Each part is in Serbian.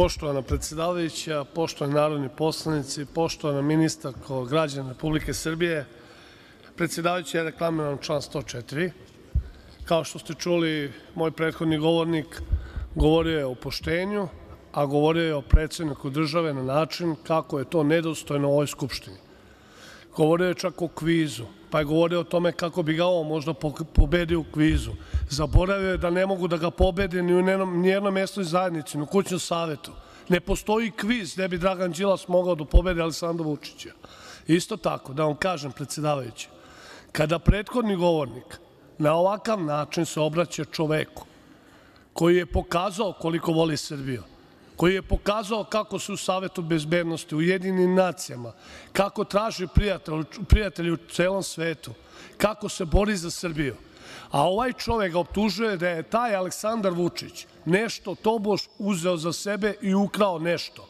Poštovana predsedavajuća, poštovani narodni poslanici, poštovana ministarko, građani Republike Srbije, predsedavajući, ja reklamiram član 104. Kao što ste čuli, moj prethodni govornik govorio je o poštenju, a govorio je o predsedniku države na način kako je to nedostojno u ovoj Skupštini. Govorio je čak o kvizu, pa je govorio o tome kako bi ga on možda pobedio u kvizu. Zaboravio je da ne mogu da ga pobede ni u nijednoj mesnoj zajednici, ni u kućnom savetu. Ne postoji kviz gde bi Dragan Đilas mogao da pobedi Aleksandra Vučića. Isto tako, da vam kažem, predsedavajući, kada prethodni govornik na ovakav način se obraća čoveku koji je pokazao koliko voli Srbiju, koji je pokazao kako se u Savetu bezbednosti, u jedinim nacijama, kako traži prijatelji u celom svetu, kako se bori za Srbiju, a ovaj čovek ga optužuje da je taj Aleksandar Vučić nešto tobož uzeo za sebe i ukrao nešto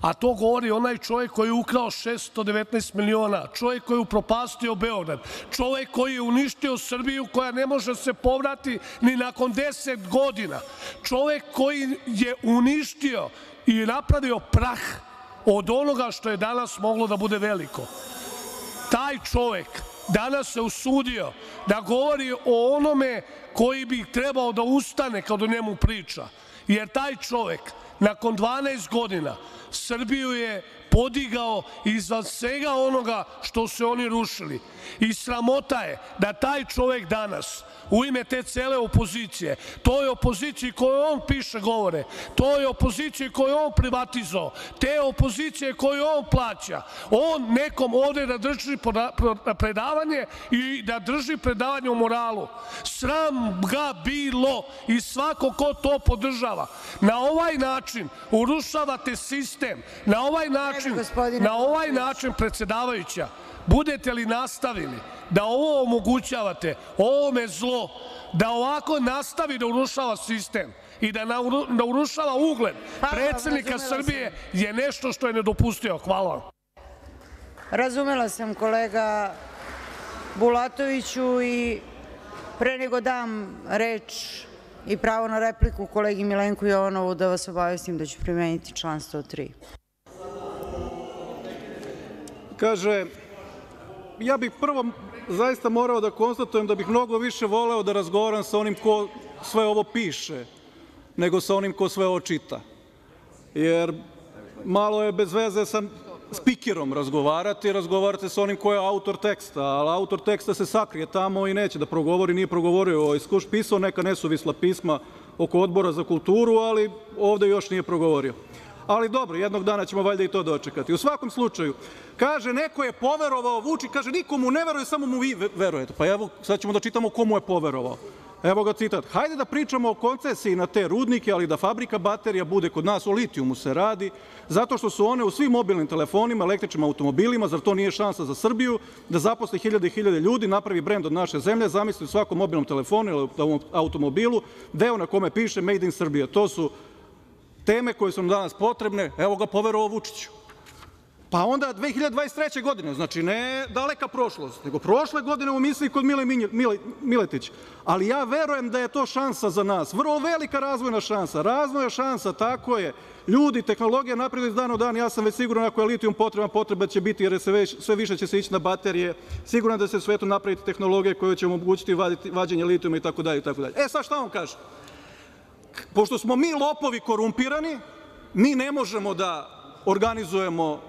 a to govori onaj čovjek koji je ukrao 619 miliona, čovjek koji je upropastio Beograd, čovjek koji je uništio Srbiju koja ne može se povrati ni nakon 10 godina, čovjek koji je uništio i napravio prah od onoga što je danas moglo da bude veliko. Taj čovjek danas se usudio da govori o onome koji bi trebao da ustane kad o njemu priča, jer taj čovjek nakon 12 godina Srbiju je podigao iznad svega onoga što su oni rušili. I sramota je da taj čovek danas u ime te cele opozicije, toj opoziciji koju on piše govore, toj opoziciji koju on privatizao, te opozicije koju on plaća, on nekom ode da drži predavanje i da drži predavanje o moralu. Sram ga bilo i svako ko to podržava. Na ovaj način urušavate sistem, na ovaj način, na ovaj način predsedavajuća, budete li nastavili da ovo omogućavate, ovome zlo, da ovako nastavi da urušava sistem i da, da urušava ugled predsednika Srbije je nešto što je nedopustivo. Hvala vam. Razumela sam kolega Bulatoviću i pre nego dam reč i pravo na repliku kolegi Milenku Jovanovu da vas obavestim da ću primeniti član 103. Kaže, ja bih prvo zaista morao da konstatujem da bih mnogo više voleo da razgovaram sa onim ko sve ovo piše, nego sa onim ko sve ovo čita, jer malo je bez veze sa spikerom razgovarati, razgovarate sa onim ko je autor teksta, ali autor teksta se sakrije tamo i neće da progovori, nije progovorio o iskuš, pisao neka nesuvisla pisma oko Odbora za kulturu, ali ovde još nije progovorio. Ali dobro, jednog dana ćemo valjda i to dočekati. U svakom slučaju, kaže neko je poverovao Vuči, kaže niko mu ne veruje, samo mu vi verujete. Pa evo, sad ćemo da čitamo komu je poverovao. Evo ga citat. Hajde da pričamo o koncesiji na te rudnike, ali da fabrika baterija bude kod nas, o litijumu se radi, zato što su one u svim mobilnim telefonima, električnim automobilima, zar to nije šansa za Srbiju, da zaposle hiljade i hiljade ljudi, napravi brend od naše zemlje, zamisli u svakom mobilnom telefonu ili automobilu, deo na kome piše Made in Srbija. To su teme koje su nam danas potrebne, evo ga poverovao Vučiću. Pa onda 2023. godine, znači ne daleka prošlost, nego prošle godine u misli kod Mile Miletić, ali ja verujem da je to šansa za nas, vrlo velika razvojna šansa, razvojna šansa, tako je, ljudi, tehnologija napreduje iz dana u dan, ja sam već siguran ako je litijum potreban, potreba će biti jer sve više će se ići na baterije, siguran da se u svetu napraviti tehnologije koje će omogućiti vađenje litijuma i tako dalje. E sad šta on kaže? Pošto smo mi lopovi korumpirani, mi ne možemo da organizujemo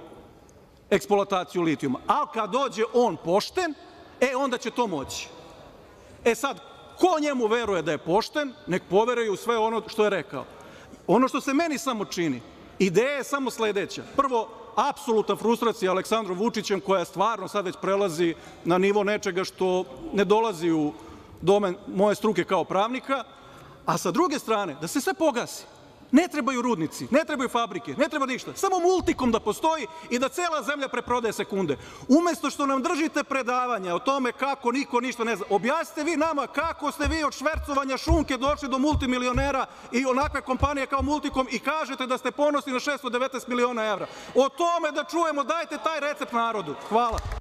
eksploataciju litijuma, ali kad dođe on pošten, e onda će to moći. E sad, ko njemu veruje da je pošten, nek poveruje u sve ono što je rekao. Ono što se meni samo čini, ideja je samo sledeća. Prvo, apsolutna frustracija Aleksandrom Vučićem koja stvarno sad već prelazi na nivo nečega što ne dolazi u domen moje struke kao pravnika, a sa druge strane da se sve pogasi. Ne trebaju rudnici, ne trebaju fabrike, ne treba ništa, samo multikom da postoji i da cela zemlja preprodaje sekunde. Umesto što nam držite predavanja o tome kako niko ništa ne zna, objasnite vi nama kako ste vi od švercovanja šunke došli do multimilionera i onakve kompanije kao Multikom i kažete da ste ponosni na 619 miliona evra. O tome da čujemo, dajte taj recept narodu. Hvala.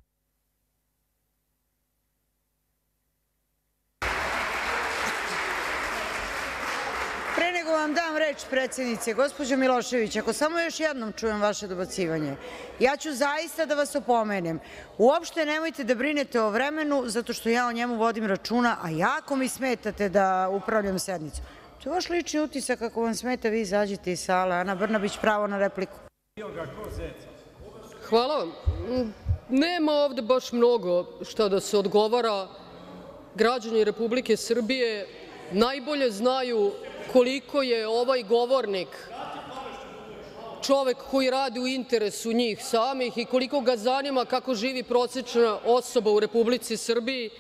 Vam dam reč, predsednice, gospođo Milošević, ako samo još jednom čujem vaše dobacivanje, ja ću zaista da vas opomenem. Uopšte nemojte da brinete o vremenu, zato što ja o njemu vodim računa, a jako mi smetate da upravljam sednicom. To je vaš lični utisak, ako vam smeta, vi izađite iz sale. Ana Brnabić, pravo na repliku. Hvala vam. Nema ovde baš mnogo šta da se odgovara. Građani Republike Srbije najbolje znaju koliko je ovaj govornik čovek koji radi u interesu njih samih i koliko ga zanima kako živi prosečna osoba u Republici Srbiji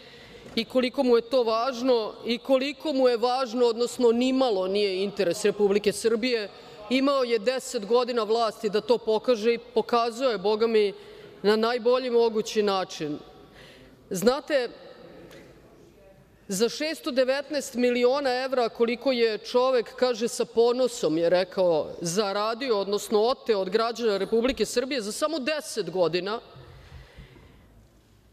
i koliko mu je to važno i koliko mu je važno, odnosno nimalo nije interes Republike Srbije. Imao je 10 godina vlasti da to pokaže i pokazuje, boga mi, na najbolji mogući način. Znate, za 619 miliona evra koliko je čovek, kaže sa ponosom je rekao, zaradio, odnosno oteo od građana Republike Srbije za samo 10 godina,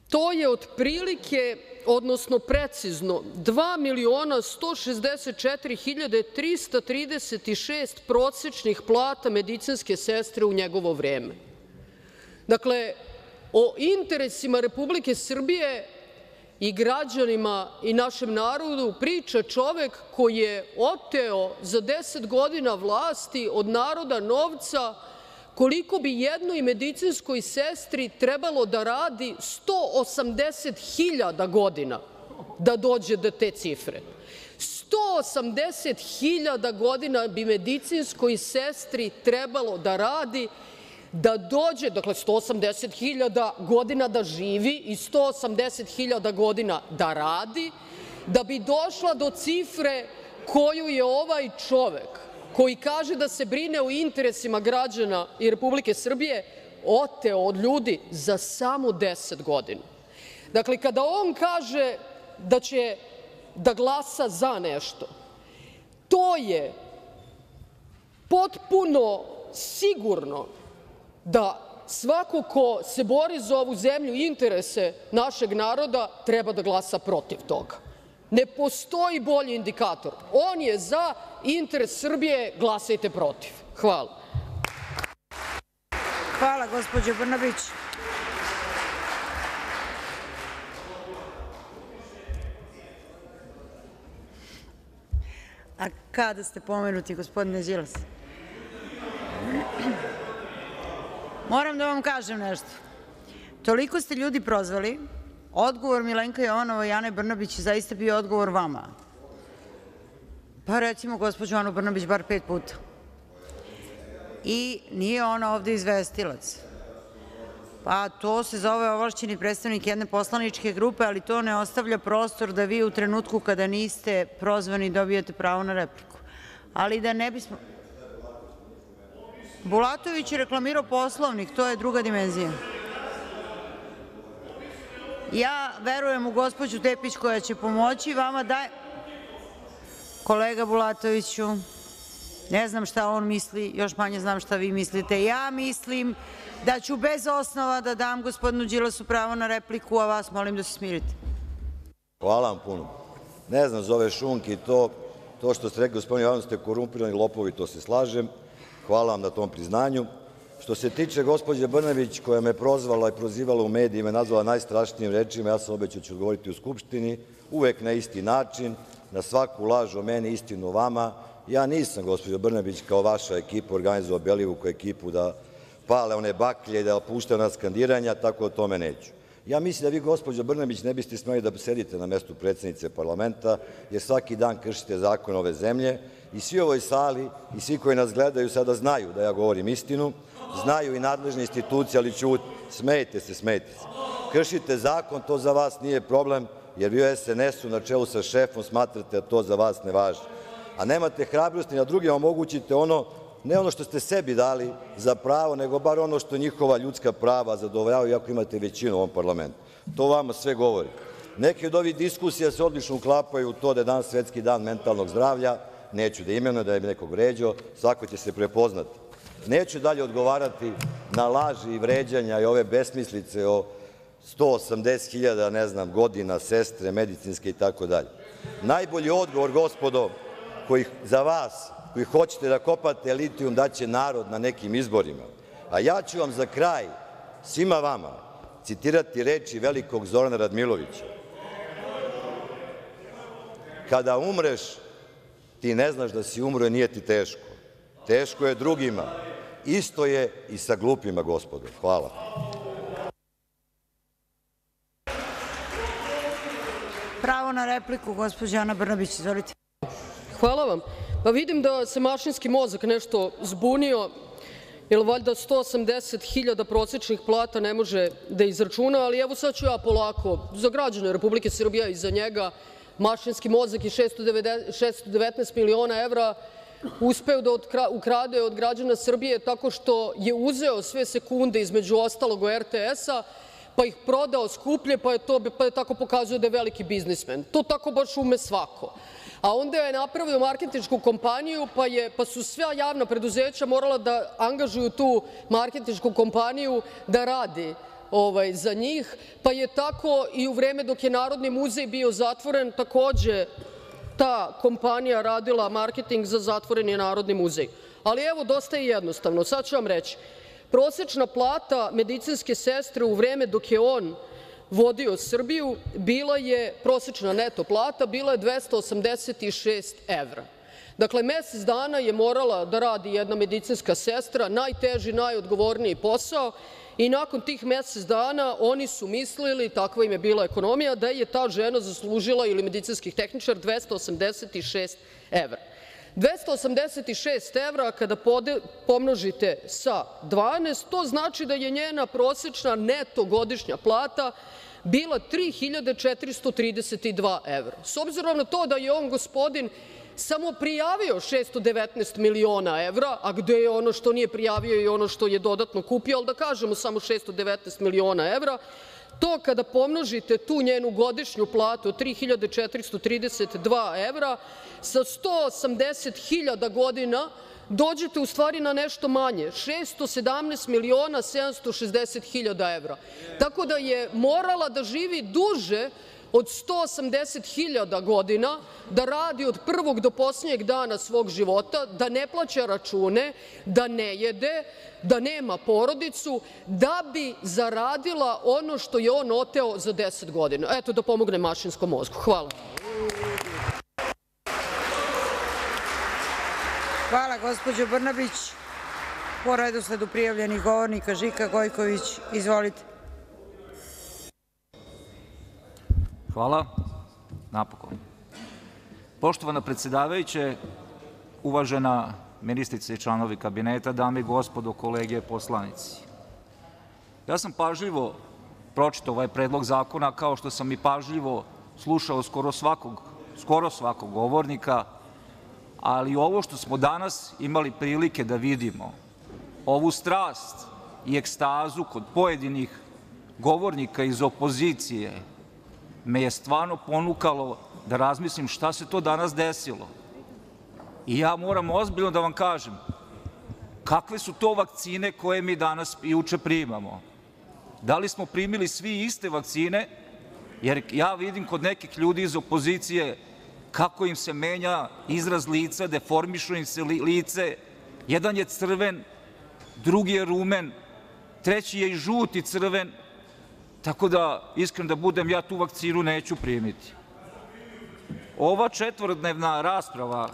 to je otprilike, odnosno precizno, 2 miliona 164 hiljade 336 prosečnih plata medicinske sestre u njegovo vreme. Dakle, o interesima Republike Srbije i građanima i našem narodu priča čovek koji je oteo za 10 godina vlasti od naroda novca koliko bi jednoj medicinskoj sestri trebalo da radi 180.000 godina da dođe do te cifre. 180.000 godina bi medicinskoj sestri trebalo da radi da dođe, dakle 180.000 godina da živi i 180.000 godina da radi, da bi došla do cifre koju je ovaj čovek, koji kaže da se brine o interesima građana i Republike Srbije, oteo od ljudi za samo 10 godina. Dakle, kada on kaže da će da glasa za nešto, to je potpuno sigurno da svako ko se bori za ovu zemlju i interese našeg naroda treba da glasa protiv toga. Ne postoji bolji indikator. On je za interes Srbije, glasajte protiv. Hvala. Hvala, gospođo Brnabić. A kada ste pomenuti, gospodine Đilas? Moram da vam kažem nešto. Toliko ste ljudi prozvali, odgovor Milenka Jovanova i Ane Brnabić je zaista bio odgovor vama. Pa recimo gospođu Anu Brnabić bar pet puta. I nije ona ovde izvestilac. Pa to se zove ovlašćeni predstavnik jedne poslaničke grupe, ali to ne ostavlja prostor da vi u trenutku kada niste prozvani dobijete pravo na repliku. Ali da ne bismo... Bulatović je reklamirao Poslovnik, to je druga dimenzija. Ja verujem u gospođu Tepić koja će pomoći vama da... Kolega Bulatoviću, ne znam šta on misli, još manje znam šta vi mislite. Ja mislim da ću bez osnova da dam gospodinu Đilasu pravo na repliku, a vas molim da se smirite. Hvala vam puno. Ne znam za ove šunke i to, to što ste rekli, gospodin Jovanov, ste korumpirani lopovi, to se slažem. Hvala vam na tom priznanju. Što se tiče gospođe Brnabić, koja me prozvala i prozivala u medijima i nazvala najstrašnijim rečima, ja sam obećao da ću odgovoriti u Skupštini, uvek na isti način, na svaku laž o meni, istinu o vama. Ja nisam, gospođo Brnabić, kao vaša ekipa organizovao Belivuku ekipu da pale one baklje i da puštaju na skandiranja, tako o tome neću. Ja mislim da vi, gospođo Brnabić, ne biste smeli da sedite na mestu predsednice parlamenta, jer svaki dan kršite zakon ove zemlje i svi ovoj sali i svi koji nas gledaju sada znaju da ja govorim istinu, znaju i nadležne institucije, ali ću, smejte se, smejte se. Kršite zakon, to za vas nije problem, jer vi u SNS-u na čelu sa šefom smatrate da to za vas ne važi. A nemate hrabrosti na drugima omogućite ono, ne ono što ste sebi dali za pravo, nego bar ono što njihova ljudska prava zadovoljavaju, iako imate većinu u ovom parlamentu. To vama sve govori. Neke od ovih diskusija se odlično uklapaju u to da je danas svetski dan mentalnog zdravlja, neću da imenujem da je nekog vređao, svako će se prepoznati. Neću dalje odgovarati na laži i vređanja i ove besmislice o 180.000, ne znam, godina sestre, medicinske i tako dalje. Najbolji odgovor, gospodo, koji za vas koji hoćete da kopate litijum daće narod na nekim izborima. A ja ću vam za kraj, svima vama, citirati reči velikog Zorana Radmilovića. Kada umreš, ti ne znaš da si umro i nije ti teško. Teško je drugima. Isto je i sa glupima, gospodo. Hvala. Pravo na repliku, gospođa Ana Brnabić. Izvolite. Hvala vam. Pa vidim da se mašinski mozak nešto zbunio, jer valjda 180.000 prosečnih plata ne može da izračuna, ali evo sad ću ja polako za građane Republike Srbije i za njega mašinski mozak i 619 miliona evra uspeo da ukrade od građana Srbije tako što je uzeo sve sekunde između ostalog RTS-a pa ih prodao skuplje pa je, pa tako pokazao da je veliki biznismen. To tako baš ume svako. A onda je napravio marketinšku kompaniju pa, pa su sva javna preduzeća morala da angažuju tu marketinšku kompaniju da radi za njih, pa je tako i u vreme dok je Narodni muzej bio zatvoren takođe ta kompanija radila marketing za zatvoreni Narodni muzej. Ali evo, dosta je jednostavno. Sad ću vam reći. Prosečna plata medicinske sestre u vreme dok je on vodio Srbiju bila je prosečna neto plata bila je 286 evra. Dakle, mesec dana je morala da radi jedna medicinska sestra, najteži, najodgovorniji posao i nakon tih mesec dana oni su mislili, takva im je bila ekonomija, da je ta žena zaslužila, ili medicinski tehničar, 286 evra. 286 evra kada pomnožite sa 12, to znači da je njena prosečna neto godišnja plata bila 3.432 evra. S obzirom na to da je on gospodin samo prijavio 619 miliona evra, a gde je ono što nije prijavio i ono što je dodatno kupio, ali da kažemo samo 619 miliona evra, to kada pomnožite tu njenu godišnju platu od 3.432 evra sa 180.000 godina dođete u stvari na nešto manje, 617 miliona 760 hiljada evra. Tako da je morala da živi duže od 180.000 godina, da radi od prvog do poslednjeg dana svog života, da ne plaća račune, da ne jede, da nema porodicu, da bi zaradila ono što je on oteo za 10 godina. Eto, da pomogne mašinskom mozgu. Hvala. Hvala, gospođo Brnabić. Po redosledu prijavljenih govornika Žika Gojković. Izvolite. Hvala. Napokon. Poštovana predsedavajuća, uvažena ministrice i članovi kabineta, dame i gospodo, kolege poslanici, ja sam pažljivo pročitao ovaj predlog zakona, kao što sam i pažljivo slušao skoro svakog, skoro svakog govornika, ali ovo što smo danas imali prilike da vidimo, ovu strast i ekstazu kod pojedinih govornika iz opozicije, me je stvarno ponukalo da razmislim šta se to danas desilo. I ja moram ozbiljno da vam kažem kakve su to vakcine koje mi danas i juče primamo. Da li smo primili svi iste vakcine, jer ja vidim kod nekih ljudi iz opozicije kako im se menja izraz lica, deformišu im se lice, jedan je crven, drugi je rumen, treći je i žuti crven, Tako da, iskren da budem, ja tu vakcinu neću primiti. Ova četvrdnevna rasprava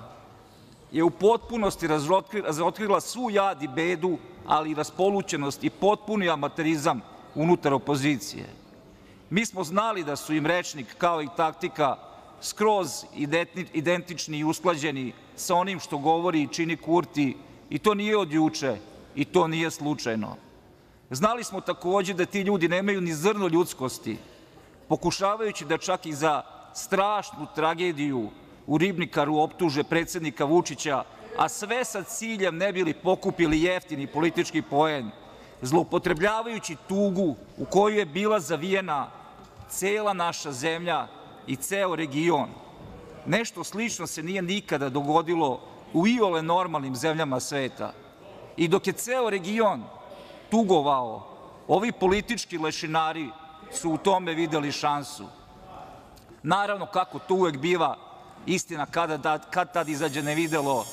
je u potpunosti razotkrila svu jad i bedu, ali i raspolućenost i potpuni amaterizam unutar opozicije. Mi smo znali da su im rečnik kao i taktika skroz identični i usklađeni sa onim što govori i čini Kurti i to nije od juče i to nije slučajno. Znali smo takođe da ti ljudi nemaju ni zrno ljudskosti, pokušavajući da čak i za strašnu tragediju u Ribnikaru optuže predsednika Vučića, a sve sa ciljem ne bili pokupili jeftini politički poen, zloupotrebljavajući tugu u koju je bila zavijena cela naša zemlja i ceo region. Nešto slično se nije nikada dogodilo u iole normalnim zemljama sveta. I dok je ceo region tugovao, ovi politički lešinari su u tome videli šansu. Naravno, kako to uvek biva, istina kada kad tad izađe nevidelo,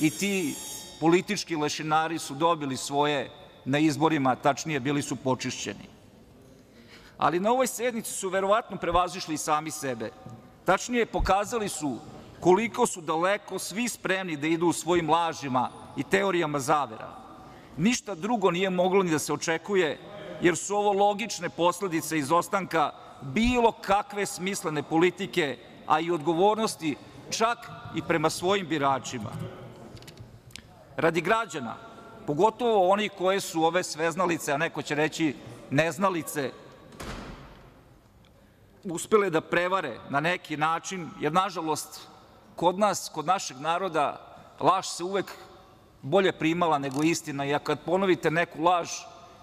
i ti politički lešinari su dobili svoje na izborima, tačnije bili su počišćeni. Ali na ovoj sednici su verovatno prevazišli sami sebe. Tačnije, pokazali su koliko su daleko svi spremni da idu u svojim lažima i teorijama zavera. Ništa drugo nije moglo ni da se očekuje, jer su ovo logične posledice izostanka bilo kakve smislene politike, a i odgovornosti čak i prema svojim biračima. Radi građana, pogotovo oni koje su ove sveznalice, a neko će reći neznalice, uspele da prevare na neki način, jer nažalost kod nas, kod našeg naroda, laž se uvek bolje primala nego istina i kad ponovite neku laž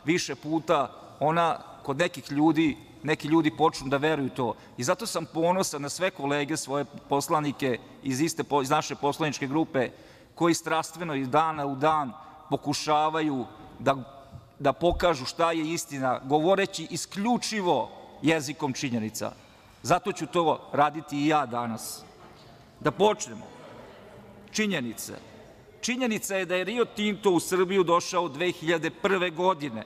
više puta, ona kod nekih ljudi, neki ljudi počnu da veruju to. I zato sam ponosan na sve kolege, svoje poslanike iz, iste, iz naše poslaničke grupe, koji strastveno iz dana u dan pokušavaju da, da pokažu šta je istina, govoreći isključivo jezikom činjenica. Zato ću to raditi i ja danas. Da počnemo. Činjenice. Činjenica je da je Rio Tinto u Srbiju došao 2001. godine.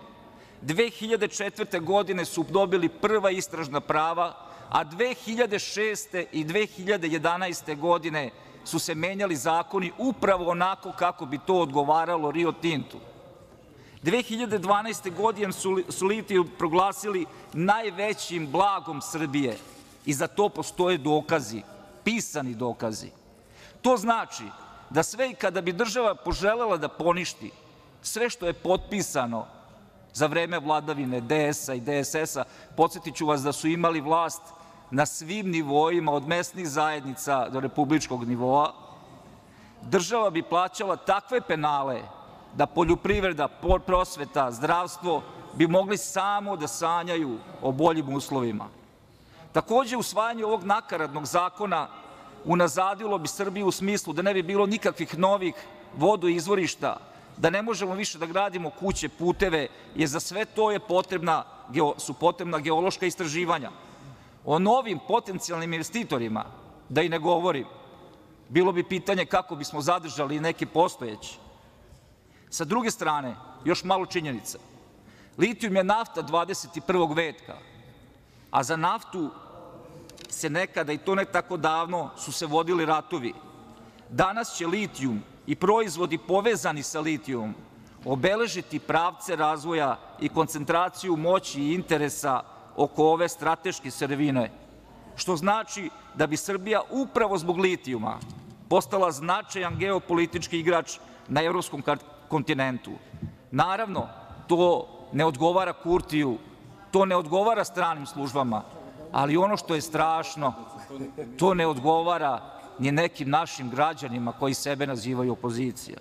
2004. godine su dobili prva istražna prava, a 2006. i 2011. godine su se menjali zakoni upravo onako kako bi to odgovaralo Rio Tintu. 2012. godine su, litiju proglasili najvećim blagom Srbije i za to postoje dokazi, pisani dokazi. To znači da sve i kada bi država poželela da poništi sve što je potpisano za vreme vladavine DS-a i DSS-a, podsjetiću vas da su imali vlast na svim nivoima, od mesnih zajednica do republičkog nivoa, država bi plaćala takve penale da poljoprivreda, prosveta, zdravstvo bi mogli samo da sanjaju o boljim uslovima. Takođe, usvajanje ovog nakaradnog zakona unazadilo bi Srbiju u smislu da ne bi bilo nikakvih novih vodoizvorišta, da ne možemo više da gradimo kuće, puteve, jer za sve to je potrebna, su potrebna geološka istraživanja. O novim potencijalnim investitorima, da i ne govorim, bilo bi pitanje kako bismo zadržali neke postojeće. Sa druge strane, još malo činjenica. Litijum je nafta 21. veka, a za naftu se nekada, i to ne tako davno, su se vodili ratovi. Danas će litijum i proizvodi povezani sa litijumom obeležiti pravce razvoja i koncentraciju moći i interesa oko ove strateške servine, što znači da bi Srbija upravo zbog litijuma postala značajan geopolitički igrač na evropskom kontinentu. Naravno, to ne odgovara Kurtiju, to ne odgovara stranim službama, ali ono što je strašno, to ne odgovara ni nekim našim građanima koji sebe nazivaju opozicija.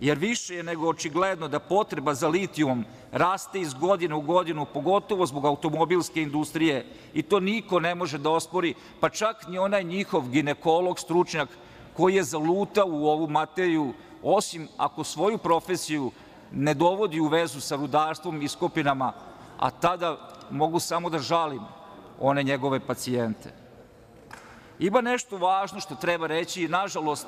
Jer više je nego očigledno da potreba za litijumom raste iz godine u godinu, pogotovo zbog automobilske industrije i to niko ne može da ospori, pa čak ni onaj njihov ginekolog, stručnjak koji je zalutao u ovu materiju, osim ako svoju profesiju ne dovodi u vezu sa rudarstvom i skupinama, a tada mogu samo da žalim one njegove pacijente. Ima nešto važno što treba reći i nažalost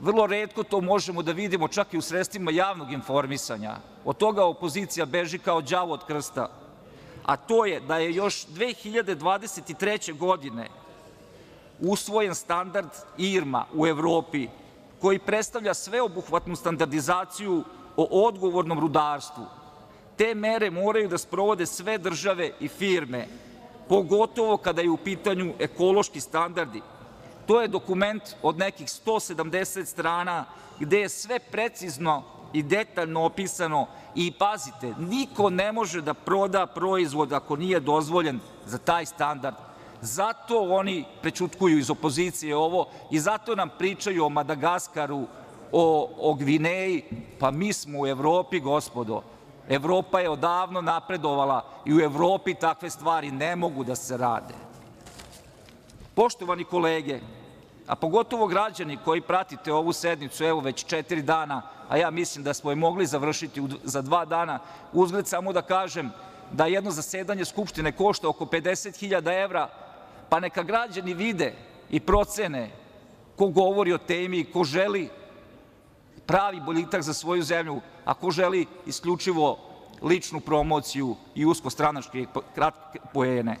vrlo redko to možemo da vidimo čak i u sredstvima javnog informisanja. Od toga opozicija beži kao đavo od krsta. A to je da je još 2023. godine usvojen standard IRMA u Evropi koji predstavlja sveobuhvatnu standardizaciju o odgovornom rudarstvu. Te mere moraju da sprovode sve države i firme pogotovo kada je u pitanju ekološki standardi. To je dokument od nekih 170 strana gde je sve precizno i detaljno opisano i pazite, niko ne može da proda proizvod ako nije dozvoljen za taj standard. Zato oni prečutkuju iz opozicije ovo i zato nam pričaju o Madagaskaru, o, o Gvineji, pa mi smo u Evropi, gospodo. Evropa je odavno napredovala i u Evropi takve stvari ne mogu da se rade. Poštovani kolege, a pogotovo građani koji pratite ovu sednicu evo već četiri dana, a ja mislim da smo je mogli završiti za dva dana, uzgled samo da kažem da jedno zasedanje Skupštine košta oko 50.000 evra, pa neka građani vide i procene ko govori o temi, ko želi pravi boljitak za svoju zemlju, a ko želi isključivo ličnu promociju i usko stranačke kratke poene.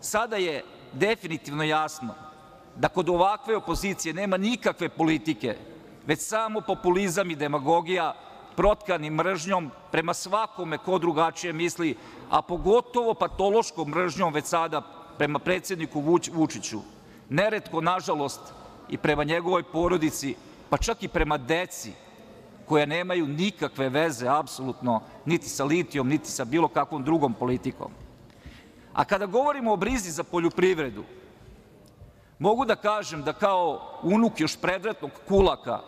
Sada je definitivno jasno da kod ovakve opozicije nema nikakve politike, već samo populizam i demagogija protkani mržnjom prema svakome ko drugačije misli, a pogotovo patološkom mržnjom već sada prema predsedniku Vučiću, neretko, nažalost, i prema njegovoj porodici, pa čak i prema deci koja nemaju nikakve veze apsolutno niti sa litijom, niti sa bilo kakvom drugom politikom. A kada govorimo o brizi za poljoprivredu, mogu da kažem da kao unuk još predretnog kulaka,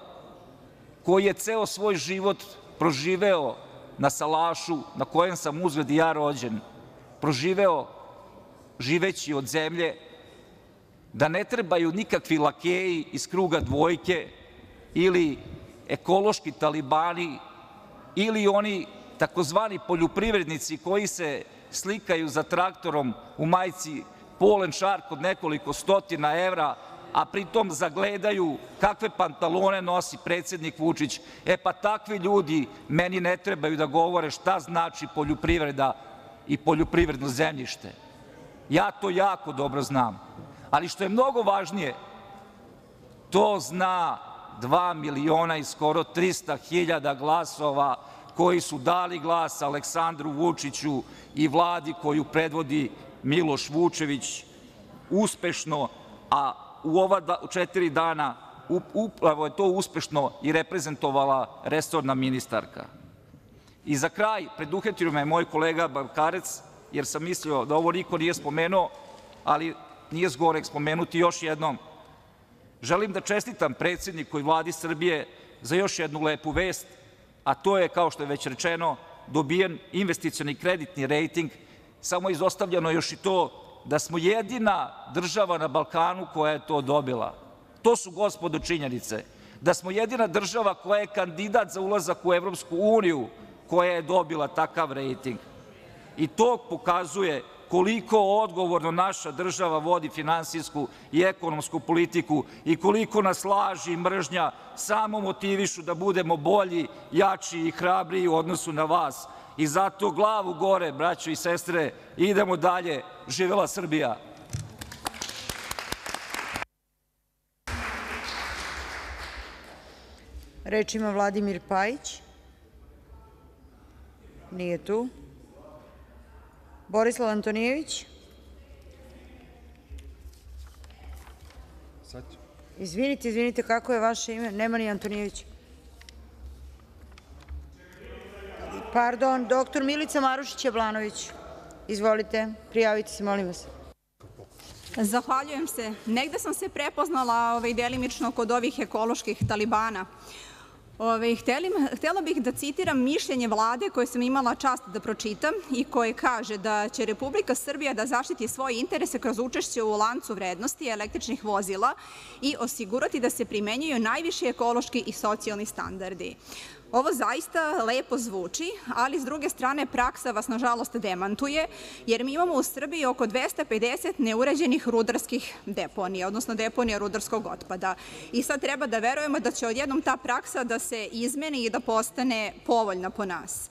koji je ceo svoj život proživeo na salašu na kojem sam uzgled i ja rođen, proživeo živeći od zemlje, da ne trebaju nikakvi lakeji iz kruga dvojke ili ekološki talibani ili oni takozvani poljoprivrednici koji se slikaju za traktorom u majici Polen Shark od nekoliko stotina evra, a pritom zagledaju kakve pantalone nosi predsednik Vučić, e pa takvi ljudi meni ne trebaju da govore šta znači poljoprivreda i poljoprivredno zemljište. Ja to jako dobro znam. Ali što je mnogo važnije, to zna 2 miliona i skoro 300 hiljada glasova koji su dali glas Aleksandru Vučiću i vladi koju predvodi Miloš Vučević uspešno, a u ova četiri dana upravo je to uspešno i reprezentovala resorna ministarka. I za kraj, preduhetio me moj kolega Bakarec, jer sam mislio da ovo niko nije spomenuo, ali nije zgorek spomenuti još jednom. Želim da čestitam predsedniku i Vladi Srbije za još jednu lepu vest, a to je, kao što je već rečeno, dobijen investicioni kreditni rejting, samo izostavljeno još i to da smo jedina država na Balkanu koja je to dobila. To su, gospodo, činjenice. Da smo jedina država koja je kandidat za ulazak u Evropsku uniju koja je dobila takav rejting. I to pokazuje koliko odgovorno naša država vodi finansijsku i ekonomsku politiku i koliko nas laži i mržnja samo motivišu da budemo bolji, jači i hrabriji u odnosu na vas. I zato glavu gore, braćo i sestre, idemo dalje. Živela Srbija! Reč ima Vladimir Pajić. Nije tu. Borislav Antonijević. Izvinite, izvinite, kako je vaše ime? Nema ni Antonijević. Pardon, doktor Milica Marušić Jablanović. Izvolite, prijavite se, molim vas. Zahvaljujem se. Negde sam se prepoznala ovaj, delimično kod ovih ekoloških talibana. Ove, htela bih da citiram mišljenje vlade koje sam imala čast da pročitam i koje kaže da će Republika Srbija da zaštiti svoje interese kroz učešće u lancu vrednosti električnih vozila i osigurati da se primenjuju najviši ekološki i socijalni standardi. Ovo zaista lepo zvuči, ali s druge strane praksa vas nažalost demantuje, jer mi imamo u Srbiji oko 250 neuređenih rudarskih deponija, odnosno deponija rudarskog otpada. I sad treba da verujemo da će odjednom ta praksa da se izmeni i da postane povoljna po nas.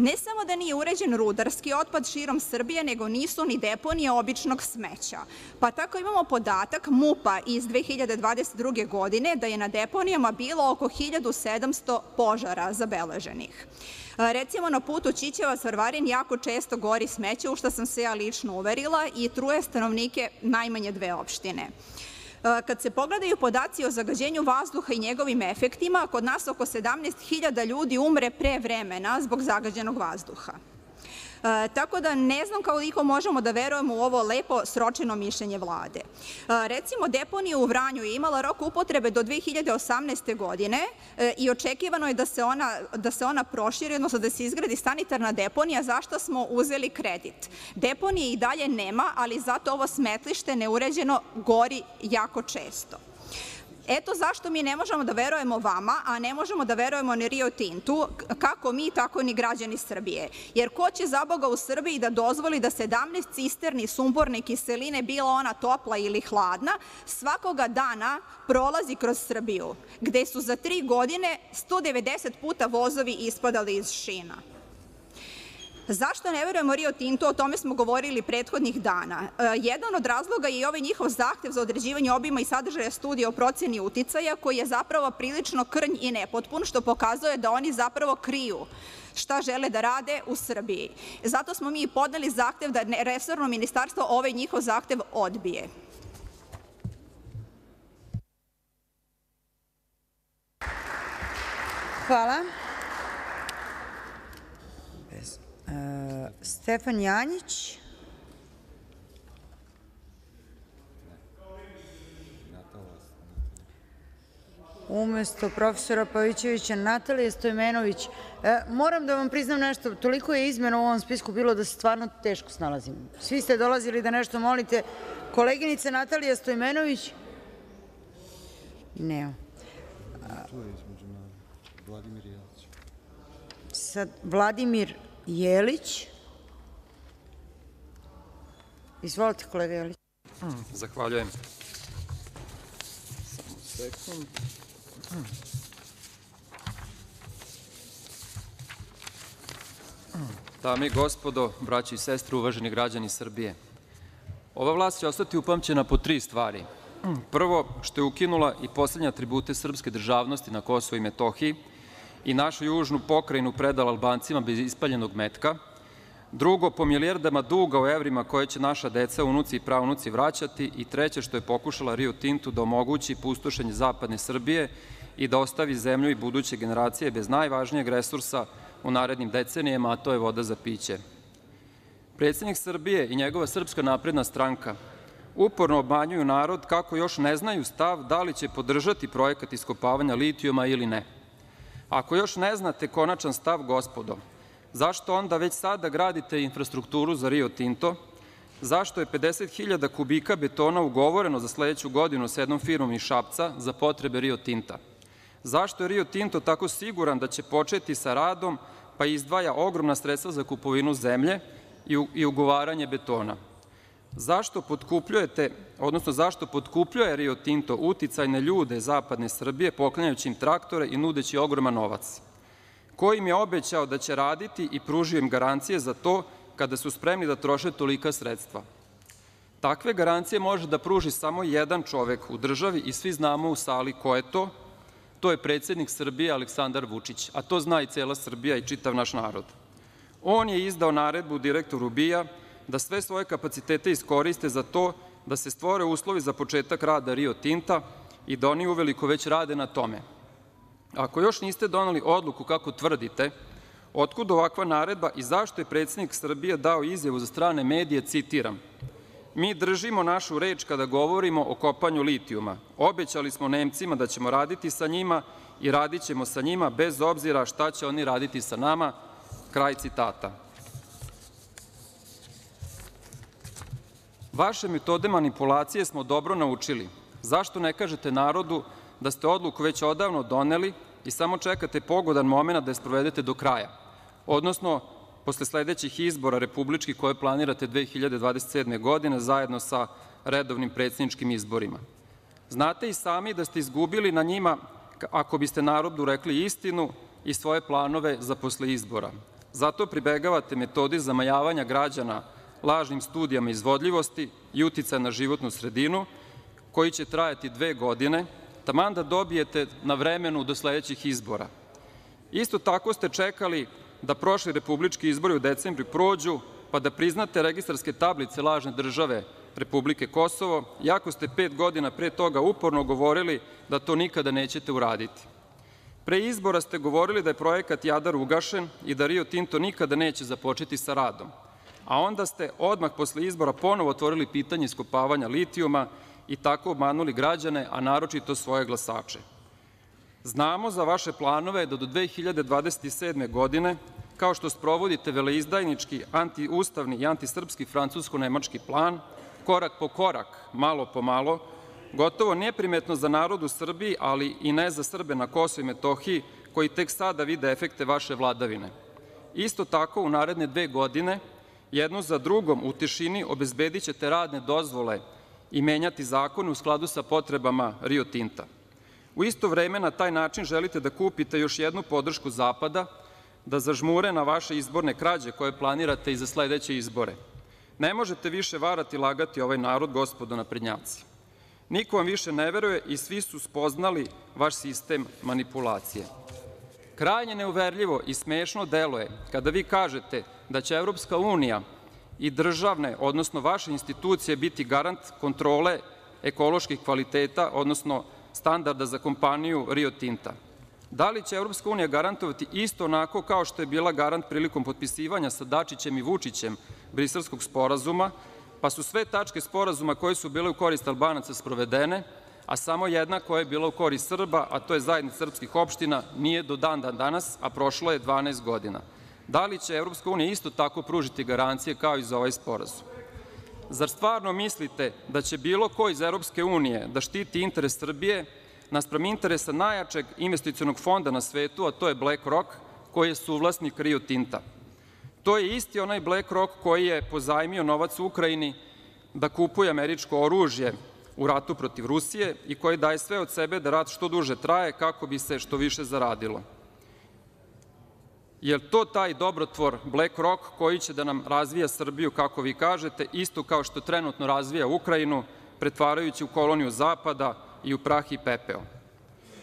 Ne samo da nije uređen rudarski otpad širom Srbije, nego nisu ni deponije običnog smeća. Pa tako imamo podatak MUPA iz 2022. godine da je na deponijama bilo oko 1700 požara zabeleženih. Recimo, na putu Ćićevac-Varvarin jako često gori smeće, u što sam se ja lično uverila, i truje stanovnike najmanje dve opštine. Kad se pogledaju podaci o zagađenju vazduha i njegovim efektima, kod nas oko 17.000 ljudi umre pre vremena zbog zagađenog vazduha. E, tako da ne znam koliko možemo da verujemo u ovo lepo sročeno mišljenje vlade. E, recimo, deponija u Vranju je imala rok upotrebe do 2018. godine e, i očekivano je da se ona, da se ona proširi, odnosno da se izgradi sanitarna deponija, zašto smo uzeli kredit. Deponije i dalje nema, ali zato ovo smetlište neuređeno gori jako često. Eto zašto mi ne možemo da verujemo vama, a ne možemo da verujemo ni Rio Tintu, kako mi, tako ni građani Srbije. Jer ko će za Boga u Srbiji da dozvoli da 17 cisterni sumporne kiseline, bila ona topla ili hladna, svakoga dana prolazi kroz Srbiju, gde su za tri godine 190 puta vozovi ispadali iz šina? Zašto ne verujemo Rio Tintu? O tome smo govorili prethodnih dana. E, jedan od razloga je i ovaj njihov zahtev za određivanje obima i sadržaja studija o proceni uticaja, koji je zapravo prilično krnj i nepotpun, što pokazuje da oni zapravo kriju šta žele da rade u Srbiji. Zato smo mi podneli zahtev da resorno ministarstvo ovaj njihov zahtev odbije. Hvala. Stefan Janjić. Umesto profesora Pavićevića Natalija Stojmenović. E, moram da vam priznam nešto, toliko je izmena u ovom spisku bilo da se stvarno teško snalazim. Svi ste dolazili da nešto molite. Koleginica Natalija Stojmenović? Nema. Sad Vladimir Jelić. Izvolite, kolega Jelić. Zahvaljujem. Samo sekund. Dame i gospodo, braći i sestre, uvaženi građani Srbije, ova vlast će ostati upamćena po tri stvari. Prvo, što je ukinula i poslednje atribute srpske državnosti na Kosovo i Metohiji i našu južnu pokrajinu predala Albancima bez ispaljenog metka – drugo, po milijardama duga u evrima koje će naša deca, unuci i pravunuci vraćati i treće, što je pokušala Rio Tintu da omogući pustošenje zapadne Srbije i da ostavi zemlju i buduće generacije bez najvažnijeg resursa u narednim decenijama, a to je voda za piće. Predsednik Srbije i njegova Srpska napredna stranka uporno obmanjuju narod kako još ne znaju stav da li će podržati projekat iskopavanja litijuma ili ne. Ako još ne znate konačan stav, gospodo, Zašto onda već sada gradite infrastrukturu za Rio Tinto? Zašto je 50.000 kubika betona ugovoreno za sledeću godinu sa jednom firmom iz Šapca za potrebe Rio Tinta? Zašto je Rio Tinto tako siguran da će početi sa radom pa izdvaja ogromna sredstva za kupovinu zemlje i ugovaranje betona? Zašto potkupljujete, odnosno zašto potkupljuje Rio Tinto uticajne ljude zapadne Srbije poklanjajući im traktore i nudeći ogroman novac? Ko im je obećao da će raditi i pružio im garancije za to kada su spremni da troše tolika sredstva? Takve garancije može da pruži samo jedan čovek u državi i svi znamo u sali ko je to. To je predsednik Srbije Aleksandar Vučić, a to zna i cela Srbija i čitav naš narod. On je izdao naredbu direktoru BIA da sve svoje kapacitete iskoriste za to da se stvore uslovi za početak rada Rio Tinta i da oni uveliko već rade na tome. Ako još niste donali odluku kako tvrdite, otkud ovakva naredba i zašto je predsednik Srbije dao izjavu za strane medije, citiram – Mi držimo našu reč kada govorimo o kopanju litijuma. Obećali smo Nemcima da ćemo raditi sa njima i radit ćemo sa njima bez obzira šta će oni raditi sa nama. Kraj citata. Vaše metode manipulacije smo dobro naučili. Zašto ne kažete narodu da ste odluku već odavno doneli i samo čekate pogodan moment da je sprovedete do kraja, odnosno posle sledećih izbora republičkih koje planirate 2027. godine zajedno sa redovnim predsedničkim izborima. Znate i sami da ste izgubili na njima ako biste narodu rekli istinu i svoje planove za posle izbora. Zato pribegavate metodi zamajavanja građana lažnim studijama izvodljivosti i uticaja na životnu sredinu, koji će trajati dve godine, taman da dobijete na vremenu do sledećih izbora. Isto tako ste čekali da prošli republički izbori u decembru prođu, pa da priznate registarske tablice lažne države Republike Kosovo, iako ste pet godina pre toga uporno govorili da to nikada nećete uraditi. Pre izbora ste govorili da je projekat Jadar ugašen i da Rio Tinto nikada neće započeti sa radom, a onda ste odmah posle izbora ponovo otvorili pitanje iskopavanja litijuma i tako obmanuli građane, a naročito svoje glasače. Znamo za vaše planove da do 2027. godine, kao što sprovodite veleizdajnički, antiustavni i antisrpski francusko-nemački plan, korak po korak, malo po malo, gotovo neprimetno za narod u Srbiji, ali i ne za Srbe na Kosovu i Metohiji, koji tek sada vide efekte vaše vladavine. Isto tako, u naredne dve godine, jednu za drugom u tišini obezbedićete radne dozvole i menjati zakone u skladu sa potrebama Rio Tinta. U isto vreme na taj način želite da kupite još jednu podršku Zapada, da zažmure na vaše izborne krađe koje planirate i za sledeće izbore. Ne možete više varati i lagati ovaj narod, gospodo naprednjaci. Niko vam više ne veruje i svi su spoznali vaš sistem manipulacije. Krajnje neuverljivo i smešno deluje kada vi kažete da će Evropska unija i državne, odnosno vaše institucije biti garant kontrole ekoloških kvaliteta, odnosno standarda za kompaniju Rio Tinta. Da li će unija garantovati isto onako kao što je bila garant prilikom potpisivanja sa Dačićem i Vučićem Briselskog sporazuma, pa su sve tačke sporazuma koje su bile u korist Albanaca sprovedene, a samo jedna koja je bila u korist Srba, a to je zajednica srpskih opština, nije do dan dan danas, a prošlo je 12 godina. Da li će unija isto tako pružiti garancije kao i za ovaj sporazum? Zar stvarno mislite da će bilo ko iz unije da štiti interes Srbije naspram interesa najjačeg investicionog fonda na svetu, a to je BlackRock, koji je suvlasnik Rio Tinta? To je isti onaj BlackRock koji je pozajmio novac u Ukrajini da kupuje američko oružje u ratu protiv Rusije i koji daje sve od sebe da rat što duže traje kako bi se što više zaradilo. Je to taj dobrotvor BlackRock koji će da nam razvija Srbiju, kako vi kažete, isto kao što trenutno razvija Ukrajinu, pretvarajući u koloniju Zapada i u prah i pepeo?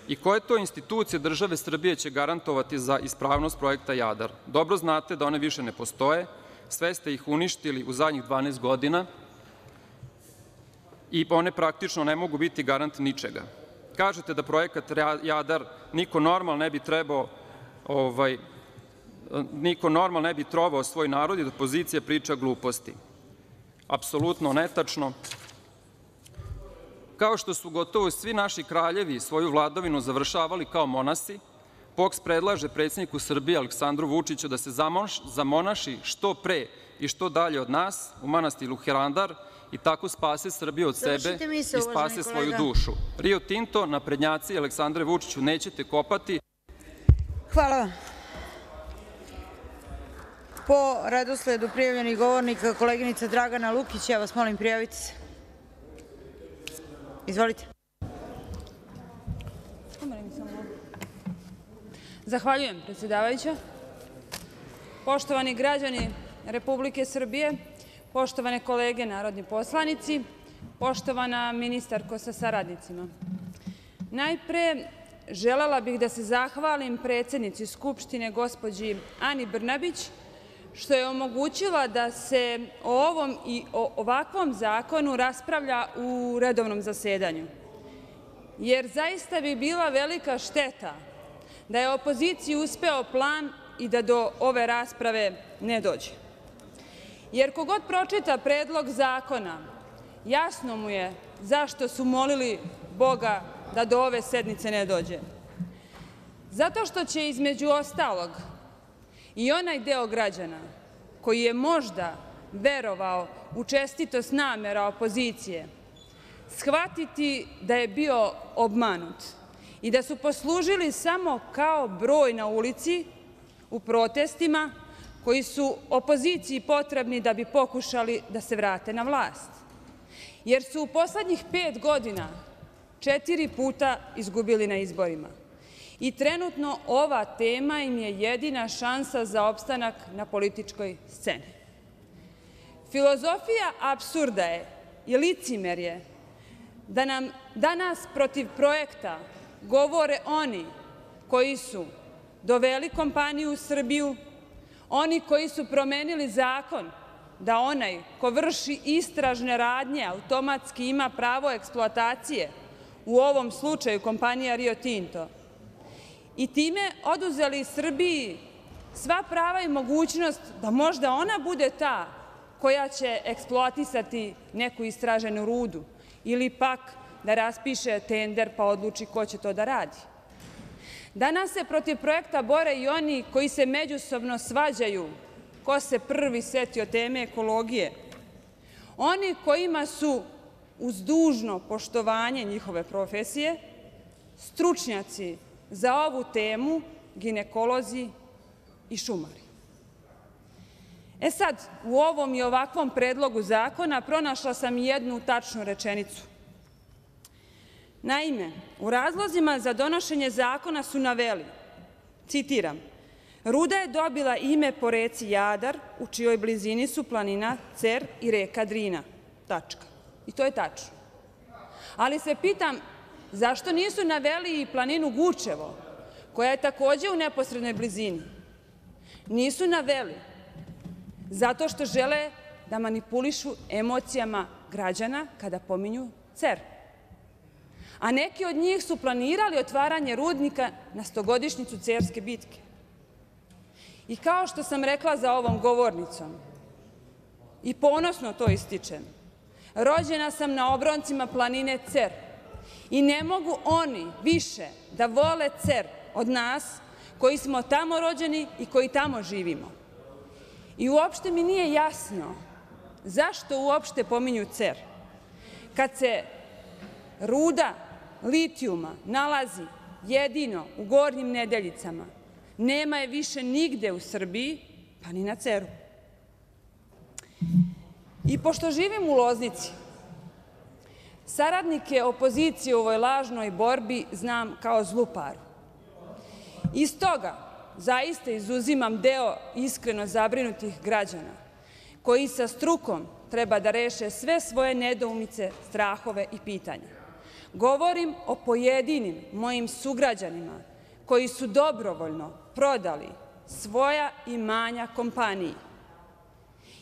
I koje to institucije države Srbije će garantovati za ispravnost projekta Jadar? Dobro znate da one više ne postoje, sve ste ih uništili u zadnjih 12 godina i one praktično ne mogu biti garant ničega. Kažete da projekat Jadar niko normal ne bi trebao ovaj, niko normal ne bi trovao svoj narod i da opozicija priča gluposti. Apsolutno netačno. Kao što su gotovo svi naši kraljevi svoju vladavinu završavali kao monasi, POKS predlaže predsedniku Srbije Aleksandru Vučiću da se zamonaši što pre i što dalje od nas u manastiru Hilandar i tako spase Srbiju od sebe i spase svoju dušu. Rio Tinto, naprednjaci i Aleksandre Vučiću nećete kopati. Hvala vam. Po redosledu prijavljenih govornika, koleginica Dragana Lukić, ja vas molim prijavite se. Izvolite. Zahvaljujem, predsedavajuća. Poštovani građani Republike Srbije, poštovane kolege narodni poslanici, poštovana ministarko sa saradnicima, najpre želela bih da se zahvalim predsednici Skupštine, gospođi Ani Brnabić, što je omogućila da se o ovom i o ovakvom zakonu raspravlja u redovnom zasedanju, jer zaista bi bila velika šteta da je opoziciji uspeo plan i da do ove rasprave ne dođe. Jer ko god pročita Predlog zakona, jasno mu je zašto su molili Boga da do ove sednice ne dođe. Zato što će, između ostalog, i onaj deo građana koji je možda verovao u čestitost namera opozicije shvatiti da je bio obmanut i da su poslužili samo kao broj na ulici u protestima koji su opoziciji potrebni da bi pokušali da se vrate na vlast, jer su u poslednjih pet godina četiri puta izgubili na izborima i trenutno ova tema im je jedina šansa za opstanak na političkoj sceni. Filozofija apsurda je i licimerje da nam danas protiv projekta govore oni koji su doveli kompaniju u Srbiju, oni koji su promenili zakon da onaj ko vrši istražne radnje automatski ima pravo eksploatacije, u ovom slučaju kompanija Rio Tinto, i time oduzeli Srbiji sva prava i mogućnost da možda ona bude ta koja će eksploatisati neku istraženu rudu ili pak da raspiše tender pa odluči ko će to da radi. Danas se protiv projekta bore i oni koji se međusobno svađaju ko se prvi setio teme ekologije. Oni kojima su uz dužno poštovanje njihove profesije, stručnjaci za ovu temu, ginekolozi i šumari. E sad, u ovom i ovakvom predlogu zakona pronašla sam jednu tačnu rečenicu. Naime, u razlozima za donošenje zakona su naveli, citiram, Ruda je dobila ime po reci Jadar, u čijoj blizini su planina Cer i reka Drina. Tačka. I to je tačno. Ali se pitam zašto nisu naveli i planinu Gučevo, koja je takođe u neposrednoj blizini. Nisu naveli zato što žele da manipulišu emocijama građana kada pominju Cer. A neki od njih su planirali otvaranje rudnika na stogodišnjicu Cerske bitke. I kao što sam rekla za ovom govornicom, i ponosno to ističem, rođena sam na obroncima planine Cer i ne mogu oni više da vole Cer od nas koji smo tamo rođeni i koji tamo živimo. I uopšte mi nije jasno zašto uopšte pominju Cer. Kad se ruda litijuma nalazi jedino u Gornjim Nedeljicama, nema je više nigde u Srbiji, pa ni na Ceru. I pošto živim u Loznici, saradnike opozicije u ovoj lažnoj borbi znam kao zlu paru. Iz toga zaista izuzimam deo iskreno zabrinutih građana koji sa strukom treba da reše sve svoje nedoumice, strahove i pitanja. Govorim o pojedinim mojim sugrađanima koji su dobrovoljno prodali svoja imanja kompaniji.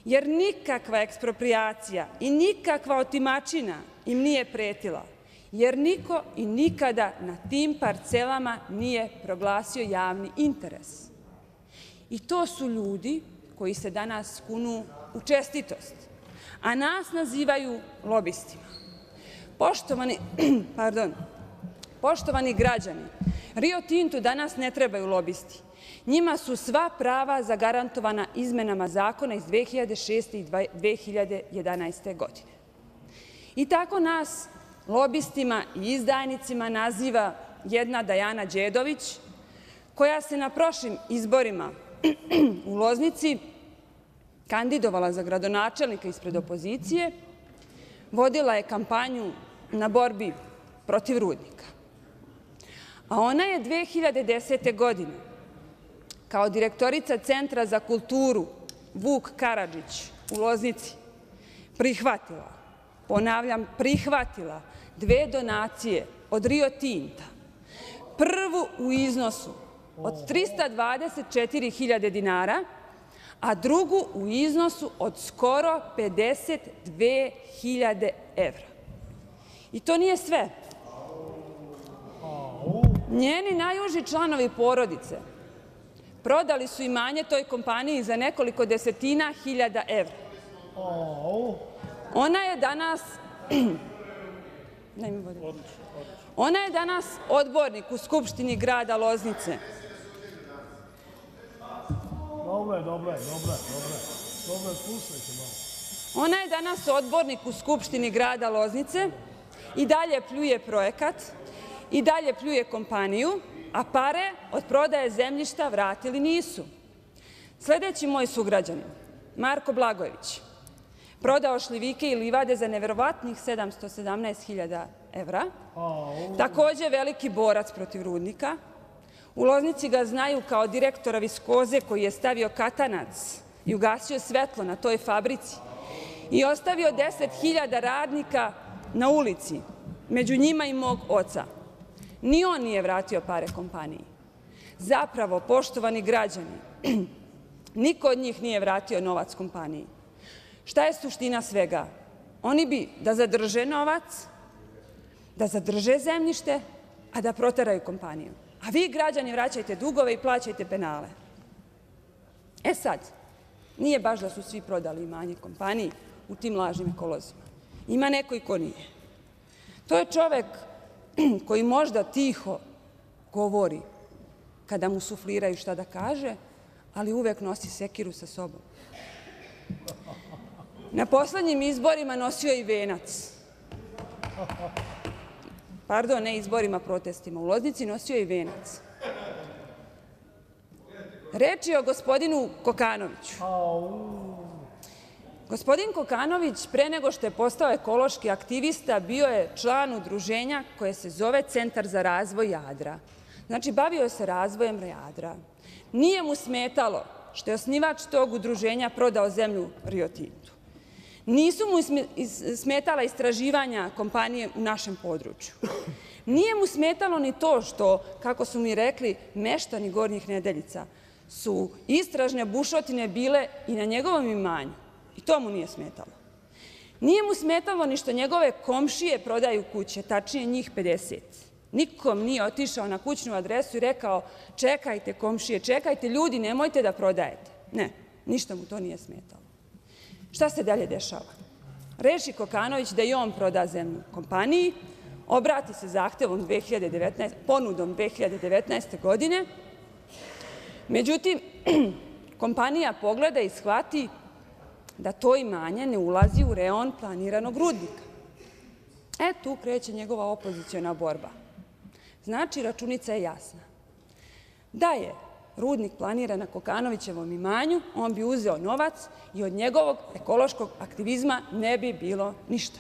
Jer nikakva ekspropriacija i nikakva otimačina im nije pretila, jer niko i nikada na tim parcelama nije proglasio javni interes. I to su ljudi koji se danas kunu u čestitost, a nas nazivaju lobistima. Poštovani, pardon, poštovani građani, Rio Tintu danas ne trebaju lobisti. Njima su sva prava zagarantovana izmenama zakona iz 2006. i 2011. godine. I tako nas lobistima i izdajnicima naziva jedna Dajana Đedović, koja se na prošlim izborima u Loznici kandidovala za gradonačelnika ispred opozicije, vodila je kampanju na borbi protiv rudnika. A ona je 2010. godine kao direktorica Centra za kulturu Vuk Karadžić u Loznici prihvatila, ponavljam, prihvatila dve donacije od Rio Tinta. Prvu u iznosu od 324.000 dinara, a drugu u iznosu od skoro 52.000 evra. I to nije sve. Njeni najuži članovi porodice prodali su imanje toj kompaniji za nekoliko desetina hiljada evra. Ona je danas Ona je danas odbornik u Skupštini grada Loznice. Dobro je, dobro je, dobro je, dobro je. Dobro je, slušajte malo. Ona je danas odbornik u Skupštini grada Loznice i dalje pljuje projekat i dalje pljuje kompaniju, a pare od prodaje zemljišta vratili nisu. Sledeći moj sugrađanin, Marko Blagojević, prodao šljivike i livade za neverovatnih 717.000 evra, takođe veliki borac protiv rudnika. U Loznici ga znaju kao direktora Viskoze koji je stavio katanac i ugasio svetlo na toj fabrici i ostavio 10.000 radnika na ulici, među njima i mog oca. Ni on nije vratio pare kompaniji. Zapravo, poštovani građani, niko od njih nije vratio novac kompaniji. Šta je suština svega? Oni bi da zadrže novac, da zadrže zemljište, a da proteraju kompaniju. A vi, građani, vraćajte dugove i plaćajte penale. E sad, nije baš da su svi prodali imanje kompaniji u tim lažnim ekolozima. Ima neko i ko nije. To je čovek koji možda tiho govori kada mu sufliraju šta da kaže, ali uvek nosi sekiru sa sobom. Na poslednjim izborima nosio je i venac. pardon, ne izborima, protestima, u Loznici nosio i venac. Reč je o gospodinu Kokanoviću. Gospodin Kokanović, pre nego što je postao ekološki aktivista, bio je član udruženja koje se zove Centar za razvoj Jadra. Znači, bavio se razvojem Jadra. Nije mu smetalo što je osnivač tog udruženja prodao zemlju Rio Tintu. Nisu mu smetala istraživanja kompanije u našem području. Nije mu smetalo ni to što, kako su mi rekli, meštani Gornjih Nedeljica su istražne bušotine bile i na njegovom imanju. I to mu nije smetalo. Nije mu smetalo ni što njegove komšije prodaju kuće, tačnije njih 50. Nikom nije otišao na kućnu adresu i rekao čekajte komšije, čekajte ljudi, nemojte da prodajete. Ne, ništa mu to nije smetalo. Šta se dalje dešava? Reši Kokanović da i on proda zemlju kompaniji, obrati se zahtevom 2019, ponudom 2019. godine, međutim, kompanija pogleda i shvati da to imanje ne ulazi u reon planiranog rudnika. E, tu kreće njegova opozicijona borba. Znači, računica je jasna. Da je rudnik planiran na Kokanovićevom imanju, on bi uzeo novac i od njegovog ekološkog aktivizma ne bi bilo ništa.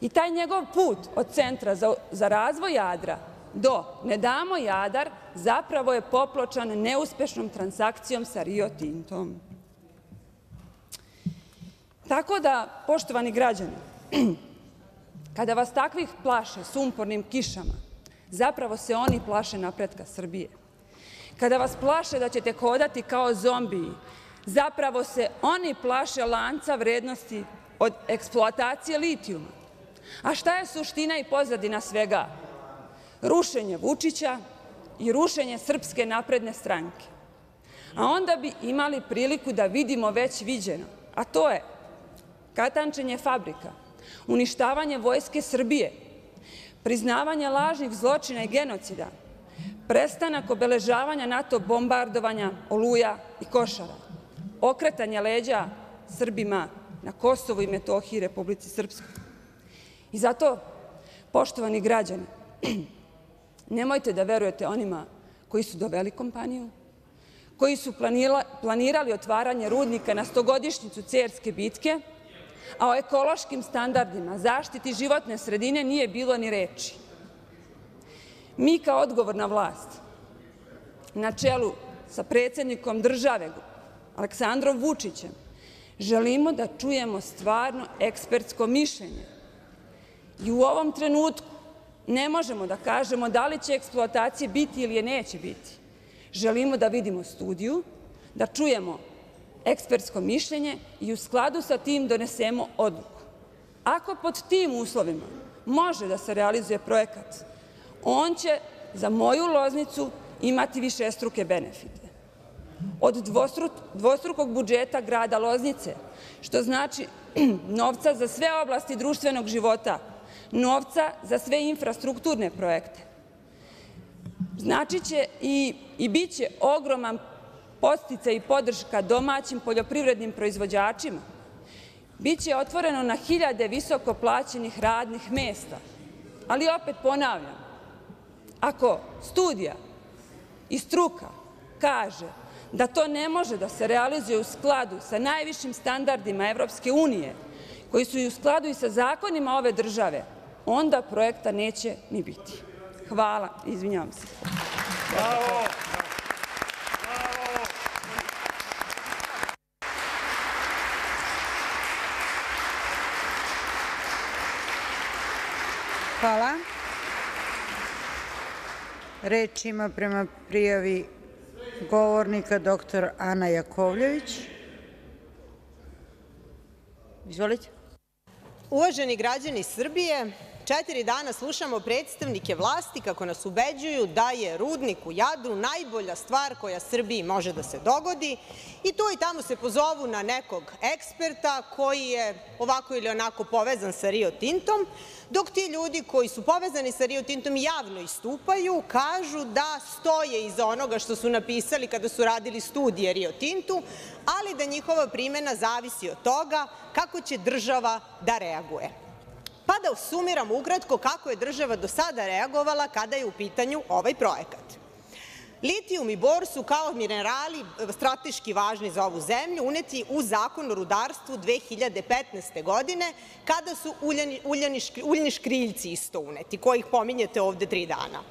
I taj njegov put od Centra za, za razvoj Jadra do Ne damo Jadar zapravo je popločan neuspešnom transakcijom sa Rio Tintom. Tako da, poštovani građani, kada vas takvih plaše sumpornim kišama, zapravo se oni plaše napretka Srbije. Kada vas plaše da ćete hodati kao zombiji, zapravo se oni plaše lanca vrednosti od eksploatacije litijuma. A šta je suština i pozadina svega? Rušenje Vučića i rušenje Srpske napredne stranke. A onda bi imali priliku da vidimo već viđeno, a to je katančenje fabrika, uništavanje Vojske Srbije, priznavanje lažnih zločina i genocida, prestanak obeležavanja NATO bombardovanja Oluja i Košara, okretanje leđa Srbima na Kosovu i Metohiji Republici Srpskoj. I zato, poštovani građani, nemojte da verujete onima koji su doveli kompaniju, koji su planirali otvaranje rudnika na stogodišnjicu Cerske bitke, a o ekološkim standardima, zaštiti životne sredine nije bilo ni reči. Mi kao odgovorna vlast, na čelu sa predsednikom države Aleksandrom Vučićem, želimo da čujemo stvarno ekspertsko mišljenje. I u ovom trenutku ne možemo da kažemo da li će eksploatacije biti ili je neće biti. Želimo da vidimo studiju, da čujemo ekspertsko mišljenje i u skladu sa tim donesemo odluku. Ako pod tim uslovima može da se realizuje projekat, on će za moju Loznicu imati višestruke benefite. Od dvostrukog budžeta grada Loznice, što znači novca za sve oblasti društvenog života, novca za sve infrastrukturne projekte. Znači će i, i bit će ogroman podstice i podrška domaćim poljoprivrednim proizvođačima. Biće otvoreno na hiljade visoko plaćenih radnih mesta. Ali opet ponavljam, ako studija i struka kaže da to ne može da se realizuje u skladu sa najvišim standardima Evropske unije, koji su i u skladu i sa zakonima ove države, onda projekta neće ni biti. Hvala. Izvinjavam se. Bravo. Hvala. Reč ima prema prijavi govornika dr Ana Jakovljević. Izvolite. Uvaženi građani Srbije, četiri dana slušamo predstavnike vlasti kako nas ubeđuju da je rudnik u Jadru najbolja stvar koja Srbiji može da se dogodi i tu i tamo se pozovu na nekog eksperta koji je ovako ili onako povezan sa Rio Tintom, dok ti ljudi koji su povezani sa Rio Tintom javno istupaju, kažu da stoje iza onoga što su napisali kada su radili studije Rio Tintu, ali da njihova primena zavisi od toga kako će država da reaguje. Pa da sumiram ukratko kako je država do sada reagovala kada je u pitanju ovaj projekat. Litijum i bor su kao minerali strateški važni za ovu zemlju uneti u Zakon o rudarstvu 2015. godine kada su uljani, uljani, uljni škriljci isto uneti, kojih pominjete ovde tri dana.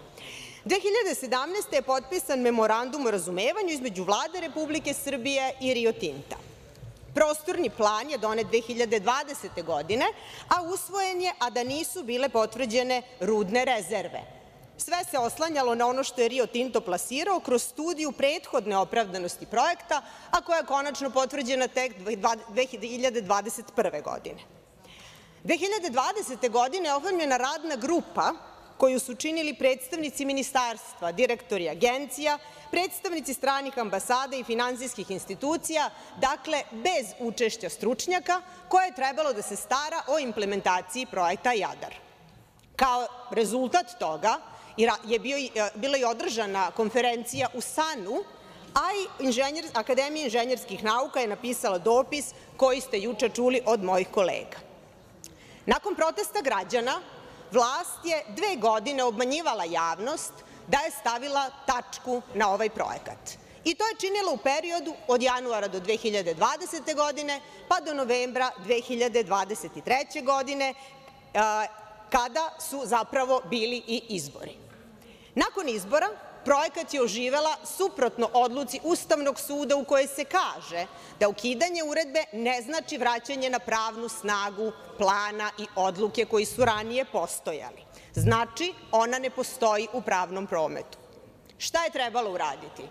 2017. je potpisan memorandum o razumevanju između Vlade Republike Srbije i Rio Tinta. Prostorni plan je donet 2020. godine, a usvojen je, a da nisu bile potvrđene rudne rezerve. Sve se oslanjalo na ono što je Rio Tinto plasirao kroz studiju prethodne opravdanosti projekta, a koja je konačno potvrđena tek 2021. godine. 2020. godine je oformljena radna grupa koju su činili predstavnici ministarstva, direktori agencija, predstavnici stranih ambasada i finansijskih institucija, dakle bez učešća stručnjaka, koje je trebalo da se stara o implementaciji projekta Jadar. Kao rezultat toga je bio, e, bila i održana konferencija u Sanu, a i inženjer, Akademija inženjerskih nauka je napisala dopis koji ste juče čuli od mojih kolega. Nakon protesta građana, vlast je dve godine obmanjivala javnost da je stavila tačku na ovaj projekat. I to je činila u periodu od januara do 2020. godine, pa do novembra 2023. godine, kada su zapravo bili i izbori. Nakon izbora projekat je oživela suprotno odluci Ustavnog suda u kojoj se kaže da ukidanje uredbe ne znači vraćanje na pravnu snagu plana i odluke koji su ranije postojali. Znači, ona ne postoji u pravnom prometu. Šta je trebalo uraditi?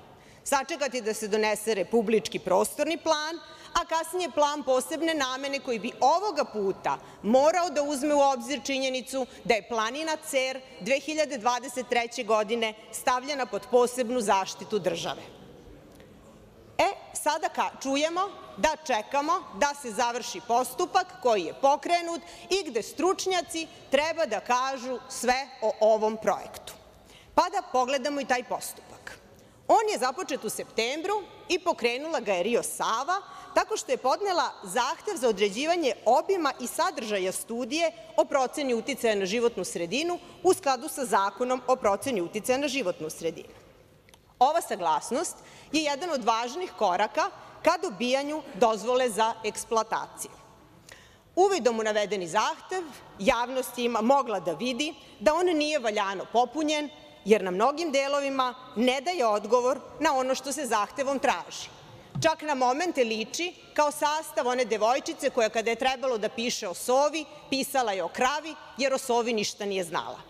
Sačekati da se donese republički prostorni plan, a kasnije plan posebne namene koji bi ovoga puta morao da uzme u obzir činjenicu da je planina Cer 2023. godine stavljena pod posebnu zaštitu države. E, sada čujemo da čekamo da se završi postupak koji je pokrenut i gde stručnjaci treba da kažu sve o ovom projektu. Pa da pogledamo i taj postupak. On je započet u septembru i pokrenula ga je Rio Sava, tako što je podnela zahtev za određivanje obima i sadržaja studije o proceni uticaja na životnu sredinu u skladu sa Zakonom o proceni uticaja na životnu sredinu. Ova saglasnost je jedan od važnih koraka ka dobijanju dozvole za eksploataciju. Uvidom u navedeni zahtev javnost je mogla da vidi da on nije valjano popunjen, jer na mnogim delovima ne daje odgovor na ono što se zahtevom traži. Čak na momente liči kao sastav one devojčice koja kada je trebalo da piše o sovi, pisala je o kravi, jer o sovi ništa nije znala.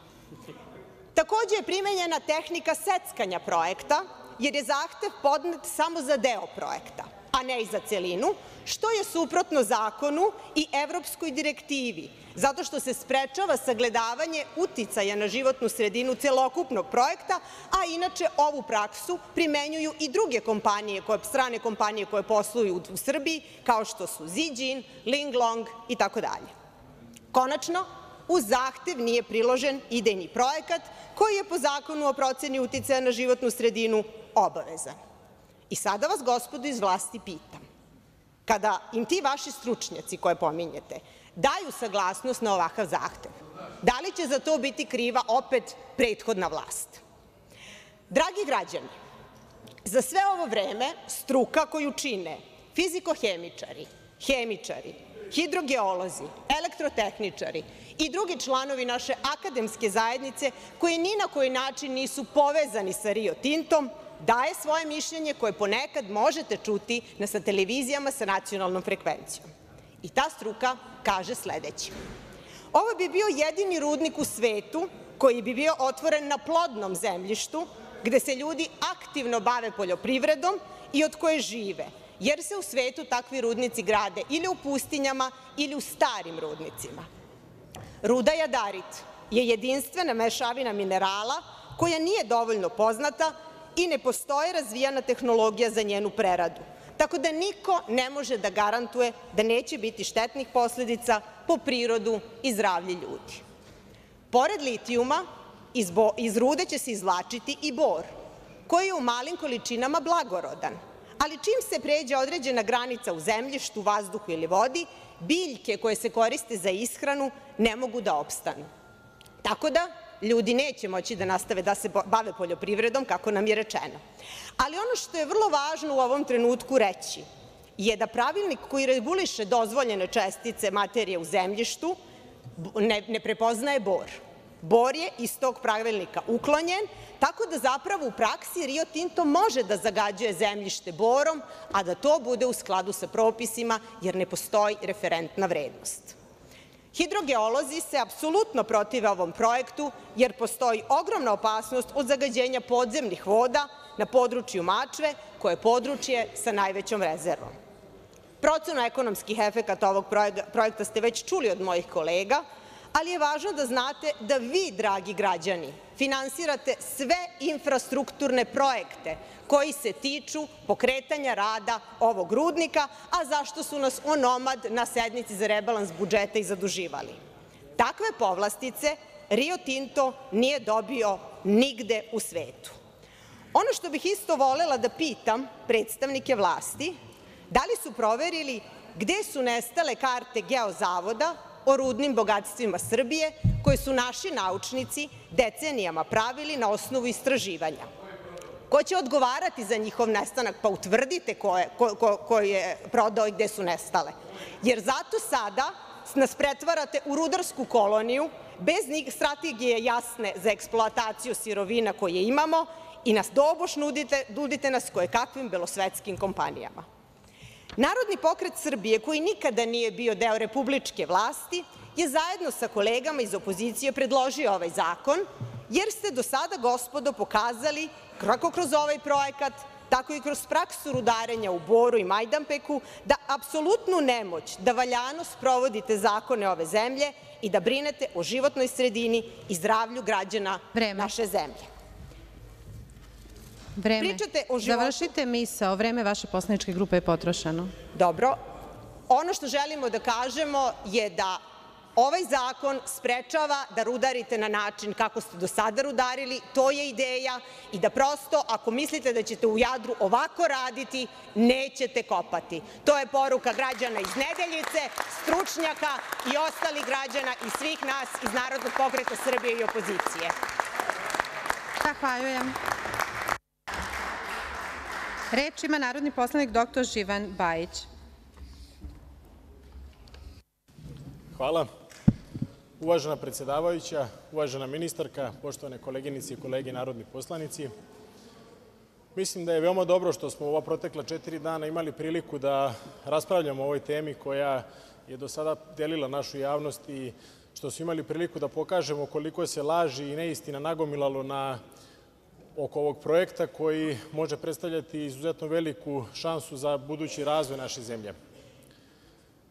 Takođe je primenjena tehnika seckanja projekta, jer je zahtev podnet samo za deo projekta a ne i za celinu, što je suprotno zakonu i evropskoj direktivi, zato što se sprečava sagledavanje uticaja na životnu sredinu celokupnog projekta, a inače ovu praksu primenjuju i druge kompanije, strane kompanije koje posluju u Srbiji, kao što su Ziđin, Linglong i tako dalje. Konačno, uz zahtev nije priložen idejni projekat koji je po Zakonu o proceni uticaja na životnu sredinu obavezan. I sada vas, gospodo iz vlasti, pitam, kada im ti vaši stručnjaci koje pominjete daju saglasnost na ovakav zahtev, da li će za to biti kriva opet prethodna vlast? Dragi građani, za sve ovo vreme struka koju čine fiziko-hemičari, hemičari, hidrogeolozi, elektrotehničari i drugi članovi naše akademske zajednice koji ni na koji način nisu povezani sa Rio Tintom, daje svoje mišljenje koje ponekad možete čuti na sa televizijama sa nacionalnom frekvencijom. I ta struka kaže sledeće. Ovo bi bio jedini rudnik u svetu koji bi bio otvoren na plodnom zemljištu, gde se ljudi aktivno bave poljoprivredom i od koje žive, jer se u svetu takvi rudnici grade ili u pustinjama ili u starim rudnicima. Ruda jadarit je jedinstvena mešavina minerala koja nije dovoljno poznata i ne postoji razvijena tehnologija za njenu preradu, tako da niko ne može da garantuje da neće biti štetnih posledica po prirodu i zdravlje ljudi. Pored litijuma, iz rude će se izvlačiti i bor, koji je u malim količinama blagorodan, ali čim se pređe određena granica u zemljištu, vazduhu ili vodi, biljke koje se koriste za ishranu ne mogu da opstanu. Tako da ljudi neće moći da nastave da se bave poljoprivredom, kako nam je rečeno. Ali ono što je vrlo važno u ovom trenutku reći je da pravilnik koji reguliše dozvoljene čestice materije u zemljištu ne, ne prepoznaje bor. Bor je iz tog pravilnika uklonjen, tako da zapravo u praksi Rio Tinto može da zagađuje zemljište borom, a da to bude u skladu sa propisima, jer ne postoji referentna vrednost. Hidrogeolozi se apsolutno protive ovom projektu, jer postoji ogromna opasnost od zagađenja podzemnih voda na području Mačve, koje je područje sa najvećom rezervom. Procenu ekonomskih efekata ovog projekta ste već čuli od mojih kolega, ali je važno da znate da vi, dragi građani, finansirate sve infrastrukturne projekte koji se tiču pokretanja rada ovog rudnika, a zašto su nas onomad na sednici za rebalans budžeta i zaduživali. Takve povlastice Rio Tinto nije dobio nigde u svetu. Ono što bih isto volela da pitam predstavnike vlasti, da li su proverili gde su nestale karte Geozavoda o rudnim bogatstvima Srbije koje su naši naučnici decenijama pravili na osnovu istraživanja. Ko će odgovarati za njihov nestanak? Pa utvrdite ko je, ko, ko, je prodao i gde su nestale. Jer zato sada nas pretvarate u rudarsku koloniju bez strategije jasne za eksploataciju sirovina koje imamo i nas doboš nudite, nas kakvim belosvetskim kompanijama. Narodni pokret Srbije, koji nikada nije bio deo republičke vlasti, je zajedno sa kolegama iz opozicije predložio ovaj zakon, jer ste do sada, gospodo, pokazali kako kroz ovaj projekat, tako i kroz praksu rudarenja u Boru i Majdanpeku, da apsolutnu nemoć da valjano sprovodite zakone ove zemlje i da brinete o životnoj sredini i zdravlju građana naše zemlje. Vreme. Pričate o životu... Završite misao, vreme vaše poslaničke grupe je potrošeno. Dobro. Ono što želimo da kažemo je da ovaj zakon sprečava da rudarite na način kako ste do sada rudarili, to je ideja, i da prosto ako mislite da ćete u Jadru ovako raditi, nećete kopati. To je poruka građana iz Nedeljice, stručnjaka i ostalih građana i svih nas iz Narodnog pokreta Srbije i opozicije. Zahvaljujem. Reč ima narodni poslanik dr Živan Bajić. Hvala. Uvažena predsedavajuća, uvažena ministarka, poštovane koleginice i kolege narodni poslanici, mislim da je veoma dobro što smo ova protekla četiri dana imali priliku da raspravljamo o ovoj temi koja je do sada delila našu javnost i što smo imali priliku da pokažemo koliko se laži i neistina nagomilalo na oko ovog projekta koji može predstavljati izuzetno veliku šansu za budući razvoj naše zemlje.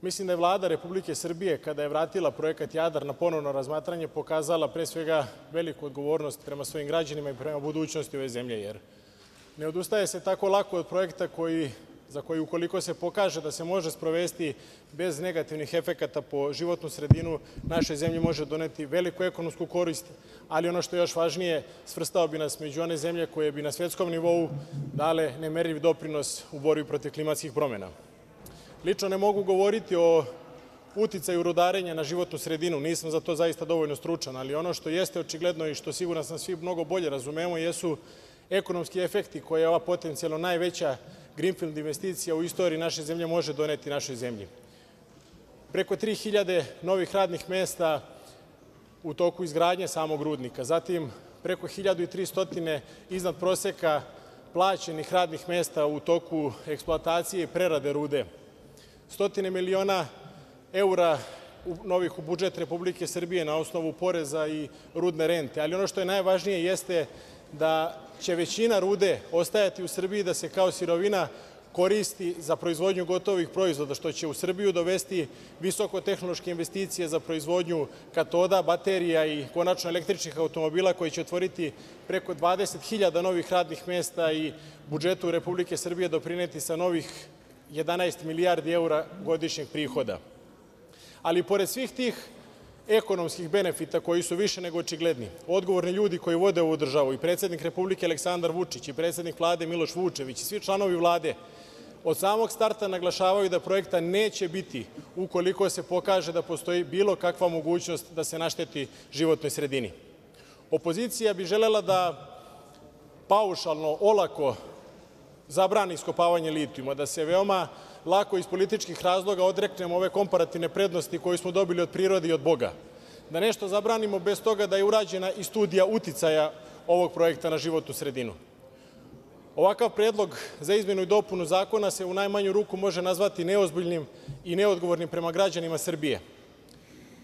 Mislim da je Vlada Republike Srbije, kada je vratila projekat Jadar na ponovno razmatranje, pokazala pre svega veliku odgovornost prema svojim građanima i prema budućnosti ove zemlje, jer ne odustaje se tako lako od projekta koji za koji ukoliko se pokaže da se može sprovesti bez negativnih efekata po životnu sredinu, našoj zemlji može doneti veliku ekonomsku korist, ali ono što je još važnije, svrstao bi nas među one zemlje koje bi na svetskom nivou dale nemerljiv doprinos u borbi protiv klimatskih promena. Lično ne mogu govoriti o uticaju rudarenja na životnu sredinu, nisam za to zaista dovoljno stručan, ali ono što jeste očigledno i što sigurno sam svi mnogo bolje razumemo jesu ekonomski efekti koje ova potencijalno najveća greenfield investicija u istoriji naše zemlje može doneti našoj zemlji. Preko 3.000 novih radnih mesta u toku izgradnje samog rudnika, zatim preko 1.300 iznad proseka plaćenih radnih mesta u toku eksploatacije i prerade rude, stotine miliona eura novih u budžet Republike Srbije na osnovu poreza i rudne rente, ali ono što je najvažnije jeste da će većina rude ostajati u Srbiji da se kao sirovina koristi za proizvodnju gotovih proizvoda, što će u Srbiju dovesti visokotehnološke investicije za proizvodnju katoda, baterija i konačno električnih automobila koji će otvoriti preko 20.000 novih radnih mesta i budžetu Republike Srbije doprineti sa novih 11 milijardi eura godišnjeg prihoda. Ali pored svih tih ekonomskih benefita koji su više nego očigledni, odgovorni ljudi koji vode ovu državu i predsednik Republike Aleksandar Vučić i predsednik Vlade Miloš Vučević i svi članovi Vlade od samog starta naglašavaju da projekta neće biti ukoliko se pokaže da postoji bilo kakva mogućnost da se našteti životnoj sredini. Opozicija bi želela da paušalno, olako zabrani iskopavanje litijuma, da se veoma lako iz političkih razloga odreknemo ove komparativne prednosti koju smo dobili od prirode i od Boga, da nešto zabranimo bez toga da je urađena i studija uticaja ovog projekta na životnu sredinu. Ovakav predlog za izmenu i dopunu zakona se u najmanju ruku može nazvati neozbiljnim i neodgovornim prema građanima Srbije.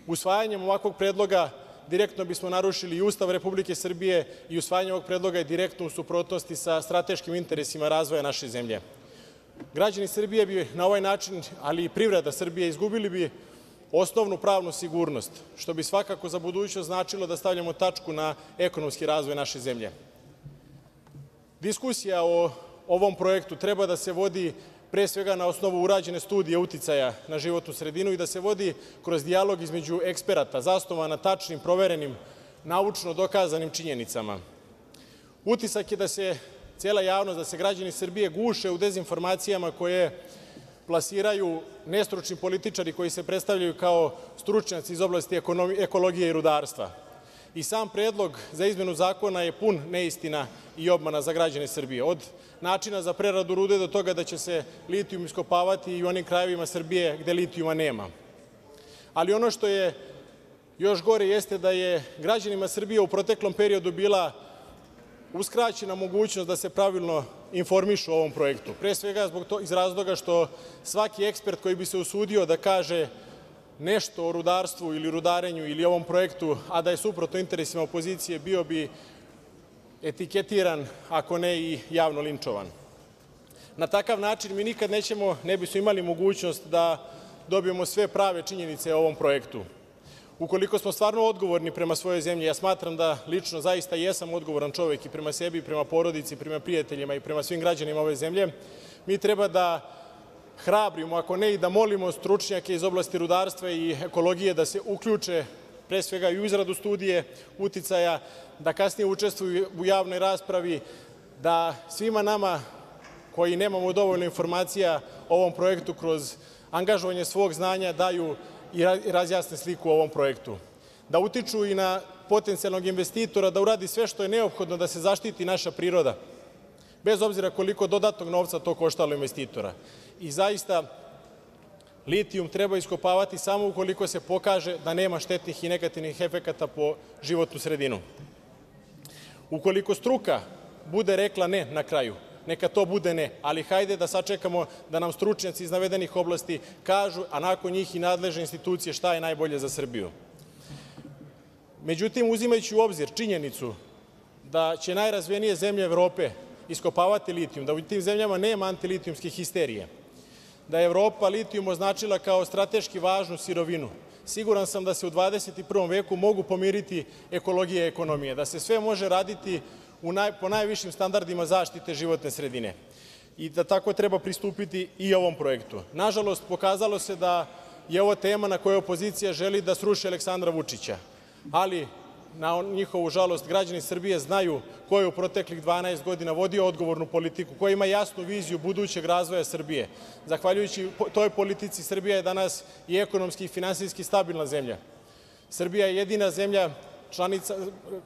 Usvajanjem ovakvog predloga direktno bismo narušili i Ustav Republike Srbije i usvajanje ovog predloga je direktno u suprotnosti sa strateškim interesima razvoja naše zemlje. Građani Srbije bi na ovaj način, ali i privreda Srbije, izgubili bi osnovnu pravnu sigurnost, što bi svakako za budućnost značilo da stavljamo tačku na ekonomski razvoj naše zemlje. Diskusija o ovom projektu treba da se vodi pre svega na osnovu urađene studije uticaja na životnu sredinu i da se vodi kroz dijalog između eksperata, zasnovan na tačnim, proverenim, naučno dokazanim činjenicama. Utisak je da se cela javnost, da se građani Srbije guše u dezinformacijama koje plasiraju nestručni političari koji se predstavljaju kao stručnjaci iz oblasti ekologije i rudarstva. I sam predlog za izmenu zakona je pun neistina i obmana za građane Srbije, od načina za preradu rude do toga da će se litijum iskopavati i u onim krajevima Srbije gde litijuma nema. Ali ono što je još gore jeste da je građanima Srbije u proteklom periodu bila uskraćena mogućnost da se pravilno informišu o ovom projektu, pre svega iz razloga što svaki ekspert koji bi se usudio da kaže nešto o rudarstvu ili rudarenju ili ovom projektu, a da je suprotno interesima opozicije, bio bi etiketiran, ako ne i javno linčovan. Na takav način mi nikad nećemo, ne bismo imali mogućnost da dobijemo sve prave činjenice o ovom projektu. Ukoliko smo stvarno odgovorni prema svojoj zemlji, ja smatram da lično zaista jesam odgovoran čovek i prema sebi, prema porodici, prema prijateljima i prema svim građanima ove zemlje, mi treba da hrabrimo, ako ne i da molimo stručnjake iz oblasti rudarstva i ekologije da se uključe pre svega i u izradu studije uticaja, da kasnije učestvuju u javnoj raspravi, da svima nama koji nemamo dovoljno informacija o ovom projektu kroz angažovanje svog znanja daju i razjasne sliku o ovom projektu, da utiču i na potencijalnog investitora da uradi sve što je neophodno da se zaštiti naša priroda, bez obzira koliko dodatnog novca to koštalo investitora. I zaista, litijum treba iskopavati samo ukoliko se pokaže da nema štetnih i negativnih efekata po životnu sredinu. Ukoliko struka bude rekla ne na kraju, neka to bude ne, ali hajde da sačekamo da nam stručnjaci iz navedenih oblasti kažu, a nakon njih i nadležne institucije šta je najbolje za Srbiju. Međutim, uzimajući u obzir činjenicu da će najrazvijenije zemlje Evrope iskopavati litijum, da u tim zemljama nema antilitijumske histerije, da je Evropa litijum označila kao strateški važnu sirovinu, siguran sam da se u 21. veku mogu pomiriti ekologija i ekonomija, da se sve može raditi po najvišim standardima zaštite životne sredine i da tako treba pristupiti i ovom projektu. Nažalost, pokazalo se da je ovo tema na kojoj opozicija želi da sruši Aleksandra Vučića, ali na njihovu žalost građani Srbije znaju ko je u proteklih 12 godina vodio odgovornu politiku, ko ima jasnu viziju budućeg razvoja Srbije. Zahvaljujući toj politici Srbija je danas i ekonomski i finansijski stabilna zemlja. Srbija je jedina zemlja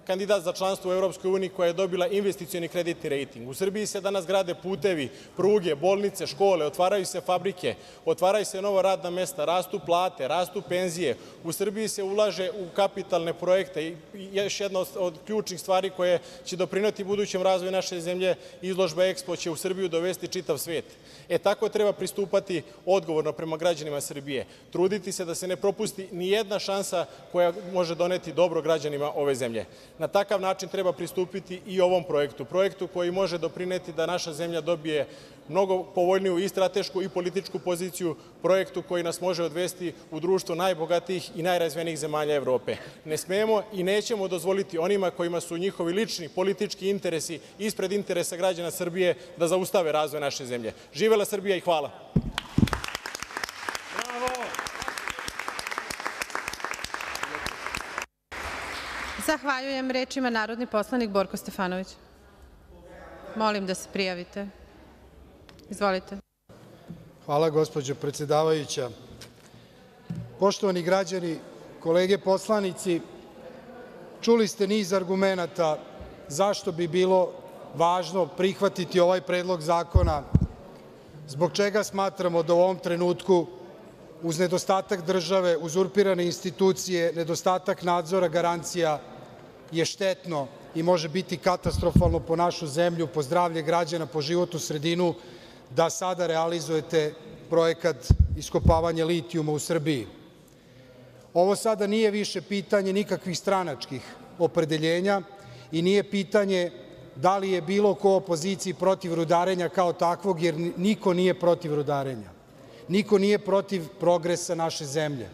kandidat za članstvo u uniji koja je dobila investicioni kreditni rejting. U Srbiji se danas grade putevi, pruge, bolnice, škole, otvaraju se fabrike, otvaraju se nova radna mesta, rastu plate, rastu penzije. U Srbiji se ulaže u kapitalne projekte i još jedna od ključnih stvari koje će doprineti budućem razvoju naše zemlje, izložba EKSPO će u Srbiju dovesti čitav svet. E tako treba pristupati odgovorno prema građanima Srbije, truditi se da se ne propusti ni jedna šansa koja može doneti dobro građanima ove zemlje. Na takav način treba pristupiti i ovom projektu, projektu koji može doprineti da naša zemlja dobije mnogo povoljniju i stratešku i političku poziciju, projektu koji nas može odvesti u društvo najbogatijih i najrazvijenijih zemalja Evrope. Ne smemo i nećemo dozvoliti onima kojima su njihovi lični politički interesi ispred interesa građana Srbije da zaustave razvoj naše zemlje. Živela Srbija i hvala. Zahvaljujem. Reč ima narodni poslanik Borko Stefanović. Molim da se prijavite. Izvolite. Hvala, gospođo predsedavajuća. Poštovani građani, kolege poslanici, čuli ste niz argumenata zašto bi bilo važno prihvatiti ovaj predlog zakona, zbog čega smatramo da u ovom trenutku, uz nedostatak države, uzurpirane institucije, nedostatak nadzora, garancija, je štetno i može biti katastrofalno po našu zemlju, po zdravlje građana, po životnu sredinu, da sada realizujete projekat iskopavanja litijuma u Srbiji. Ovo sada nije više pitanje nikakvih stranačkih opredeljenja i nije pitanje da li je bilo ko opoziciji protiv rudarenja kao takvog, jer niko nije protiv rudarenja. Niko nije protiv progresa naše zemlje.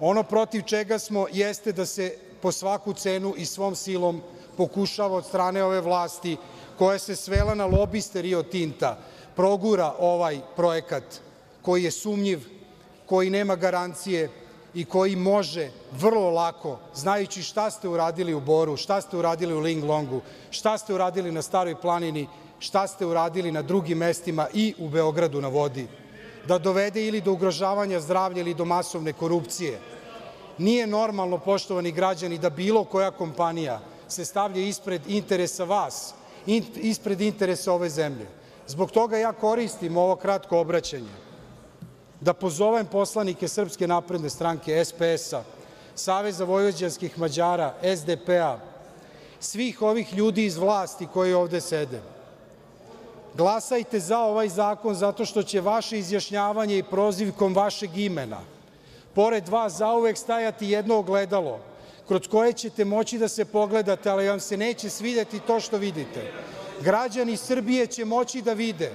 Ono protiv čega smo jeste da se po svaku cenu i svom silom pokušava od strane ove vlasti, koja se svela na lobiste Rio Tinta, progura ovaj projekat koji je sumnjiv, koji nema garancije i koji može vrlo lako, znajući šta ste uradili u Boru, šta ste uradili u Linglongu, šta ste uradili na Staroj planini, šta ste uradili na drugim mestima i u Beogradu na vodi, da dovede ili do ugrožavanja zdravlja ili do masovne korupcije. Nije normalno, poštovani građani, da bilo koja kompanija se stavlja ispred interesa vas, ispred interesa ove zemlje. Zbog toga ja koristim ovo kratko obraćanje da pozovem poslanike Srpske napredne stranke, SPS-a, Saveza vojvođanskih Mađara, SDP-a, svih ovih ljudi iz vlasti koji ovde sede. Glasajte za ovaj zakon zato što će vaše izjašnjavanje i prozivkom vašeg imena pored vas zauvek stajati jedno ogledalo kroz koje ćete moći da se pogledate, ali vam se neće svideti to što vidite. Građani Srbije će moći da vide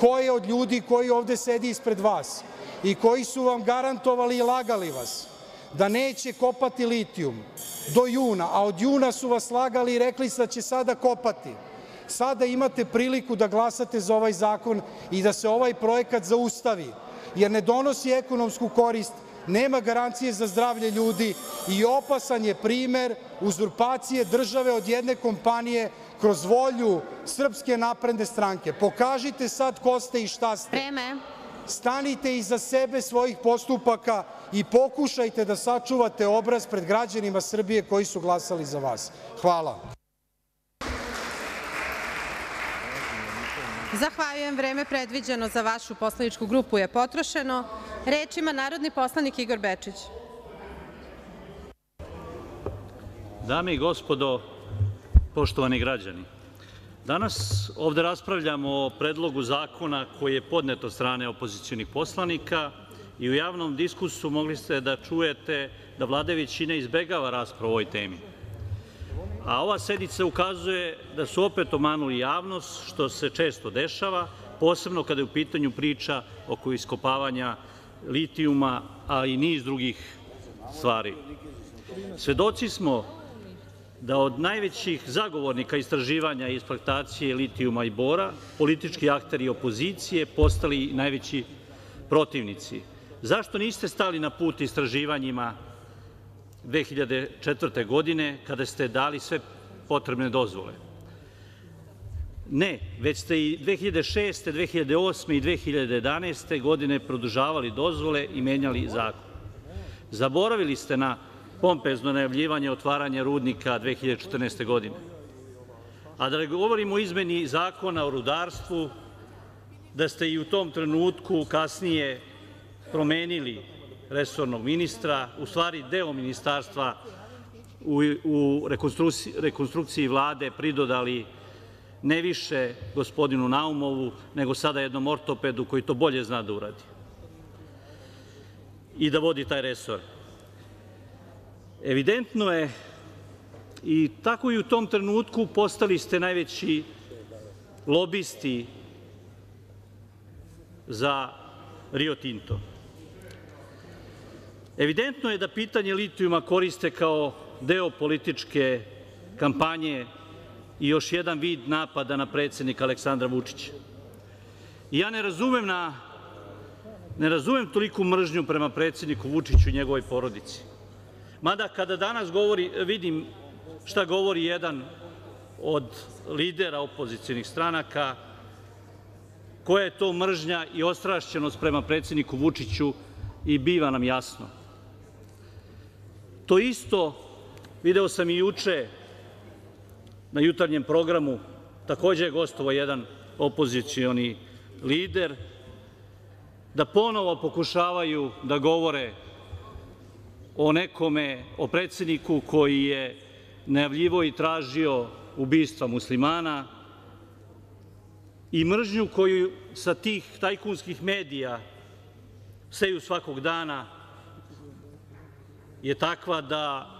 ko je od ljudi koji ovde sedi ispred vas i koji su vam garantovali i lagali vas da neće kopati litijum do juna, a od juna su vas lagali i rekli da će sada kopati, sada imate priliku da glasate za ovaj zakon i da se ovaj projekat zaustavi, jer ne donosi ekonomsku korist, nema garancije za zdravlje ljudi i opasan je primer uzurpacije države od jedne kompanije kroz volju Srpske napredne stranke. Pokažite sad ko ste i šta ste. Vreme. Stanite iza sebe svojih postupaka i pokušajte da sačuvate obraz pred građanima Srbije koji su glasali za vas. Hvala. Zahvaljujem. Vreme predviđeno za vašu poslaničku grupu je potrošeno. Reč ima narodni poslanik Igor Bečić. Dame i gospodo, poštovani građani, danas ovde raspravljamo o predlogu zakona koji je podnet od strane opozicionih poslanika i u javnom diskusu mogli ste da čujete da vlada većina izbegava raspravu o ovoj temi. A ova sednica ukazuje da su opet omanuli javnost, što se često dešava, posebno kada je u pitanju priča oko iskopavanja litijuma, a i niz drugih stvari. Svedoci smo da od najvećih zagovornika istraživanja i eksploatacije litijuma i bora, politički akteri opozicije postali najveći protivnici. Zašto niste stali na put istraživanjima 2004. godine, kada ste dali sve potrebne dozvole? Ne, već ste i 2006, 2008. i 2011. godine produžavali dozvole i menjali zakon. Zaboravili ste na pompezno najavljivanje otvaranja rudnika 2014. godine. A da ne govorimo o izmeni Zakona o rudarstvu, da ste i u tom trenutku kasnije promenili resornog ministra, u stvari deo ministarstva u, rekonstrukciji vlade pridodali ne više gospodinu Naumovu, nego sada jednom ortopedu koji to bolje zna da uradi i da vodi taj resor. Evidentno je i tako i u tom trenutku postali ste najveći lobisti za Rio Tinto. Evidentno je da pitanje litijuma koriste kao deo političke kampanje i još jedan vid napada na predsednika Aleksandra Vučića. Ja ne razumem na ne razumem toliku mržnju prema predsedniku Vučiću i njegovoj porodici. Mada kada danas govori, vidim šta govori jedan od lidera opozicionih stranaka, koja je to mržnja i ostrašćenost prema predsedniku Vučiću i biva nam jasno. To isto video sam i juče na jutarnjem programu, takođe je gostovao jedan opozicioni lider, da ponovo pokušavaju da govore o nekome, o predsedniku koji je najavljivo i tražio ubistva muslimana i mržnju koju sa tih tajkunskih medija seju svakog dana je takva da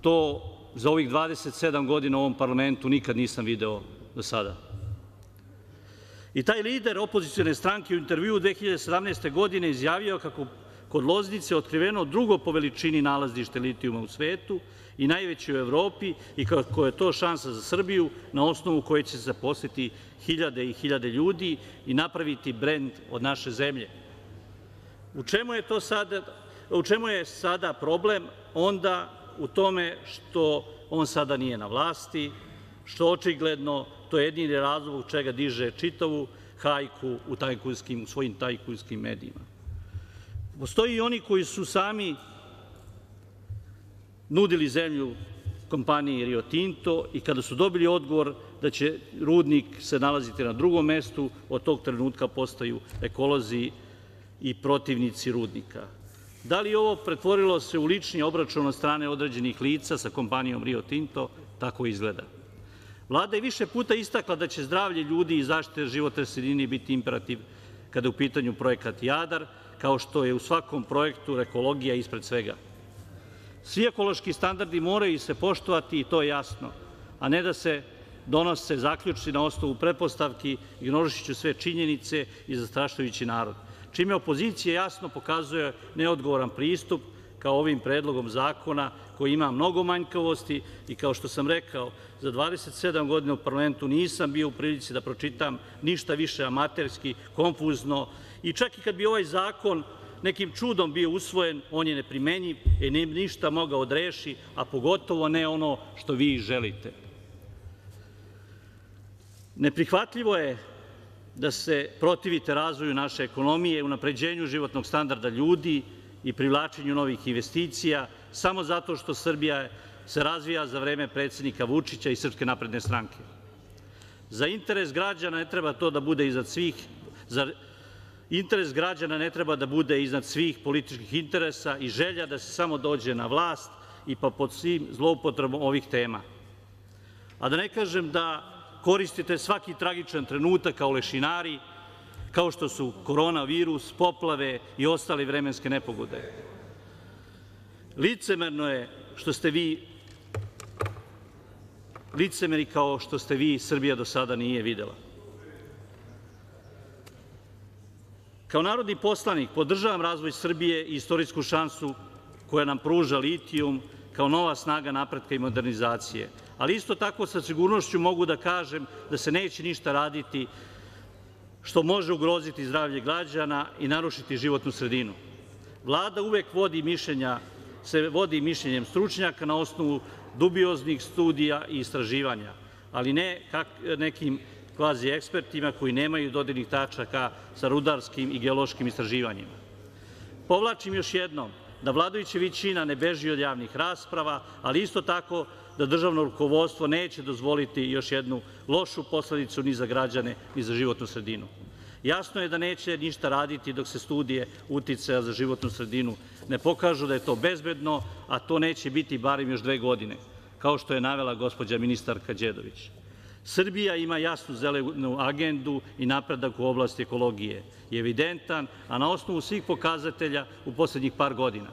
to za ovih 27 godina u ovom parlamentu nikad nisam video do sada. I taj lider opozicione stranke u intervjuu 2017. godine izjavio kako kod Loznice otkriveno drugo po veličini nalazište litijuma u svetu i najveće u Evropi i kako je to šansa za Srbiju na osnovu koje će se zaposliti hiljade i hiljade ljudi i napraviti brend od naše zemlje. U čemu je sada, problem? Onda u tome što on sada nije na vlasti, što očigledno to je jedini razlog čega diže čitavu hajku u svojim tajkunskim medijima. Postoji i oni koji su sami nudili zemlju kompaniji Rio Tinto i kada su dobili odgovor da će rudnik se nalaziti na drugom mestu, od tog trenutka postaju ekolozi i protivnici rudnika. Da li ovo pretvorilo se u lični obračun od strane određenih lica sa kompanijom Rio Tinto? Tako izgleda. Vlada je više puta istakla da će zdravlje ljudi i zaštite životne sredine biti imperativ kada je u pitanju projekat Jadar, kao što je u svakom projektu ekologija ispred svega. Svi ekološki standardi moraju se poštovati i to je jasno, a ne da se donose zaključci na osnovu pretpostavki, ignorišući sve činjenice i zastrašujući narod, čime opozicija jasno pokazuje neodgovoran pristup kao ovim predlogom zakona koji ima mnogo manjkavosti i kao što sam rekao, za 27 godina u parlamentu nisam bio u prilici da pročitam ništa više amaterski, konfuzno i čak i kad bi ovaj zakon nekim čudom bio usvojen, on je neprimenjiv i ne ništa mogao odreši, a pogotovo ne ono što vi želite. Neprihvatljivo je da se protivite razvoju naše ekonomije, unapređenju životnog standarda ljudi i privlačenju novih investicija, samo zato što Srbija se razvija za vreme predsednika Vučića i Srpske napredne stranke. Za interes građana ne treba to da bude iznad svih, za interes građana ne treba da bude iznad svih političkih interesa i želja da se samo dođe na vlast i pa pod svim zloupotrebom ovih tema. A da ne kažem da koristite svaki tragičan trenutak kao lešinari, kao što su koronavirus, poplave i ostale vremenske nepogode. Licemerno je što ste vi licemeri kao što ste vi Srbija do sada nije videla. Kao narodni poslanik podržavam razvoj Srbije i istorijsku šansu koja nam pruža litijum kao nova snaga napretka i modernizacije, ali isto tako sa sigurnošću mogu da kažem da se neće ništa raditi što može ugroziti zdravlje građana i narušiti životnu sredinu. Vlada uvek se vodi mišljenjem stručnjaka na osnovu dubioznih studija i istraživanja, ali ne nekim kvazi ekspertima koji nemaju dodirnih tačaka sa rudarskim i geološkim istraživanjima. Povlačim još jednom da vladajuća većina ne beži od javnih rasprava, ali isto tako da državno rukovodstvo neće dozvoliti još jednu lošu posledicu ni za građane, ni za životnu sredinu. Jasno je da neće ništa raditi dok se studije uticaja za životnu sredinu ne pokažu da je to bezbedno, a to neće biti barem još dve godine, kao što je navela gospođa ministarka Đedović. Srbija ima jasnu zelenu agendu i napredak u oblasti ekologije je evidentan, a na osnovu svih pokazatelja u poslednjih par godina.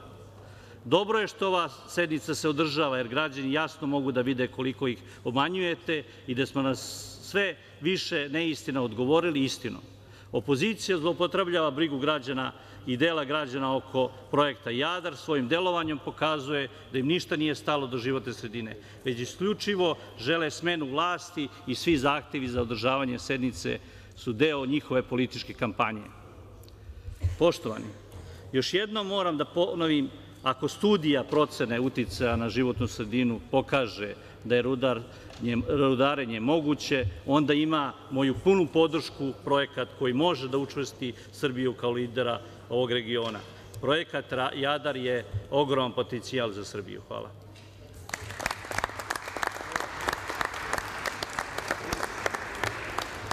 Dobro je što ova sednica se održava, jer građani jasno mogu da vide koliko ih omanjujete i da smo nas sve više neistina odgovorili istinom. Opozicija zlopotrebljava brigu građana i dela građana oko projekta Jadar, svojim delovanjem pokazuje da im ništa nije stalo do životne sredine, već isključivo žele smenu vlasti i svi zahtevi za održavanje sednice su deo njihove političke kampanje. Poštovani, još jednom moram da ponovim Ako studija procene uticaja na životnu sredinu pokaže da je rudarenje moguće, onda ima moju punu podršku projekat koji može da učvrsti Srbiju kao lidera ovog regiona. Projekat Jadar je ogroman potencijal za Srbiju. Hvala.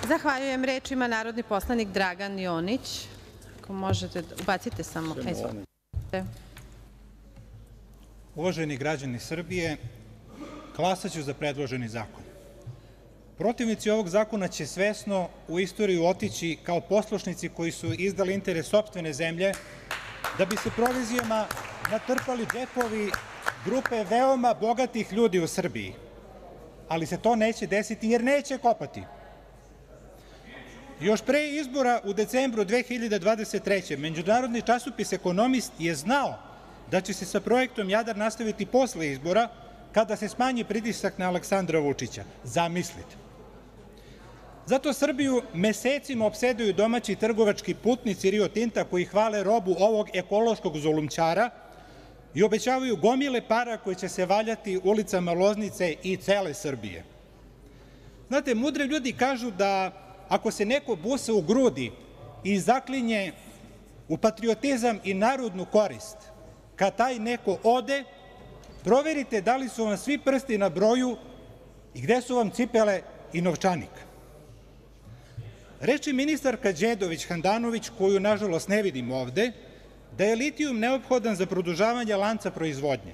Zahvaljujem. Reč ima narodni poslanik Dragan Jonić. Ako možete, ubacite samo. Uvaženi građani Srbije, glasaću za predloženi zakon. Protivnici ovog zakona će svesno u istoriju otići kao poslušnici koji su izdali interes sopstvene zemlje da bi se provizijama natrpali džepovi grupe veoma bogatih ljudi u Srbiji. Ali se to neće desiti jer neće kopati. Još pre izbora u decembru 2023. Međunarodni časopis Ekonomist je znao da će se sa projektom Jadar nastaviti posle izbora kada se smanji pritisak na Aleksandra Vučića. Zamislite. Zato Srbiju mesecima opseduju domaći trgovački putnici Rio Tinta koji hvale robu ovog ekološkog zulumčara i obećavaju gomile para koje će se valjati ulicama Loznice i cele Srbije. Znate, mudre ljudi kažu da ako se neko busa u grudi i zaklinje u patriotizam i narodnu korist, kad taj neko ode, proverite da li su vam svi prsti na broju i gde su vam cipele i novčanik. Reči ministarka Đedović Handanović, koju nažalost ne vidim ovde, da je litijum neophodan za produžavanje lanca proizvodnje.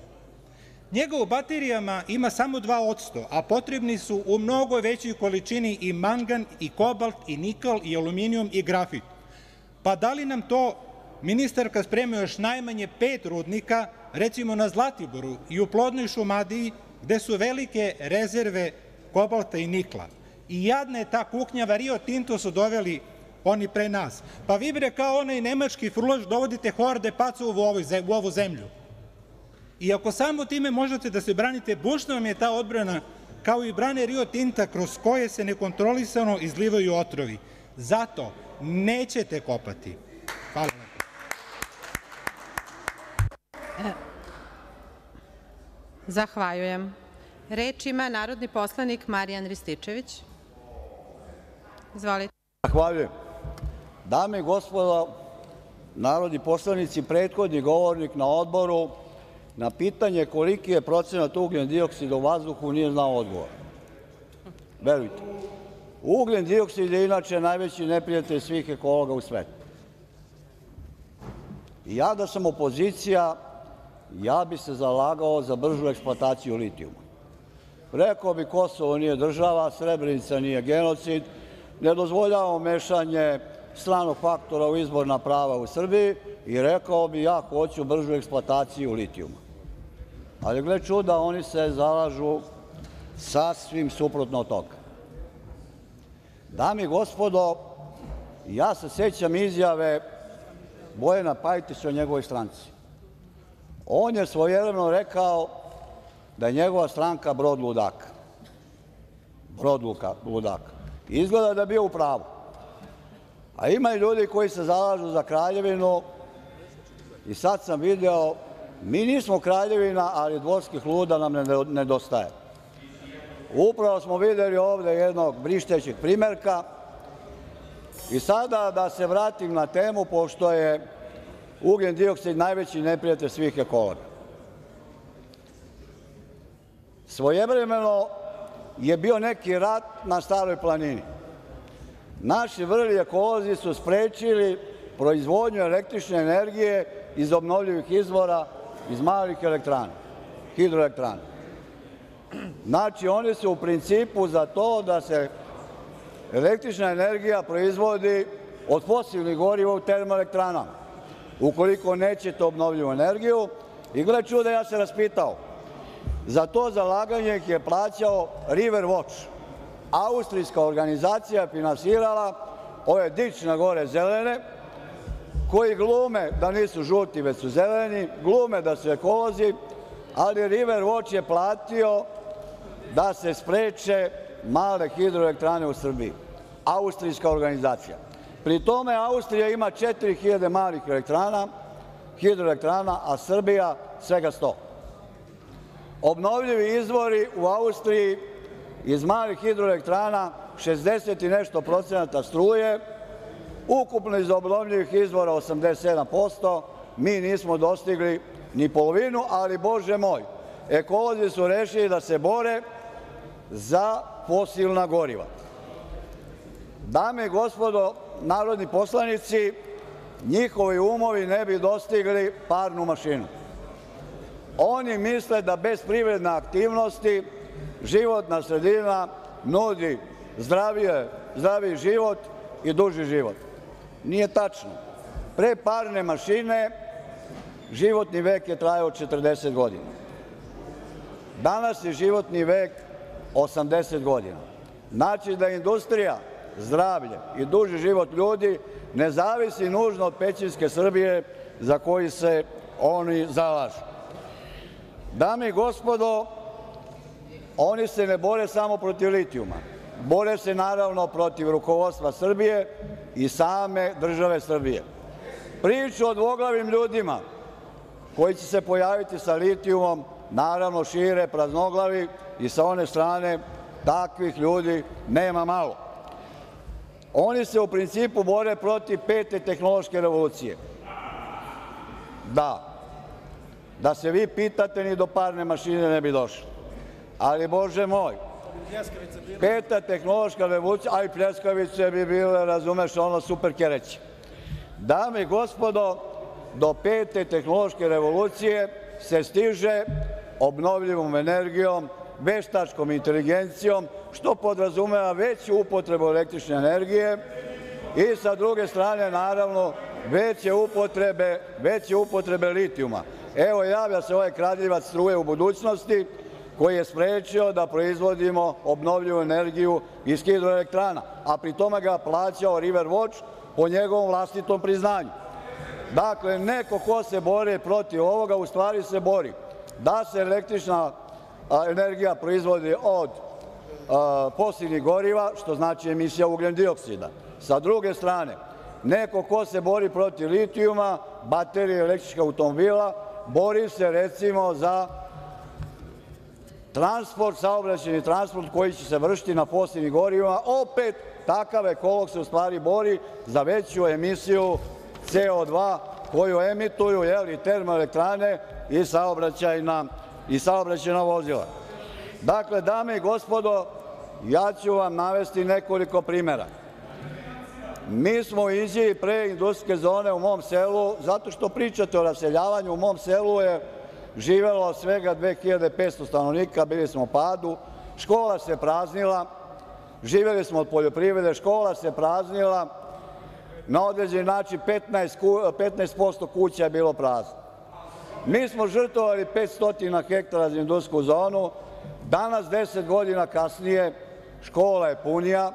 Njega u baterijama ima samo 2%, a potrebni su u mnogo većoj količini i mangan, i kobalt, i nikl, i aluminijum, i grafit. Pa da li nam to ministarka sprema još najmanje pet rudnika, recimo na Zlatiboru i u plodnoj Šumadiji, gde su velike rezerve kobalta i nikla. I jadna je ta kuknjava, Rio Tinto su doveli oni pre nas. Pa vi bre kao onaj nemački fruloš dovodite horde pacova u ovu zemlju. I ako samo time možete da se branite, bušna vam je ta odbrana, kao i brane Rio Tinta kroz koje se nekontrolisano izlivaju otrovi. Zato nećete kopati. Hvala. Zahvaljujem. Reč ima narodni poslanik Marijan Rističević. Izvolite. Zahvaljujem. Dame i gospodo narodni poslanici, prethodni govornik na odboru na pitanje koliki je procenat ugljen dioksida u vazduhu nije znao odgovor. Verujte. Ugljen dioksid je inače najveći neprijatelj svih ekologa u svetu. Ja da sam opozicija, ja bih se zalagao za bržu eksploataciju litijuma. Rekao bi Kosovo nije država, Srebrenica nije genocid, ne dozvoljavamo mešanje stranog faktora u izborna prava u Srbiji i rekao bi ja hoću bržu eksploataciju litijuma. Ali gle čuda, oni se zalažu sasvim suprotno od toga. Dame i gospodo, ja se sećam izjave Bojana Pajtića o njegovoj stranci. On je svojevremeno rekao da je njegova stranka brod ludaka. Brod ludaka. Izgleda da je bio u pravu. A ima i ljudi koji se zalažu za kraljevinu i sad sam video, mi nismo kraljevina, ali dvorskih luda nam nedostaje. Upravo smo videli ovde jednog brištećeg primerka i sada da se vratim na temu, pošto je ugljen dioksid najveći neprijatelj svih ekologa. Svojevremeno je bio neki rat na Staroj planini. Naši vrli ekolozi su sprečili proizvodnju električne energije iz obnovljivih izvora, iz malih elektrana, hidroelektrana. Znači, oni su u principu za to da se električna energija proizvodi od fosilnih goriva u termoelektranama. Ukoliko nećete obnovljivu energiju, i gle čuda, ja se raspitao, za to zalaganje ih je plaćao River Watch, austrijska organizacija finansirala ove dične gore zelene, koji glume da nisu žuti, već su zeleni, glume da su ekolozi, ali River Watch je platio da se spreče male hidroelektrane u Srbiji. Austrijska organizacija. Pri tome Austrija ima 4000 malih elektrana, hidroelektrana, a Srbija svega 100. Obnovljivi izvori u Austriji iz malih hidroelektrana 60 i nešto procenata struje, ukupno iz obnovljivih izvora 87%, mi nismo dostigli ni polovinu, ali Bože moj, ekolozi su rešili da se bore za fosilna goriva. Dame i gospodo narodni poslanici, njihovi umovi ne bi dostigli parnu mašinu. Oni misle da bez privredne aktivnosti životna sredina nudi zdraviji život i duži život. Nije tačno. Pre parne mašine životni vek je trajao 40 godina. Danas je životni vek 80 godina. Znači da industrija, zdravlje i duži život ljudi ne zavisi nužno od pećinske Srbije za koju se oni zalažu. Dame i gospodo, oni se ne bore samo protiv litijuma, bore se naravno protiv rukovodstva Srbije i same države Srbije. Priču o dvoglavim ljudima koji će se pojaviti sa litijumom naravno šire praznoglavi i sa one strane takvih ljudi nema malo. Oni se u principu bore protiv pete tehnološke revolucije. Da, da se vi pitate ni do parne mašine ne bi došlo. Ali, Bože moj, peta tehnološka revolucija, a i pljeskavice bi bile, razumeš, ono super kereće. Dame i gospodo, do pete tehnološke revolucije se stiže obnovljivom energijom, veštačkom inteligencijom, što podrazumeva veću upotrebu električne energije i sa druge strane, naravno, veće upotrebe litijuma. Evo, javlja se ovaj kradljivac struje u budućnosti koji je sprečio da proizvodimo obnovljivu energiju iz hidroelektrana, a pri tome ga plaćao River Watch po njegovom vlastitom priznanju. Dakle, neko ko se bori protiv ovoga u stvari se bori da se električna energija proizvodi od fosilnih goriva, što znači emisija ugljendioksida. Sa druge strane, neko ko se bori protiv litijuma, baterije električnih automobila, bori se recimo za transport, saobraćajni transport koji će se vršiti na fosilnim gorivima. Opet, takav ekolog se u stvari bori za veću emisiju CO2 koju emituju termoelektrane i saobraćajna vozila. Dakle, dame i gospodo, ja ću vam navesti nekoliko primera. Mi smo u Inđiji pre industrijske zone u mom selu, zato što pričate o raseljavanju, u mom selu je živelo svega 2500 stanovnika, bili smo u padu, škola se praznila, živeli smo od poljoprivrede, škola se praznila, na određeni način 15% kuća je bilo prazno. Mi smo žrtvovali 500 hektara za industrijsku zonu, danas 10 godina kasnije škola je punija,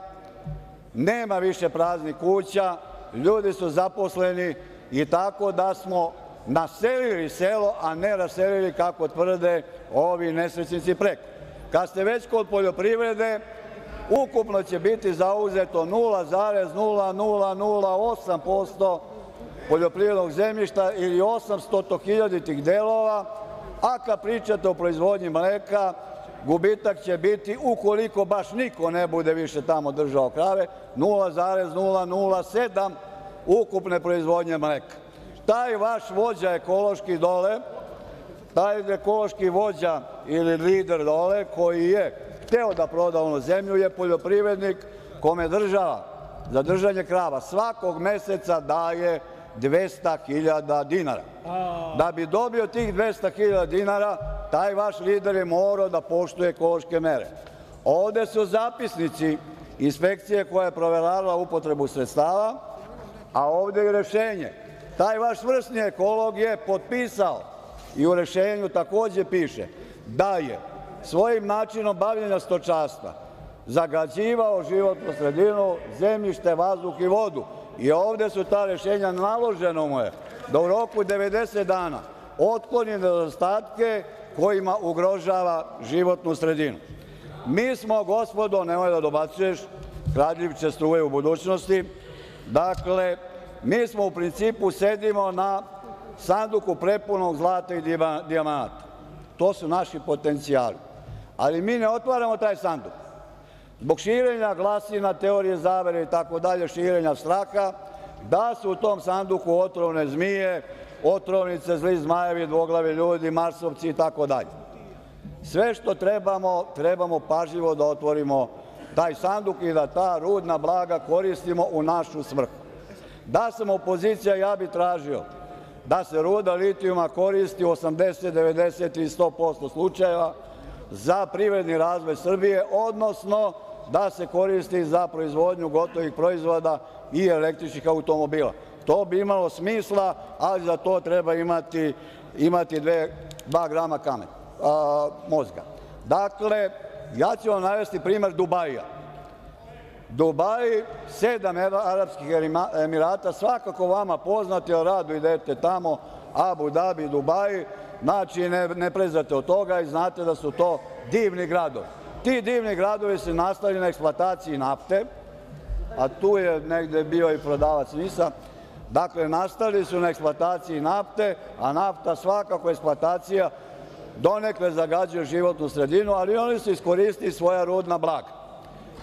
nema više praznih kuća, ljudi su zaposleni i tako da smo naselili selo, a ne raselili kako tvrde ovi nesrećnici preko. Kad ste već kod poljoprivrede, ukupno će biti zauzeto 0,0008% poljoprivrednog zemljišta ili 800 hiljaditih delova, a kad pričate o proizvodnji mleka, gubitak će biti, ukoliko baš niko ne bude više tamo držao krave, 0,007 ukupne proizvodnje mleka. Taj vaš vođa ekološki dole, taj ekološki vođa ili lider dole koji je hteo da proda onu zemlju je poljoprivrednik kome država za držanje krava svakog meseca daje 200.000 dinara. Da bi dobio tih 200.000 dinara, taj vaš lider je morao da poštuje ekološke mere. Ovde su zapisnici inspekcije koja je proveravala upotrebu sredstava, a ovde je rešenje. Taj vaš vrsni ekolog je potpisao i u rešenju takođe piše da je svojim načinom bavljenja stočarstva zagađivao životnu sredinu, zemljište, vazduh i vodu i ovde su ta rešenja, naloženo mu je da u roku 90 dana otkloni nedostatke kojima ugrožava životnu sredinu. Mi smo, gospodo, nemoj da dobacuješ, kradljivče struje u budućnosti, dakle, mi smo u principu sedimo na sanduku prepunog zlata i dijamanata. To su naši potencijali. Ali mi ne otvaramo taj sanduk. Zbog širenja glasina, teorije zavere i tako dalje, širenja straha, da su u tom sanduku otrovne zmije, otrovnice, zli zmajevi, dvoglavi ljudi, marsovci i tako dalje. Sve što trebamo, trebamo pažljivo da otvorimo taj sanduk i da ta rudna blaga koristimo u našu svrhu. Da sam opozicija, ja bih tražio da se ruda litijuma koristi u 80, 90 i 100% slučajeva za privredni razvoj Srbije, odnosno da se koristi za proizvodnju gotovih proizvoda i električnih automobila. To bi imalo smisla, ali za to treba imati, dva grama kamena, a, mozga. Dakle, ja ću vam navesti primer Dubaija. Dubaji, sedam arapskih emirata, svakako vama poznati, jer rado idete tamo, Abu Dhabi, Dubaji, znači ne prezate od toga i znate da su to divni gradovi. Ti divni gradovi se nastavili na eksploataciji nafte, a tu je negde bio i prodavac NIS-a, dakle nastali su na eksploataciji nafte, a nafta svakako eksploatacija donekle zagađuje životnu sredinu, ali oni su iskoristili svoja rudna blaga.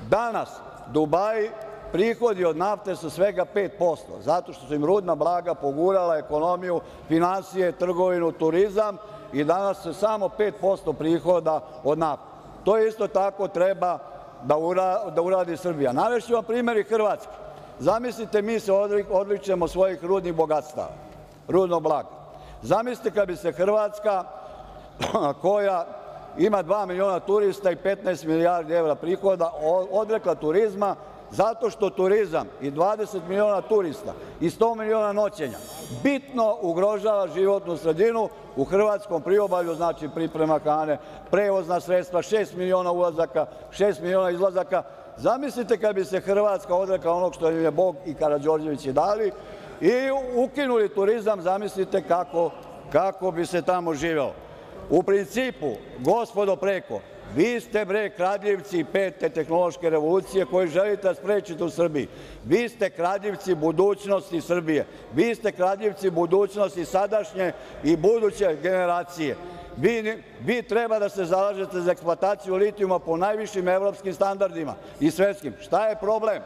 Danas Dubaji prihodi od nafte su svega 5%, zato što su im rudna blaga pogurala ekonomiju, finansije, trgovinu, turizam i danas su samo 5% prihoda od nafte. To isto tako treba da, da uradi Srbija. Navešću vam primjer i Hrvatske. Zamislite, mi se odličemo svojih rudnih bogatstava, rudnog blaga. Zamislite kad bi se Hrvatska, koja ima 2 miliona turista i 15 milijardi evra prihoda, odrekla turizma zato što turizam i 20 miliona turista i 100 miliona noćenja bitno ugrožava životnu sredinu u hrvatskom priobalju, znači priprema hrane, prevozna sredstva, 6 miliona ulazaka, 6 miliona izlazaka. Zamislite kad bi se Hrvatska odrekla onog što je Bog i Karađorđević dali i ukinuli turizam, zamislite kako, kako bi se tamo živelo. U principu, gospodo preko, vi ste bre kradljivci pete tehnološke revolucije koji želite da sprečite u Srbiji. Vi ste kradljivci budućnosti Srbije. Vi ste kradljivci budućnosti sadašnje i buduće generacije. Vi, vi treba da se zalažete za eksploataciju litijuma po najvišim evropskim standardima i svetskim. Šta je problem?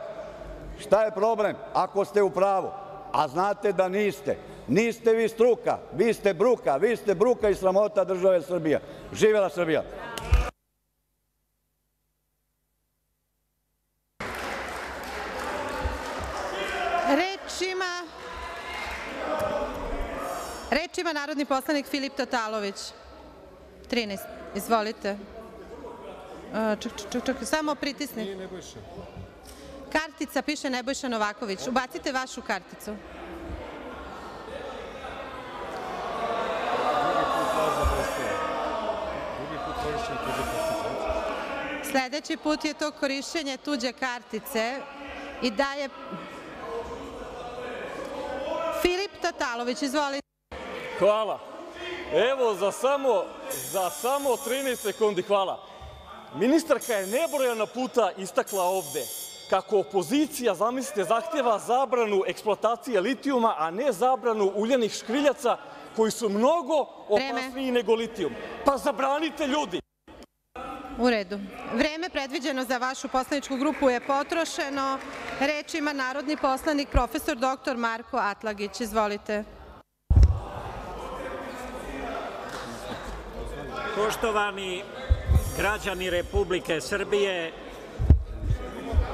Šta je problem ako ste u pravu? A znate da niste. Niste vi struka, vi ste bruka, vi ste bruka i sramota države Srbije. Živela Srbija! Reč ima, reč ima narodni poslanik Filip Tatalović. 13. Izvolite. Ček, ček, ček, samo pritisni. Kartica piše Nebojša Novaković. Ubacite vašu karticu. Sledeći put je to korišćenje tuđe kartice i daje... Filip Tatalović, izvolite. Hvala. Evo, za samo, za samo 13 sekundi, hvala. Ministarka je nebrojana puta istakla ovde kako opozicija, zamislite, zahteva zabranu eksploatacije litijuma, a ne zabranu uljenih škriljaca koji su mnogo opasniji nego litijum. Pa zabranite ljudi! U redu. Vreme predviđeno za vašu poslaničku grupu je potrošeno. Reč ima narodni poslanik profesor dr Marko Atlagić. Izvolite. Poštovani građani Republike Srbije,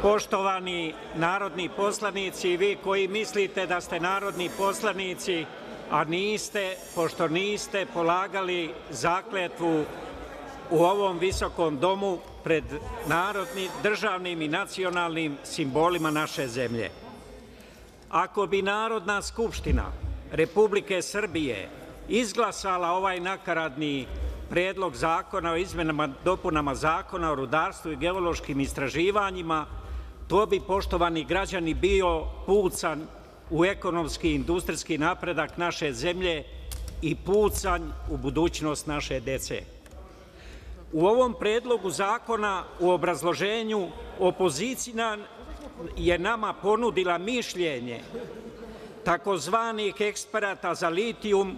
poštovani narodni poslanici i vi koji mislite da ste narodni poslanici, a niste, pošto niste polagali zakletvu u ovom visokom domu pred narodnim, državnim i nacionalnim simbolima naše zemlje. Ako bi Narodna skupština Republike Srbije izglasala ovaj nakaradni Predlog zakona o izmenama i dopunama Zakona o rudarstvu i geološkim istraživanjima, to bi, poštovani građani, bio pucanj u ekonomski i industrijski napredak naše zemlje i pucanj u budućnost naše dece. U ovom predlogu zakona u obrazloženju opozicija je nama ponudila mišljenje takozvanih eksperata za litijum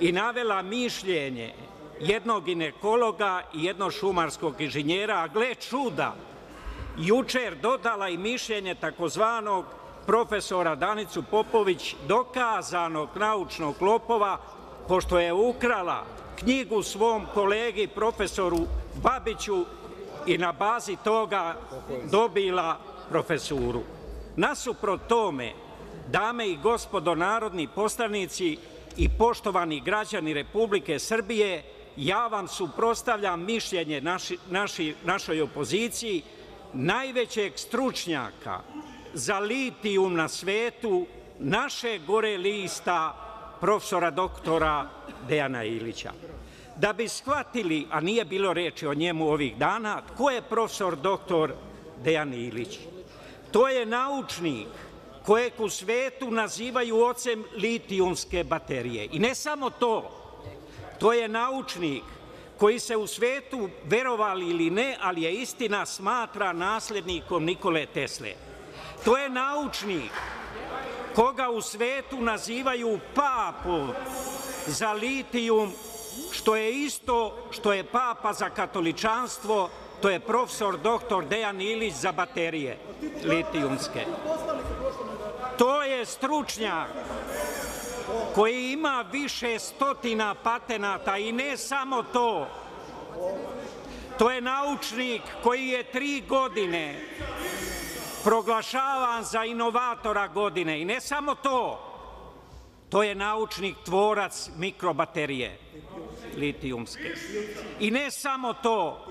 i navela mišljenje jednog ginekologa i jednog šumarskog inženjera, a gle čuda, juče dodala i mišljenje takozvanog profesora Danicu Popović, dokazanog naučnog lopova, pošto je ukrala knjigu svom kolegi profesoru Babiću i na bazi toga dobila profesuru. Nasuprot tome, dame i gospodo narodni poslanici i poštovani građani Republike Srbije, ja vam suprotstavljam mišljenje našoj opoziciji, najvećeg stručnjaka za litijum na svetu, našeg gore lista, profesora doktora Dejana Ilića. Da bi shvatili, a nije bilo reči o njemu ovih dana, ko je profesor doktor Dejan Ilić? To je naučnik kojeg u svetu nazivaju ocem litijumske baterije. I ne samo to, to je naučnik koji se u svetu, verovali ili ne, ali je istina, smatra naslednikom Nikole Tesle. To je naučnik koga u svetu nazivaju papu za litijum, što je isto što je papa za katoličanstvo, to je profesor doktor Dejan Ilić za baterije litijumske. To je stručnjak koji ima više stotina patenata i ne samo to, to je naučnik koji je tri godine proglašavan za inovatora godine. I ne samo to, to je naučnik tvorac mikrobaterije litijumske. I ne samo to,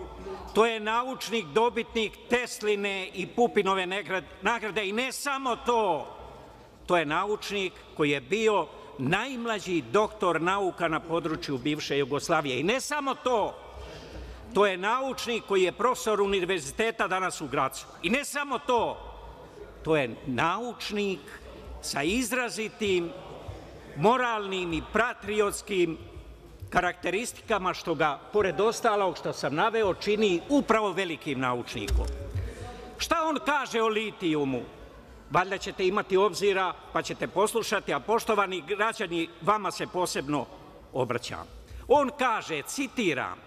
to je naučnik dobitnik Tesline i Pupinove nagrade. I ne samo to, to je naučnik koji je bio najmlađi doktor nauka na području bivše Jugoslavije. I ne samo to, to je naučnik koji je profesor univerziteta danas u Gracu. I ne samo to, to je naučnik sa izrazitim moralnim i patriotskim karakteristikama, što ga, pored ostalog što sam naveo, čini upravo velikim naučnikom. Šta on kaže o litijumu? Valjda ćete imati obzira, pa ćete poslušati, a poštovani građani, vama se posebno obraćam. On kaže, citiram,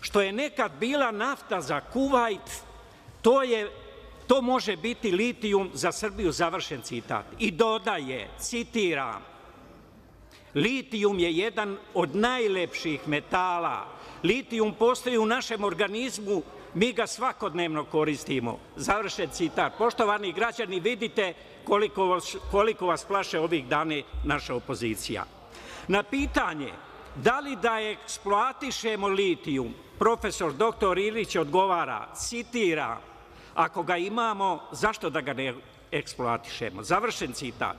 što je nekad bila nafta za Kuvajt, to je to može biti litijum za Srbiju, završen citat. I dodaje, citiram, litijum je jedan od najlepših metala, litijum postoji u našem organizmu, mi ga svakodnevno koristimo, završen citat. Poštovani građani, vidite koliko vas plaše ovih dana naša opozicija. Na pitanje da li da eksploatišemo litijum, profesor dr Ilić odgovara, citiram, ako ga imamo, zašto da ga ne eksploatišemo, završen citat.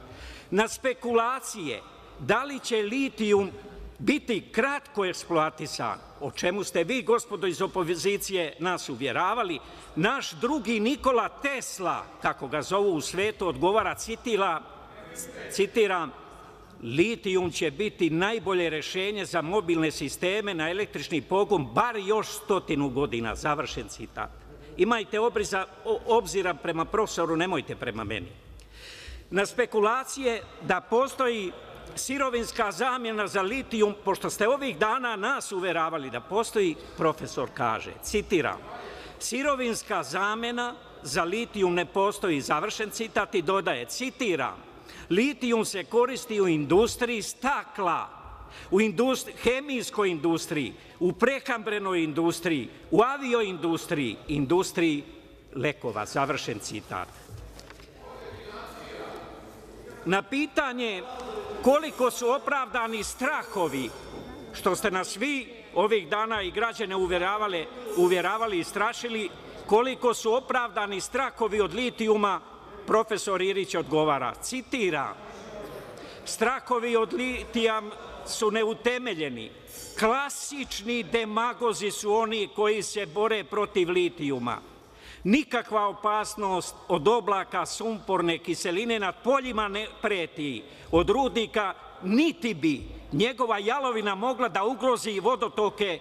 Na spekulacije da li će litijum biti kratko eksploatisan, o čemu ste vi, gospodo iz opozicije, nas uvjeravali, naš drugi Nikola Tesla, kako ga zovu u svetu, odgovara, citiram, litijum će biti najbolje rešenje za mobilne sisteme na električni pogon bar još stotinu godina, završen citat. Imajte obzira prema profesoru, nemojte prema meni. Na spekulacije da postoji sirovinska zamena za litijum, pošto ste ovih dana nas uveravali da postoji, profesor kaže, citiram, sirovinska zamena za litijum ne postoji, završen citat i dodaje, citiram, litijum se koristi u industriji stakla, u hemijskoj industriji, u prehrambenoj industriji, u avioindustriji, industriji lekova, završen citat. Na pitanje koliko su opravdani strahovi, što ste nas vi ovih dana i građane uveravali i strašili, koliko su opravdani strahovi od litijuma, profesor Ilić odgovara, citiram, strahovi od litijuma su neutemeljeni, klasični demagozi su oni koji se bore protiv litijuma. Nikakva opasnost od oblaka sumporne kiseline nad poljima ne preti, od rudnika niti bi njegova jalovina mogla da ugrozi vodotoke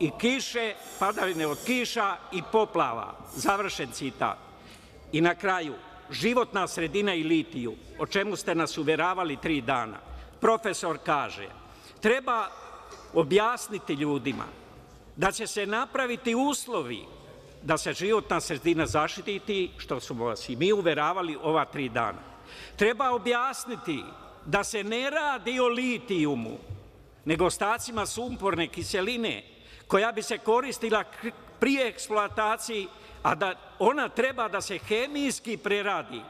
i kiše, padavine od kiša i poplava, završen citat. I na kraju, životna sredina i litijum, o čemu ste nas uveravali tri dana. Profesor kaže – treba objasniti ljudima da će se napraviti uslovi da se životna sredina zaštiti, što smo vas i mi uveravali ova tri dana. Treba objasniti da se ne radi o litijumu, nego ostacima sumporne kiseline koja bi se koristila pri eksploataciji, a da ona treba da se hemijski preradi,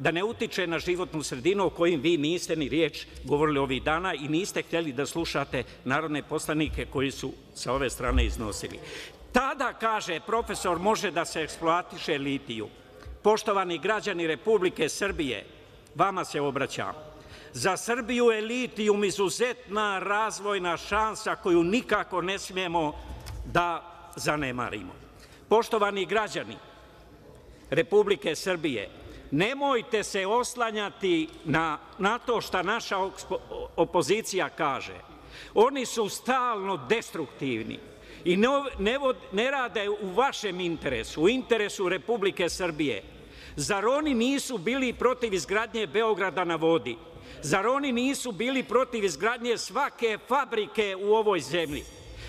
da ne utiče na životnu sredinu o kojim vi niste ni reč govorili ovih dana i niste hteli da slušate narodne poslanike koji su sa ove strane iznosili. Tada, kaže profesor, može da se eksploatiše litijum. Poštovani građani Republike Srbije, vama se obraćam. Za Srbiju je litijum izuzetna razvojna šansa koju nikako ne smemo da zanemarimo. Poštovani građani Republike Srbije, nemojte se oslanjati na, to šta naša opozicija kaže. Oni su stalno destruktivni i ne rade u vašem interesu, u interesu Republike Srbije. Zar oni nisu bili protiv izgradnje Beograda na vodi? Zar oni nisu bili protiv izgradnje svake fabrike u ovoj zemlji?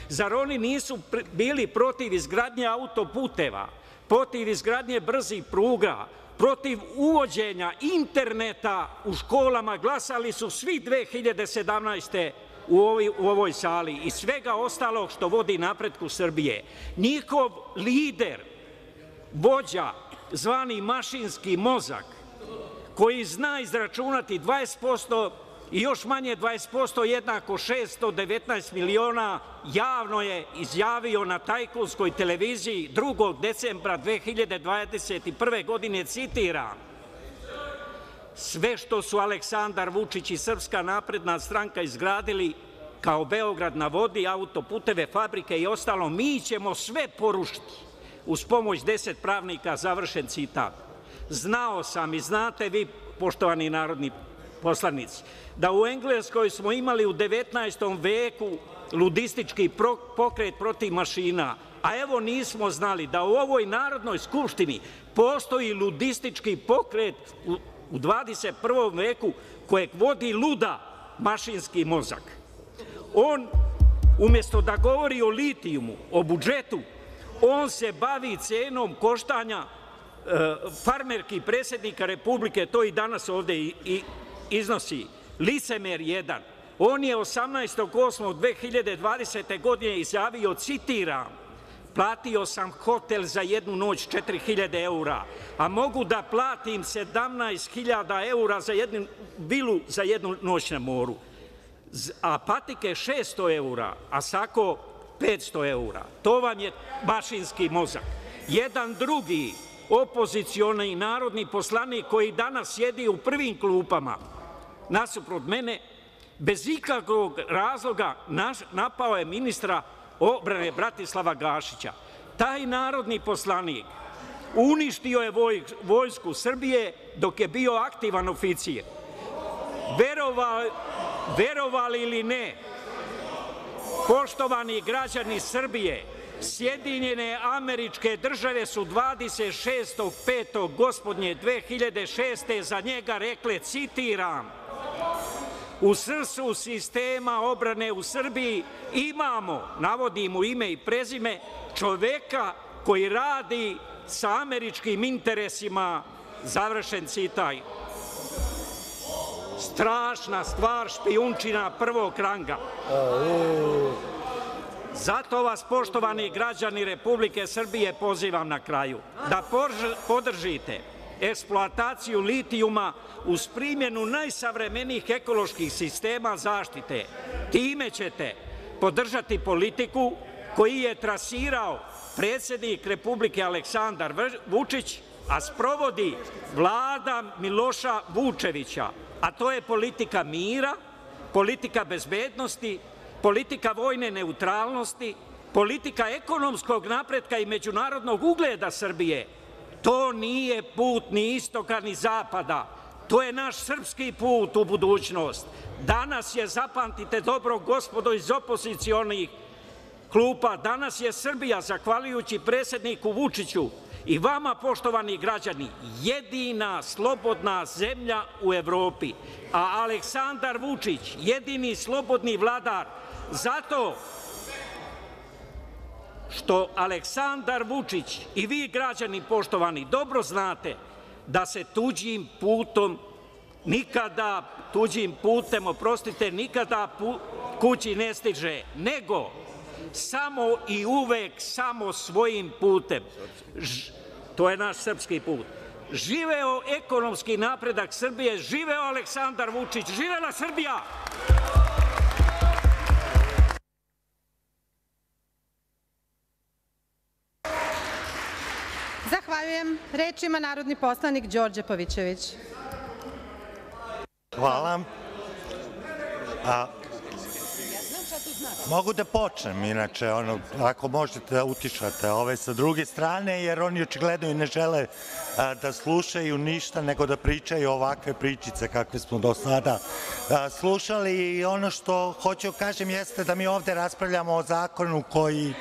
Zar oni nisu bili protiv izgradnje autoputeva, protiv izgradnje brzih pruga, protiv uvođenja interneta u školama? Glasali su svi 2017. u ovoj, u ovoj sali i svega ostalog što vodi napretku Srbije. Njihov lider, vođa, zvani mašinski mozak, koji zna izračunati 20% i još manje 20% jednako 619 miliona, javno je izjavio na tajkunskoj televiziji 2. decembra 2021. godine, citiram – sve što su Aleksandar Vučić i Srpska napredna stranka izgradili kao Beograd na vodi, autoputeve, fabrike i ostalo, mi ćemo sve porušiti uz pomoć deset pravnika, završen citat. Znao sam i znate vi, poštovani narodni poslanici, da u Engleskoj smo imali u 19. veku ludistički pokret protiv mašina, a evo nismo znali da u ovoj Narodnoj skupštini postoji ludistički pokret u 21. veku kojeg vodi luda mašinski mozak. On, umesto da govori o litijumu, o budžetu, on se bavi cenom koštanja e, farmerki predsednika Republike, to i danas ovde i, i iznosi. Licemer jedan. On je 18.8.2020. godine izjavio, citiram, Platio sam hotel za jednu noć 4.000 eura, a mogu da platim 17.000 eura za jednu vilu za jednu noć na moru, a patike 600 eura, a sako 500 eura. To vam je mašinski mozak. Jedan drugi opozicioni narodni poslanik koji danas sedi u prvim klupama nasuprot mene, bez ikakvog razloga napao je ministra odbrane Bratislava Gašića. Taj narodni poslanik uništio je vojsku Srbije dok je bio aktivan oficir. Verovali ili ne, poštovani građani Srbije, Sjedinjene Američke Države su 26.5. gospodnje 2006. za njega rekle, citiram u srcu sistema odbrane u Srbiji imamo, navodim mu ime i prezime, čoveka koji radi sa američkim interesima, završen citat. Strašna stvar, špijunčina prvog ranga. Zato vas, poštovani građani Republike Srbije, pozivam na kraju da podržite eksploataciju litijuma uz primjenu najsavremenijih ekoloških sistema zaštite. Time ćete podržati politiku koju je trasirao predsednik Republike Aleksandar Vučić, a sprovodi Vlada Miloša Vučevića, a to je politika mira, politika bezbednosti, politika vojne neutralnosti, politika ekonomskog napretka i međunarodnog ugleda Srbije, To nije put ni istoka ni zapada, to je naš srpski put u budućnost. Danas je, zapamtite dobro, gospodo iz opozicionih klupa, danas je Srbija, zahvaljujući predsedniku Vučiću i vama, poštovani građani, jedina slobodna zemlja u Evropi, a Aleksandar Vučić jedini slobodni vladar. Zato što Aleksandar Vučić i vi, građani poštovani, dobro znate da se tuđim putem nikada, kući ne stiže, nego samo i uvek samo svojim putem. To je naš srpski put. Živeo ekonomski napredak Srbije, živeo Aleksandar Vučić, živela Srbija! Zahvaljujem. Reč ima narodni poslanik Đorđe Pavićević. Hvala. A, mogu da počnem, inače, ono, ako možete da utišate ove sa druge strane, jer oni očigledno i ne žele a, da slušaju ništa, nego da pričaju ovakve pričice kakve smo do sada a, slušali i ono što hoću da kažem jeste da mi ovde raspravljamo o zakonu koji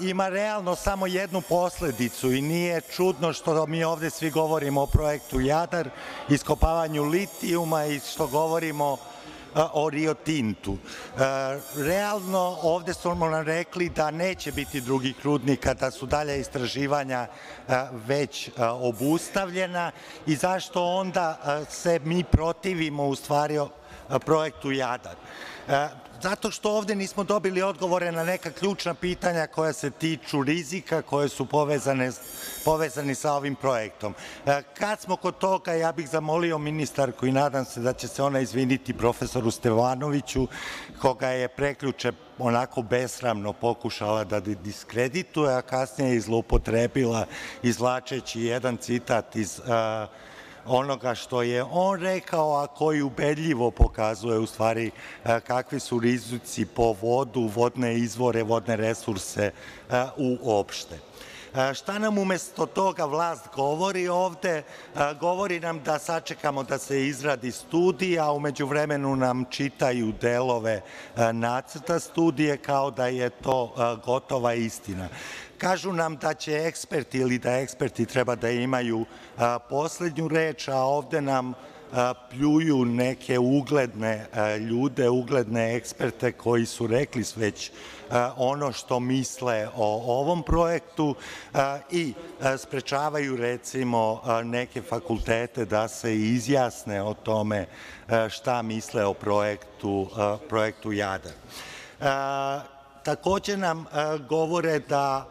ima realno samo jednu posledicu i nije čudno što mi ovde svi govorimo o projektu Jadar, iskopavanju litijuma i što govorimo o Rio Tintu. Realno, ovde smo nam rekli da neće biti drugih rudnika, da su dalja istraživanja već obustavljena i zašto onda se mi protivimo u stvari projektu Jadar. Zato što ovde nismo dobili odgovore na neka ključna pitanja koja se tiču rizika koje su povezane, povezani sa ovim projektom. Kad smo kod toga, ja bih zamolio ministarku i nadam se da će se ona izviniti profesoru Stevanoviću, koga je preključe onako besramno pokušala da diskredituje, a kasnije je zloupotrebila izvlačeći jedan citat iz onoga što je on rekao, a koji ubedljivo pokazuje u stvari kakvi su rizici po vodu, vodne izvore, vodne resurse uopšte. Šta nam umesto toga vlast govori ovde? Govori nam da sačekamo da se izradi studija, a umeđu vremenu nam čitaju delove nacrta studije kao da je to gotova istina. Kažu nam da će eksperti ili da eksperti treba da imaju poslednju reč, a ovde nam pljuju neke ugledne ljude, ugledne eksperte koji su rekli već ono što misle o ovom projektu i sprečavaju recimo neke fakultete da se izjasne o tome šta misle o projektu, projektu Jadar. Takođe nam govore da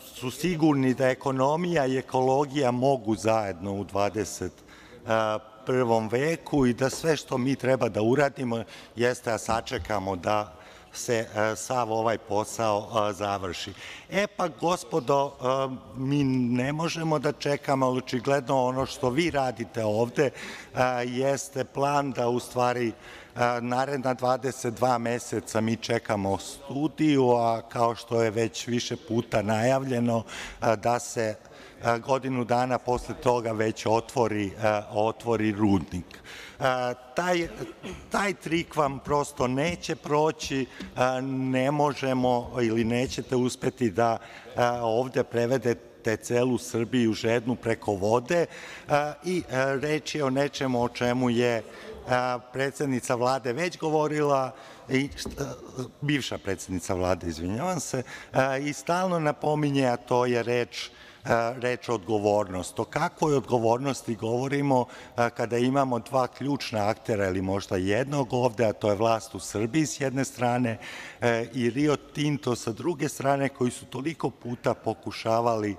su sigurni da ekonomija i ekologija mogu zajedno u 21. veku i da sve što mi treba da uradimo jeste da sačekamo da se sav ovaj posao završi. E pa, gospodo, mi ne možemo da čekamo, ali očigledno ono što vi radite ovde jeste plan da u stvari naredna 22 meseca mi čekamo studiju, a kao što je već više puta najavljeno, da se godinu dana posle toga već otvori, otvori rudnik. Taj, taj trik vam prosto neće proći, ne možemo ili nećete uspeti da ovde prevedete celu Srbiju žednu preko vode i reč je o nečemu o čemu je predsednica vlade već govorila, i bivša predsednica vlade, izvinjavam se, i stalno napominje, a to je reč reč odgovornost. O kakvoj odgovornosti govorimo kada imamo dva ključna aktera ili možda jednog ovde, a to je vlast u Srbiji s jedne strane i Rio Tinto sa druge strane, koji su toliko puta pokušavali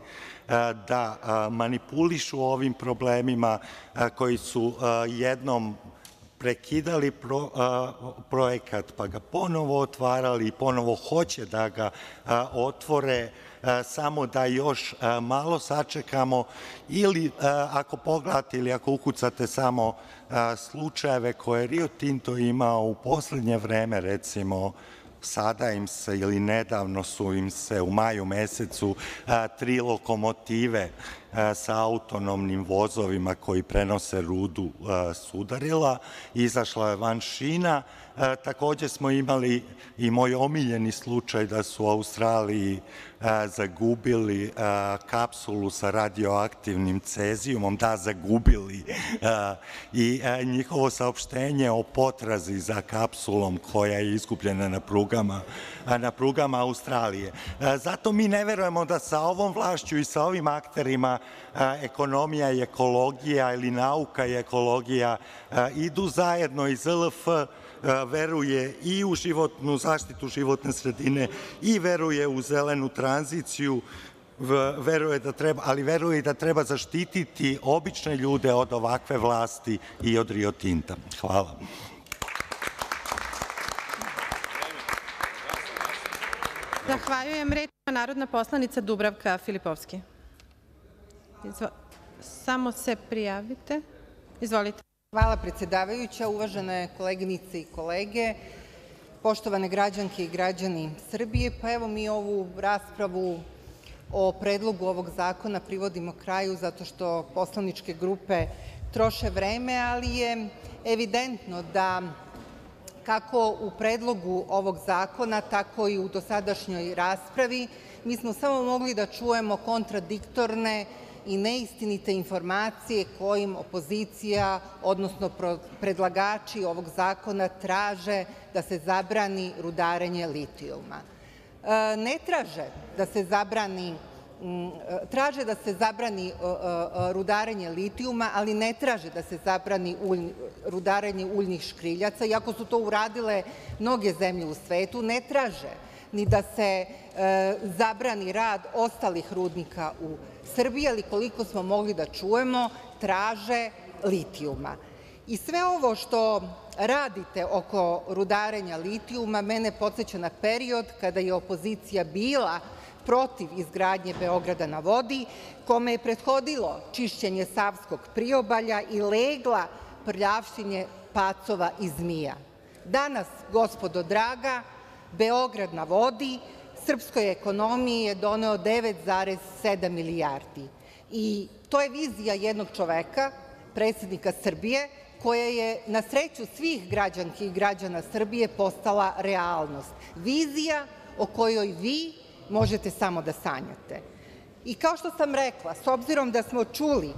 da manipulišu ovim problemima, koji su jednom prekidali pro, a, projekat, pa ga ponovo otvarali i ponovo hoće da ga a, otvore, a, samo da još malo sačekamo ili ako pogledate ili ako ukucate samo slučajeve koje Rio Tinto ima u poslednje vreme, recimo sada im se ili nedavno su im se u maju mesecu tri lokomotive sa autonomnim vozovima koji prenose rudu sudarila. Izašla je van šina. Takođe smo imali i moj omiljeni slučaj da su u Australiji zagubili kapsulu sa radioaktivnim cezijumom, da, zagubili, i njihovo saopštenje o potrazi za kapsulom koja je izgubljena na prugama, na prugama Australije. Zato mi ne verujemo da sa ovom vlašću i sa ovim akterima ekonomija i ekologija ili nauka i ekologija idu zajedno i ZLF veruje i u životnu zaštitu životne sredine i veruje u zelenu tranziciju, veruje da treba, ali veruje i da treba zaštititi obične ljude od ovakve vlasti i od Rio Tinta. Hvala. Zahvaljujem. Reč narodna poslanica Dubravka Filipovski. Samo se prijavite. Izvolite. Hvala predsedavajuća, uvažene koleginice i kolege, poštovane građanke i građani Srbije, pa evo mi ovu raspravu o predlogu ovog zakona privodimo kraju zato što poslaničke grupe troše vreme, ali je evidentno da kako u predlogu ovog zakona, tako i u dosadašnjoj raspravi mi smo samo mogli da čujemo kontradiktorne i neistinite informacije kojim opozicija, odnosno predlagači ovog zakona traže da se zabrani rudarenje litijuma. Ne traže da se zabrani traže da se zabrani rudarenje litijuma, ali ne traže da se zabrani rudarenje uljnih škriljaca, iako su to uradile mnoge zemlje u svetu, ne traže ni da se zabrani rad ostalih rudnika u Srbiji, ali koliko smo mogli da čujemo, traže litijuma. I sve ovo što radite oko rudarenja litijuma mene podseća na period kada je opozicija bila protiv izgradnje Beograda na vodi, kome je prethodilo čišćenje Savskog priobalja i legla prljavštine pacova i zmija. Danas, gospodo draga, Beograd na vodi srpskoj ekonomiji je doneo 9,7 milijardi i to je vizija jednog čoveka, predsednika Srbije, koja je na sreću svih građanki i građana Srbije postala realnost. Vizija o kojoj vi možete samo da sanjate. I kao što sam rekla, s obzirom da smo čuli,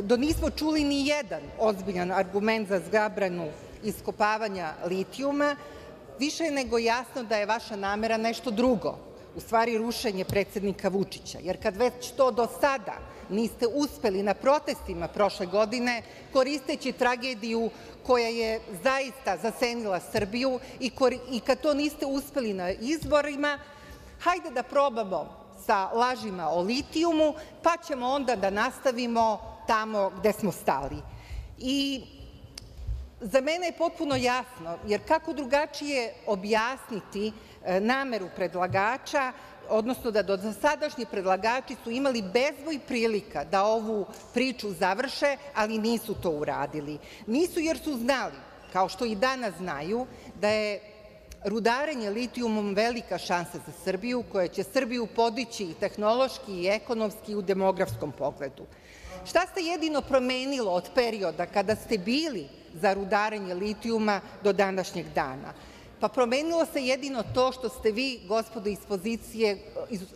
da nismo čuli ni jedan ozbiljan argument za zabranu iskopavanja litijuma, više je nego jasno da je vaša namera nešto drugo, u stvari rušenje predsednika Vučića, jer kad već to do sada niste uspeli na protestima prošle godine, koristeći tragediju koja je zaista zasenila Srbiju i kad to niste uspeli na izborima, hajde da probamo sa lažima o litijumu, pa ćemo onda da nastavimo tamo gde smo stali. I za mene je potpuno jasno, jer kako drugačije objasniti e, nameru predlagača, odnosno da dosadašnji predlagači su imali bezbroj prilika da ovu priču završe, ali nisu to uradili. Nisu jer su znali, kao što i danas znaju, da je rudarenje litijumom velika šansa za Srbiju, koja će Srbiju podići i tehnološki i ekonomski i u demografskom pogledu. Šta se jedino promenilo od perioda kada ste bili za rudarenje litijuma do današnjeg dana? Pa promenilo se jedino to što ste vi, gospodo iz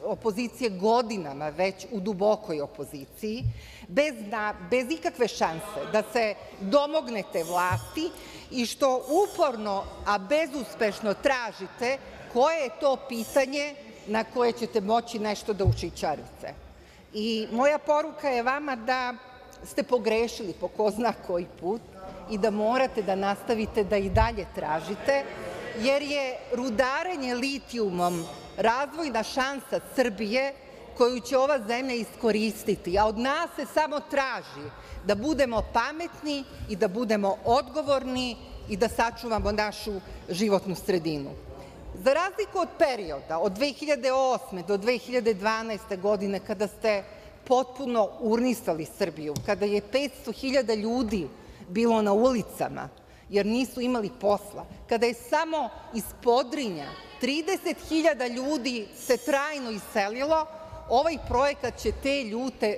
opozicije, godinama već u dubokoj opoziciji, bez ikakve šanse da se domognete vlasti i što uporno, a bezuspešno tražite koje je to pitanje na koje ćete moći nešto da ušićarite. I moja poruka je vama da ste pogrešili po ko zna koji put i da morate da nastavite da i dalje tražite, jer je rudarenje litijumom razvojna šansa Srbije koju će ova zemlja iskoristiti, a od nas se samo traži da budemo pametni i da budemo odgovorni i da sačuvamo našu životnu sredinu. Za razliku od perioda od 2008. do 2012. godine, kada ste potpuno urnisali Srbiju, kada je 500.000 ljudi bilo na ulicama jer nisu imali posla, kada je samo iz Podrinja 30.000 ljudi se trajno iselilo, ovaj projekat će te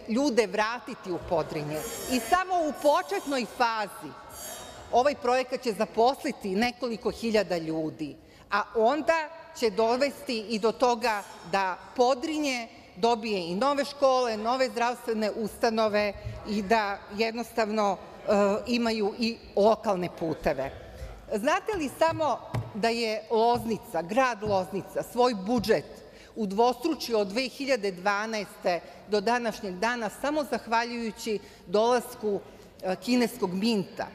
ljude vratiti u Podrinje. I samo u početnoj fazi ovaj projekat će zaposliti nekoliko hiljada ljudi, a onda će dovesti i do toga da Podrinje dobije i nove škole, nove zdravstvene ustanove i da jednostavno imaju i lokalne puteve. Znate li samo da je Loznica, grad Loznica, svoj budžet udvostručio od 2012. do današnjeg dana samo zahvaljujući dolasku e, kineskog Minta?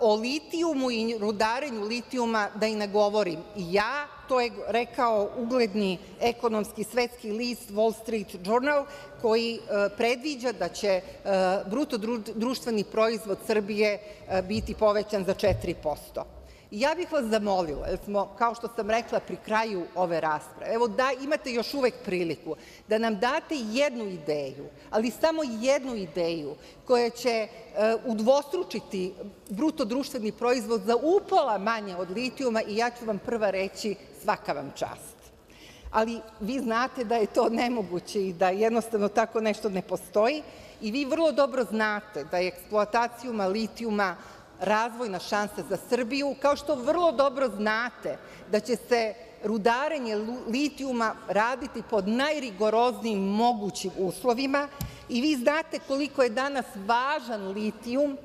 O litijumu i rudarenju litijuma da i ne govorim. Ja, to je rekao ugledni ekonomski svetski list Wall Street Journal, koji e, predviđa da će e, bruto društveni proizvod Srbije e, biti povećan za 4%. Ja bih vas zamolila, jer smo, kao što sam rekla, pri kraju ove rasprave, evo da imate još uvek priliku da nam date jednu ideju, ali samo jednu ideju koja će e, udvostručiti bruto društveni proizvod za upola manje od litijuma i ja ću vam prva reći svaka vam čast. Ali vi znate da je to nemoguće i da jednostavno tako nešto ne postoji i vi vrlo dobro znate da je eksploatacijuma litijuma razvojna šansa za Srbiju, kao što vrlo dobro znate da će se rudarenje litijuma raditi pod najrigoroznijim mogućim uslovima i vi znate koliko je danas važan litijum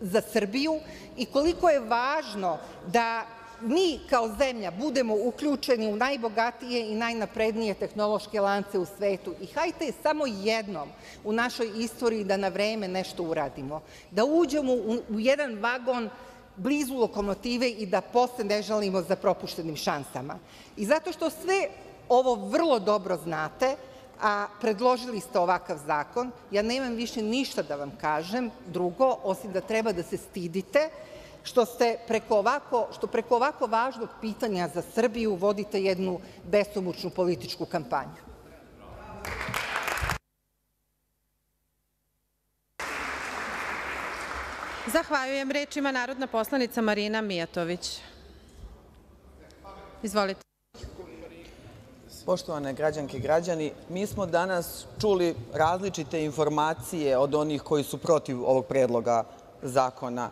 za Srbiju i koliko je važno da mi kao zemlja budemo uključeni u najbogatije i najnaprednije tehnološke lance u svetu i hajte samo jednom u našoj istoriji da na vreme nešto uradimo, da uđemo u jedan vagon blizu lokomotive i da posle ne žalimo za propuštenim šansama. I zato što sve ovo vrlo dobro znate, a predložili ste ovakav zakon, ja nemam više ništa da vam kažem drugo, osim da treba da se stidite što preko ovako važnog pitanja za Srbiju vodite jednu besomučnu političku kampanju. Zahvaljujem. Reč ima narodna poslanica Marina Mijatović. Izvolite. Poštovane građanke i građani, mi smo danas čuli različite informacije od onih koji su protiv ovog predloga zakona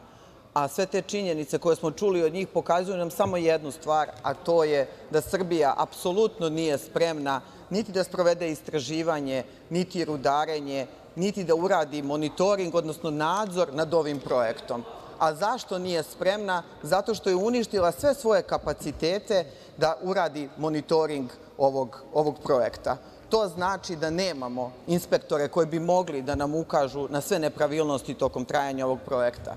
a sve te činjenice koje smo čuli od njih pokazuju nam samo jednu stvar, a to je da Srbija apsolutno nije spremna niti da sprovede istraživanje, niti rudarenje, niti da uradi monitoring, odnosno nadzor nad ovim projektom. A zašto nije spremna? Zato što je uništila sve svoje kapacitete da uradi monitoring ovog, ovog projekta. To znači da nemamo inspektore koji bi mogli da nam ukažu na sve nepravilnosti tokom trajanja ovog projekta.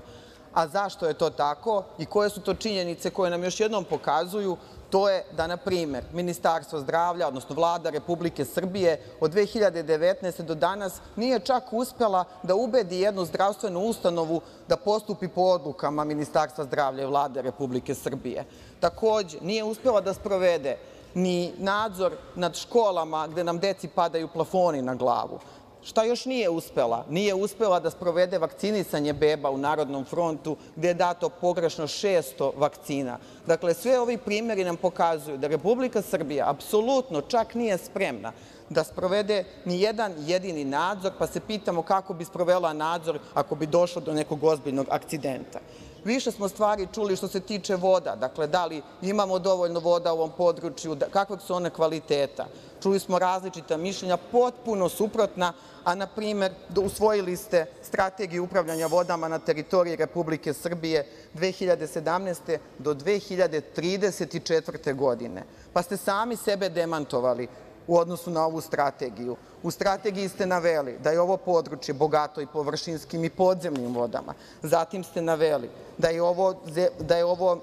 A zašto je to tako i koje su to činjenice koje nam još jednom pokazuju to je da, na primer, Ministarstvo zdravlja, odnosno Vlada Republike Srbije od 2019. do danas nije čak uspela da ubedi jednu zdravstvenu ustanovu da postupi po odlukama Ministarstva zdravlja i Vlade Republike Srbije. Takođe, nije uspela da sprovede ni nadzor nad školama gde nam deci padaju plafoni na glavu. Šta još nije uspela? Nije uspela da sprovede vakcinisanje beba u Narodnom frontu, gde je dato pogrešno 600 vakcina. Dakle, sve ovi primeri nam pokazuju da Republika Srbija apsolutno čak nije spremna da sprovede ni jedan jedini nadzor, pa se pitamo kako bi sprovela nadzor ako bi došlo do nekog ozbiljnog akcidenta. Više smo stvari čuli što se tiče voda, dakle da li imamo dovoljno voda u ovom području, da, kakvog su one kvaliteta. Čuli smo različita mišljenja, potpuno suprotna, a na primer usvojili ste Strategiju upravljanja vodama na teritoriji Republike Srbije 2017. do 2034. godine, pa ste sami sebe demantovali u odnosu na ovu strategiju. U strategiji ste naveli da je ovo područje bogato i površinskim i podzemnim vodama. Zatim ste naveli da je ovo, da je ovo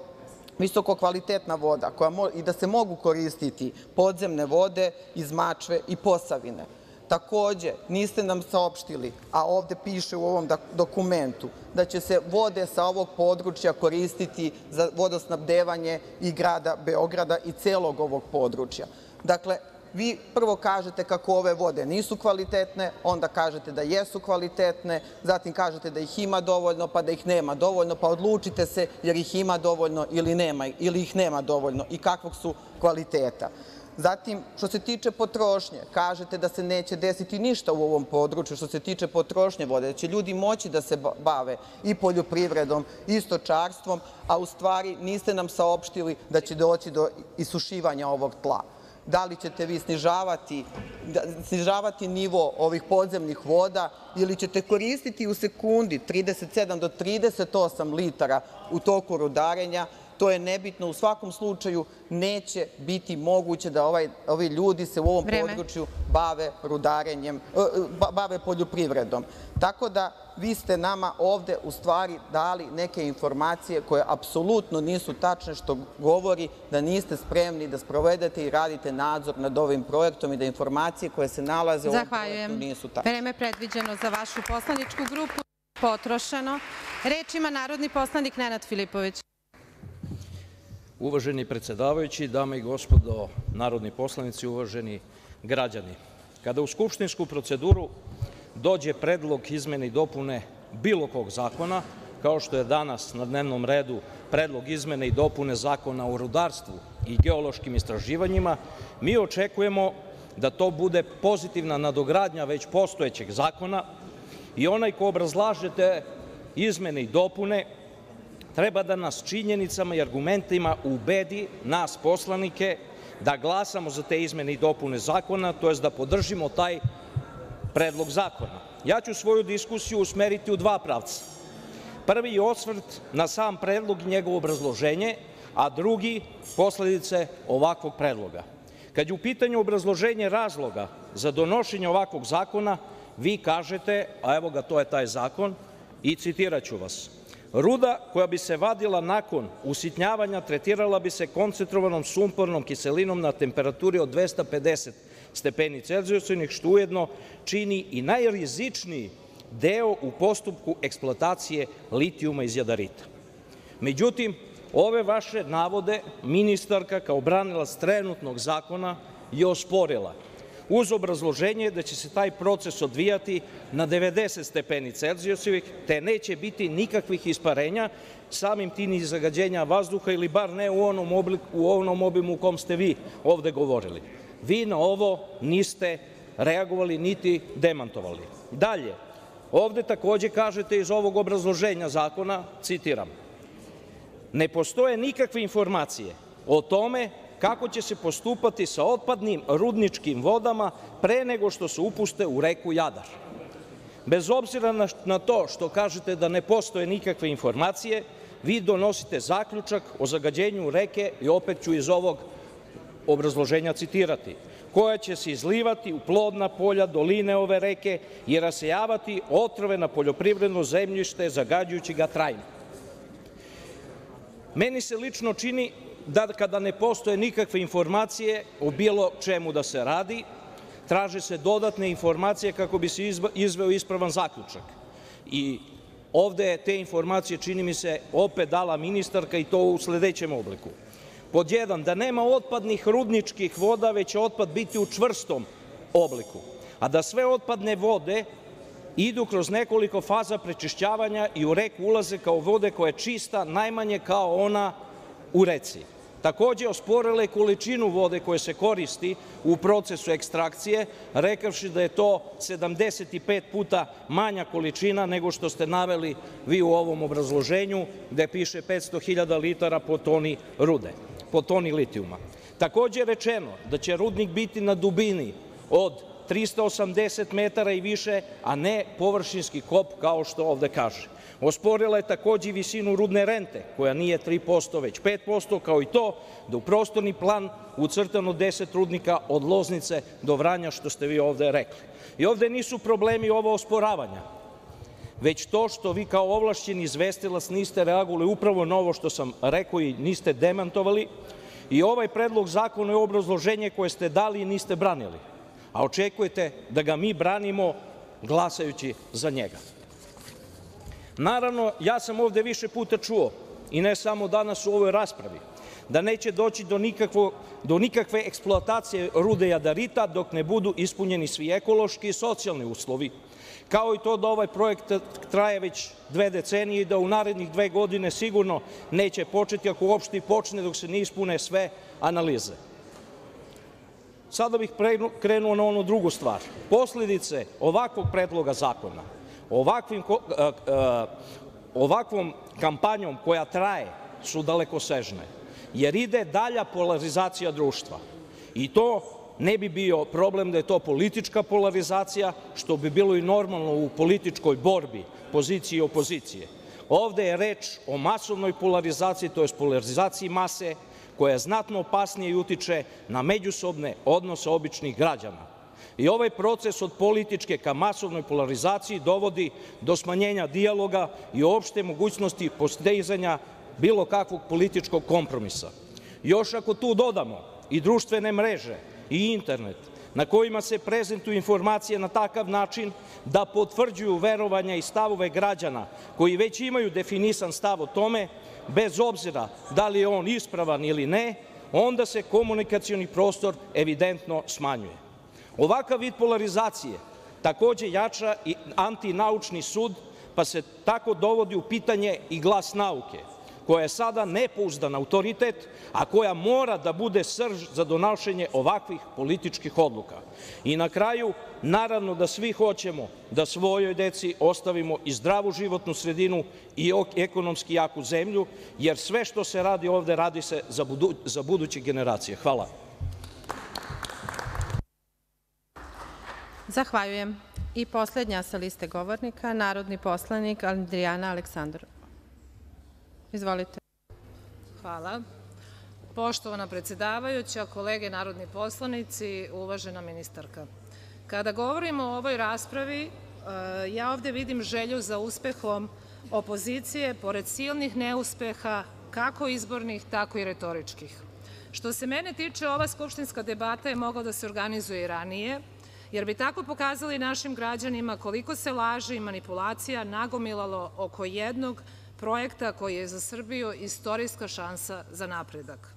visoko kvalitetna voda i da se mogu koristiti podzemne vode iz Mačve i Posavine. Takođe, niste nam saopštili, a ovde piše u ovom dokumentu, da će se vode sa ovog područja koristiti za vodosnabdevanje i grada Beograda i celog ovog područja. Dakle, vi prvo kažete kako ove vode nisu kvalitetne, onda kažete da jesu kvalitetne, zatim kažete da ih ima dovoljno, pa da ih nema dovoljno, pa odlučite se jer ih ima dovoljno ili, nema, ili ih nema dovoljno i kakvog su kvaliteta. Zatim, što se tiče potrošnje, kažete da se neće desiti ništa u ovom području što se tiče potrošnje vode, da će ljudi moći da se bave i poljoprivredom i stočarstvom, a u stvari niste nam saopštili da će doći do isušivanja ovog tla. Da li ćete vi snižavati, da, snižavati nivo ovih podzemnih voda ili ćete koristiti u sekundi 37 do 38 litara u toku rudarenja to je nebitno. U svakom slučaju neće biti moguće da ovaj, ovi ljudi se u ovom Vreme. području bave rudarenjem, e, ba- bave poljoprivredom. Tako da vi ste nama ovde u stvari dali neke informacije koje apsolutno nisu tačne, što govori da niste spremni da sprovedete i radite nadzor nad ovim projektom i da informacije koje se nalaze u ovom projektu nisu tačne. Vreme predviđeno za vašu poslaničku grupu potrošeno. Reč ima narodni poslanik Nenad Filipović. Uvaženi predsedavajući, dame i gospodo narodni poslanici, uvaženi građani, kada u skupštinsku proceduru dođe predlog izmene i dopune bilo kog zakona, kao što je danas na dnevnom redu Predlog izmene i dopune Zakona o rudarstvu i geološkim istraživanjima, mi očekujemo da to bude pozitivna nadogradnja već postojećeg zakona i onaj ko obrazlaže te izmene i dopune treba da nas činjenicama i argumentima ubedi, nas poslanike, da glasamo za te izmene i dopune zakona, to jest da podržimo taj predlog zakona. Ja ću svoju diskusiju usmeriti u dva pravca. Prvi je osvrt na sam predlog i njegovo obrazloženje, a drugi posledice ovakvog predloga. Kad je u pitanju obrazloženje razloga za donošenje ovakvog zakona, vi kažete, a evo ga, to je taj zakon, i citiraću vas. Ruda koja bi se vadila nakon usitnjavanja tretirala bi se koncentrovanom sumpornom kiselinom na temperaturi od 250 stepeni Celzijusovih, što ujedno čini i najrizičniji deo u postupku eksploatacije litijuma iz jadarita. Međutim, ove vaše navode ministarka kao branilac trenutnog zakona je osporila uz obrazloženje da će se taj proces odvijati na 90 stepeni Celzijusovih, te neće biti nikakvih isparenja, samim tim i zagađenja vazduha ili bar ne u onom, obliku, u onom obimu u kom ste vi ovde govorili. Vi na ovo niste reagovali niti demantovali. Dalje, ovde takođe kažete iz ovog obrazloženja zakona, citiram, ne postoje nikakve informacije o tome kako će se postupati sa otpadnim rudničkim vodama pre nego što se upuste u reku Jadar. Bez obzira na, to što kažete da ne postoje nikakve informacije, vi donosite zaključak o zagađenju reke i opet ću iz ovog obrazloženja citirati koja će se izlivati u plodna polja doline ove reke i rasejavati otrove na poljoprivredno zemljište zagađujući ga trajno. Meni se lično čini da kada ne postoje nikakve informacije o bilo čemu da se radi, traže se dodatne informacije kako bi se izveo ispravan zaključak. I ovde te informacije, čini mi se, opet dala ministarka i to u sledećem obliku. Pod jedan, da nema otpadnih rudničkih voda, već će otpad biti u čvrstom obliku, a da sve otpadne vode idu kroz nekoliko faza prečišćavanja i u reku ulaze kao vode koja je čista, najmanje kao ona u reci. Takođe, osporila je količinu vode koja se koristi u procesu ekstrakcije, rekavši da je to 75 puta manja količina nego što ste naveli vi u ovom obrazloženju, gde piše 500.000 litara po toni rude, po toni litijuma. Takođe je rečeno da će rudnik biti na dubini od 380 metara i više, a ne površinski kop kao što ovde kaže. Osporila je takođe i visinu rudne rente, koja nije 3%, već 5%, kao i to da u prostorni plan ucrtano 10 rudnika od Loznice do Vranja, što ste vi ovde rekli. I ovde nisu problemi ovo osporavanja, već to što vi kao ovlašćeni izvestilac niste reagovali upravo na ovo što sam rekao i niste demantovali i ovaj predlog zakona je obrazloženje koje ste dali i niste branili, a očekujete da ga mi branimo glasajući za njega. Naravno, ja sam ovde više puta čuo, i ne samo danas u ovoj raspravi, da neće doći do, nikakvo, do nikakve eksploatacije rude jadarita dok ne budu ispunjeni svi ekološki i socijalni uslovi, kao i to da ovaj projekt traje već dve decenije i da u narednih dve godine sigurno neće početi, ako uopšte i počne, dok se ne ispune sve analize. sada bih krenuo na onu drugu stvar. Posledice ovakvog predloga zakona, ovakvim, ovakvom kampanjom koja traje su dalekosežne, jer ide dalja polarizacija društva i to ne bi bio problem da je to politička polarizacija, što bi bilo i normalno u političkoj borbi pozicije i opozicije. Ovde je reč o masovnoj polarizaciji, to je polarizaciji mase, koja znatno opasnije i utiče na međusobne odnose običnih građana. I ovaj proces od političke ka masovnoj polarizaciji dovodi do smanjenja dijaloga i opšte mogućnosti postizanja bilo kakvog političkog kompromisa. Još ako tu dodamo i društvene mreže i internet, na kojima se prezentuju informacije na takav način da potvrđuju verovanja i stavove građana koji već imaju definisan stav o tome, bez obzira da li je on ispravan ili ne, onda se komunikacioni prostor evidentno smanjuje. Ovakav vid polarizacije takođe jača i antinaučni sud, pa se tako dovodi u pitanje i glas nauke, koja je sada nepouzdan autoritet, a koja mora da bude srž za donošenje ovakvih političkih odluka. I na kraju, naravno da svi hoćemo da svojoj deci ostavimo i zdravu životnu sredinu i ekonomski jaku zemlju, jer sve što se radi ovde radi se za buduće generacije. Hvala. Zahvaljujem. I poslednja sa liste govornika, narodni poslanik Andrijana Aleksandrov. Izvolite. Hvala. Poštovana predsedavajuća, kolege narodni poslanici, uvažena ministarka, kada govorimo o ovoj raspravi, e, ja ovde vidim želju za uspehom opozicije, pored silnih neuspeha, kako izbornih, tako i retoričkih. Što se mene tiče, ova skupštinska debata je mogla da se organizuje i ranije, jer bi tako pokazali našim građanima koliko se laži i manipulacija nagomilalo oko jednog projekta koji je za Srbiju istorijska šansa za napredak.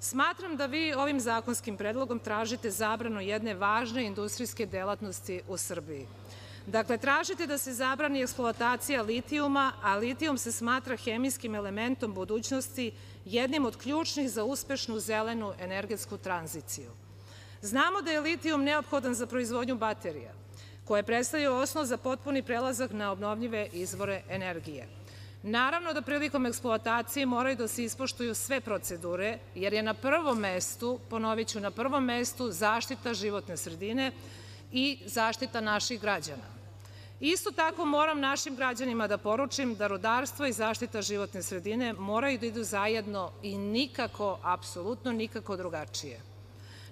Smatram da vi ovim zakonskim predlogom tražite zabranu jedne važne industrijske delatnosti u Srbiji. Dakle, tražite da se zabrani eksploatacija litijuma, a litijum se smatra hemijskim elementom budućnosti, jednim od ključnih za uspešnu zelenu energetsku tranziciju. Znamo da je litijum neophodan za proizvodnju baterija, koje predstavljaju osnov za potpuni prelazak na obnovljive izvore energije. Naravno da prilikom eksploatacije moraju da se ispoštuju sve procedure, jer je na prvom mestu, ponovit ću, na prvom mestu zaštita životne sredine i zaštita naših građana. Isto tako moram našim građanima da poručim da rudarstvo i zaštita životne sredine moraju da idu zajedno i nikako, apsolutno nikako drugačije.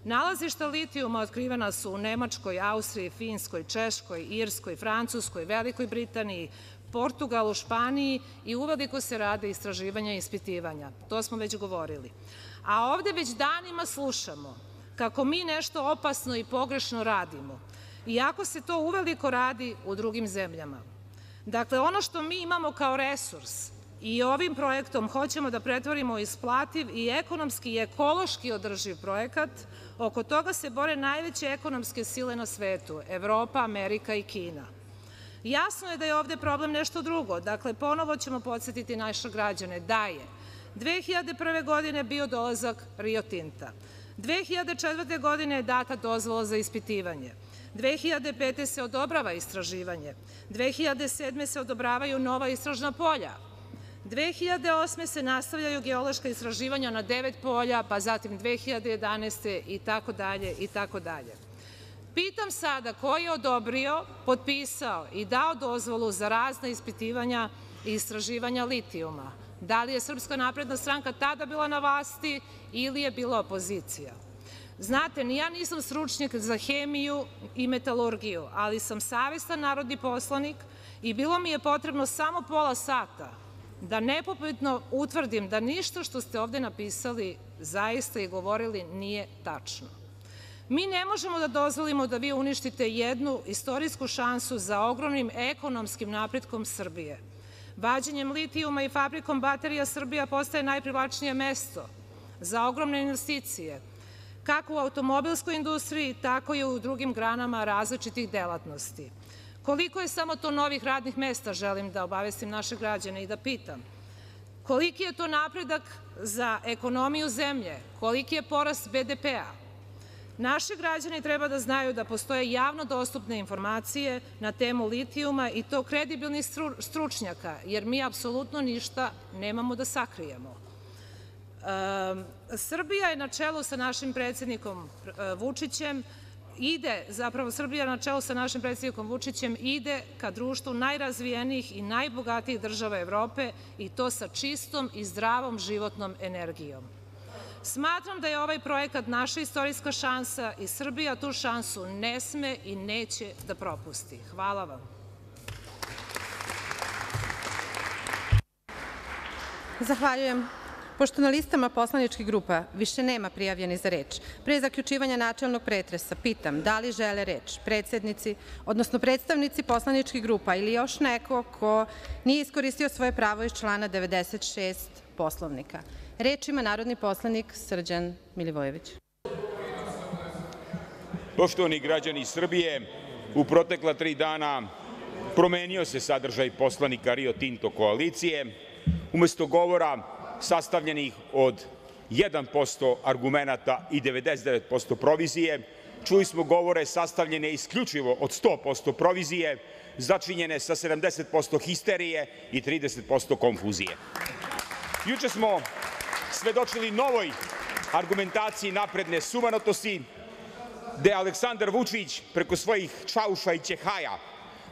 Nalazišta litijuma otkrivena su u Nemačkoj, Austriji, Finskoj, Češkoj, Irskoj, Francuskoj, Velikoj Britaniji, Portugalu, Španiji i uveliko se rade istraživanja i ispitivanja. To smo već govorili. A ovde već danima slušamo kako mi nešto opasno i pogrešno radimo, iako se to uveliko radi u drugim zemljama. Dakle, ono što mi imamo kao resurs i ovim projektom hoćemo da pretvorimo isplativ i ekonomski i ekološki održiv projekat, oko toga se bore najveće ekonomske sile na svetu, Evropa, Amerika i Kina. Jasno je da je ovde problem nešto drugo. Dakle, ponovo ćemo podsjetiti naše građane da je 2001. godine bio dolazak Rio Tinta. 2004. godine je data dozvola za ispitivanje. 2005. se odobrava istraživanje. 2007. se odobravaju nova istražna polja. 2008. se nastavljaju geološka istraživanja na devet polja, pa zatim 2011. i tako dalje i tako dalje. Pitam sada ko je odobrio, potpisao i dao dozvolu za razna ispitivanja i istraživanja litijuma? Da li je Srpska napredna stranka tada bila na vlasti ili je bila opozicija? Znate, ni ja nisam stručnjak za hemiju i metalurgiju, ali sam savestan narodni poslanik i bilo mi je potrebno samo pola sata da nepopitno utvrdim da ništa što ste ovde napisali zaista i govorili nije tačno. Mi ne možemo da dozvolimo da vi uništite jednu istorijsku šansu za ogromnim ekonomskim napretkom Srbije. Vađenjem litijuma i fabrikom baterija Srbija postaje najprivlačnije mesto za ogromne investicije, kako u automobilskoj industriji, tako i u drugim granama različitih delatnosti. Koliko je samo to novih radnih mesta, želim da obavestim naše građane i da pitam. Koliki je to napredak za ekonomiju zemlje? Koliki je porast BDP-a? Naši građani treba da znaju da postoje javno dostupne informacije na temu litijuma i to kredibilnih stručnjaka, jer mi apsolutno ništa nemamo da sakrijemo. Srbija je na čelu sa našim predsednikom Vučićem ide, zapravo Srbija na čelu sa našim predsednikom Vučićem ide ka društvu najrazvijenijih i najbogatijih država Evrope i to sa čistom i zdravom životnom energijom. Smatram da je ovaj projekat naša istorijska šansa i Srbija tu šansu ne sme i neće da propusti. Hvala vam. Zahvaljujem. Pošto na listama poslaničkih grupa više nema prijavljenih za reč, pre zaključivanja načelnog pretresa pitam da li žele reč predsednici, odnosno predstavnici poslaničkih grupa ili još neko ko nije iskoristio svoje pravo iz člana 96. Poslovnika. Reč ima narodni poslanik Srđan Milivojević. Poštovani građani Srbije, u protekla tri dana promenio se sadržaj poslanika Rio Tinto koalicije. Umesto govora sastavljenih od 1% argumenata i 99% provizije, čuli smo govore sastavljene isključivo od 100% provizije, začinjene sa 70% histerije i 30% konfuzije. Juče smo svedočili novoj argumentaciji napredne sumanutosti, gde Aleksandar Vučić preko svojih Čauša i Ćehaja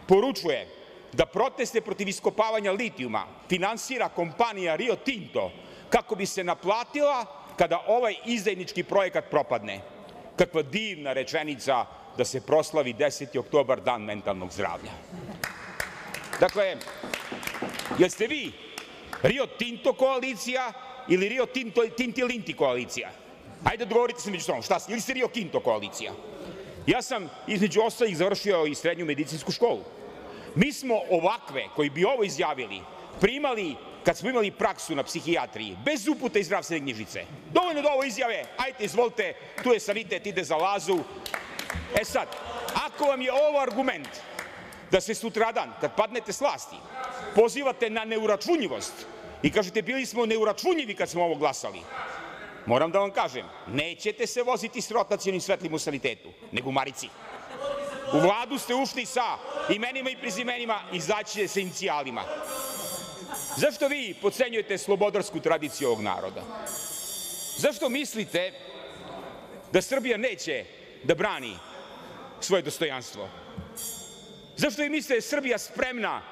poručuje da proteste protiv iskopavanja litijuma finansira kompanija Rio Tinto kako bi se naplatila kada ovaj izdajnički projekat propadne. Kakva divna rečenica da se proslavi 10. oktobar Dan mentalnog zdravlja. Dakle, jeste vi Rio Tinto koalicija ili Rio Tinto, Tinti Linti koalicija? Ajde dogovorite se među sobom, šta ste, ili ste Rio Tinto koalicija? Ja sam između ostalih završio i srednju medicinsku školu. Mi smo ovakve koji bi ovo izjavili primali kad smo imali praksu na psihijatriji, bez uputa iz zdravstvene knjižice. Dovoljno da ovo izjave, ajte izvolite, tu je sanitet, ide za lazu. E sad, ako vam je ovo argument da se sutradan, kad padnete s vlasti, pozivate na neuračunjivost i kažete bili smo neuračunjivi kad smo ovo glasali, moram da vam kažem, nećete se voziti s rotacijonim svetlim u sanitetu, nego u marici. U vladu ste ušli sa imenima i prezimenima, izaći sa inicijalima. Zašto vi podcenjujete slobodarsku tradiciju ovog naroda? Zašto mislite da Srbija neće da brani svoje dostojanstvo? Zašto vi mislite da je Srbija spremna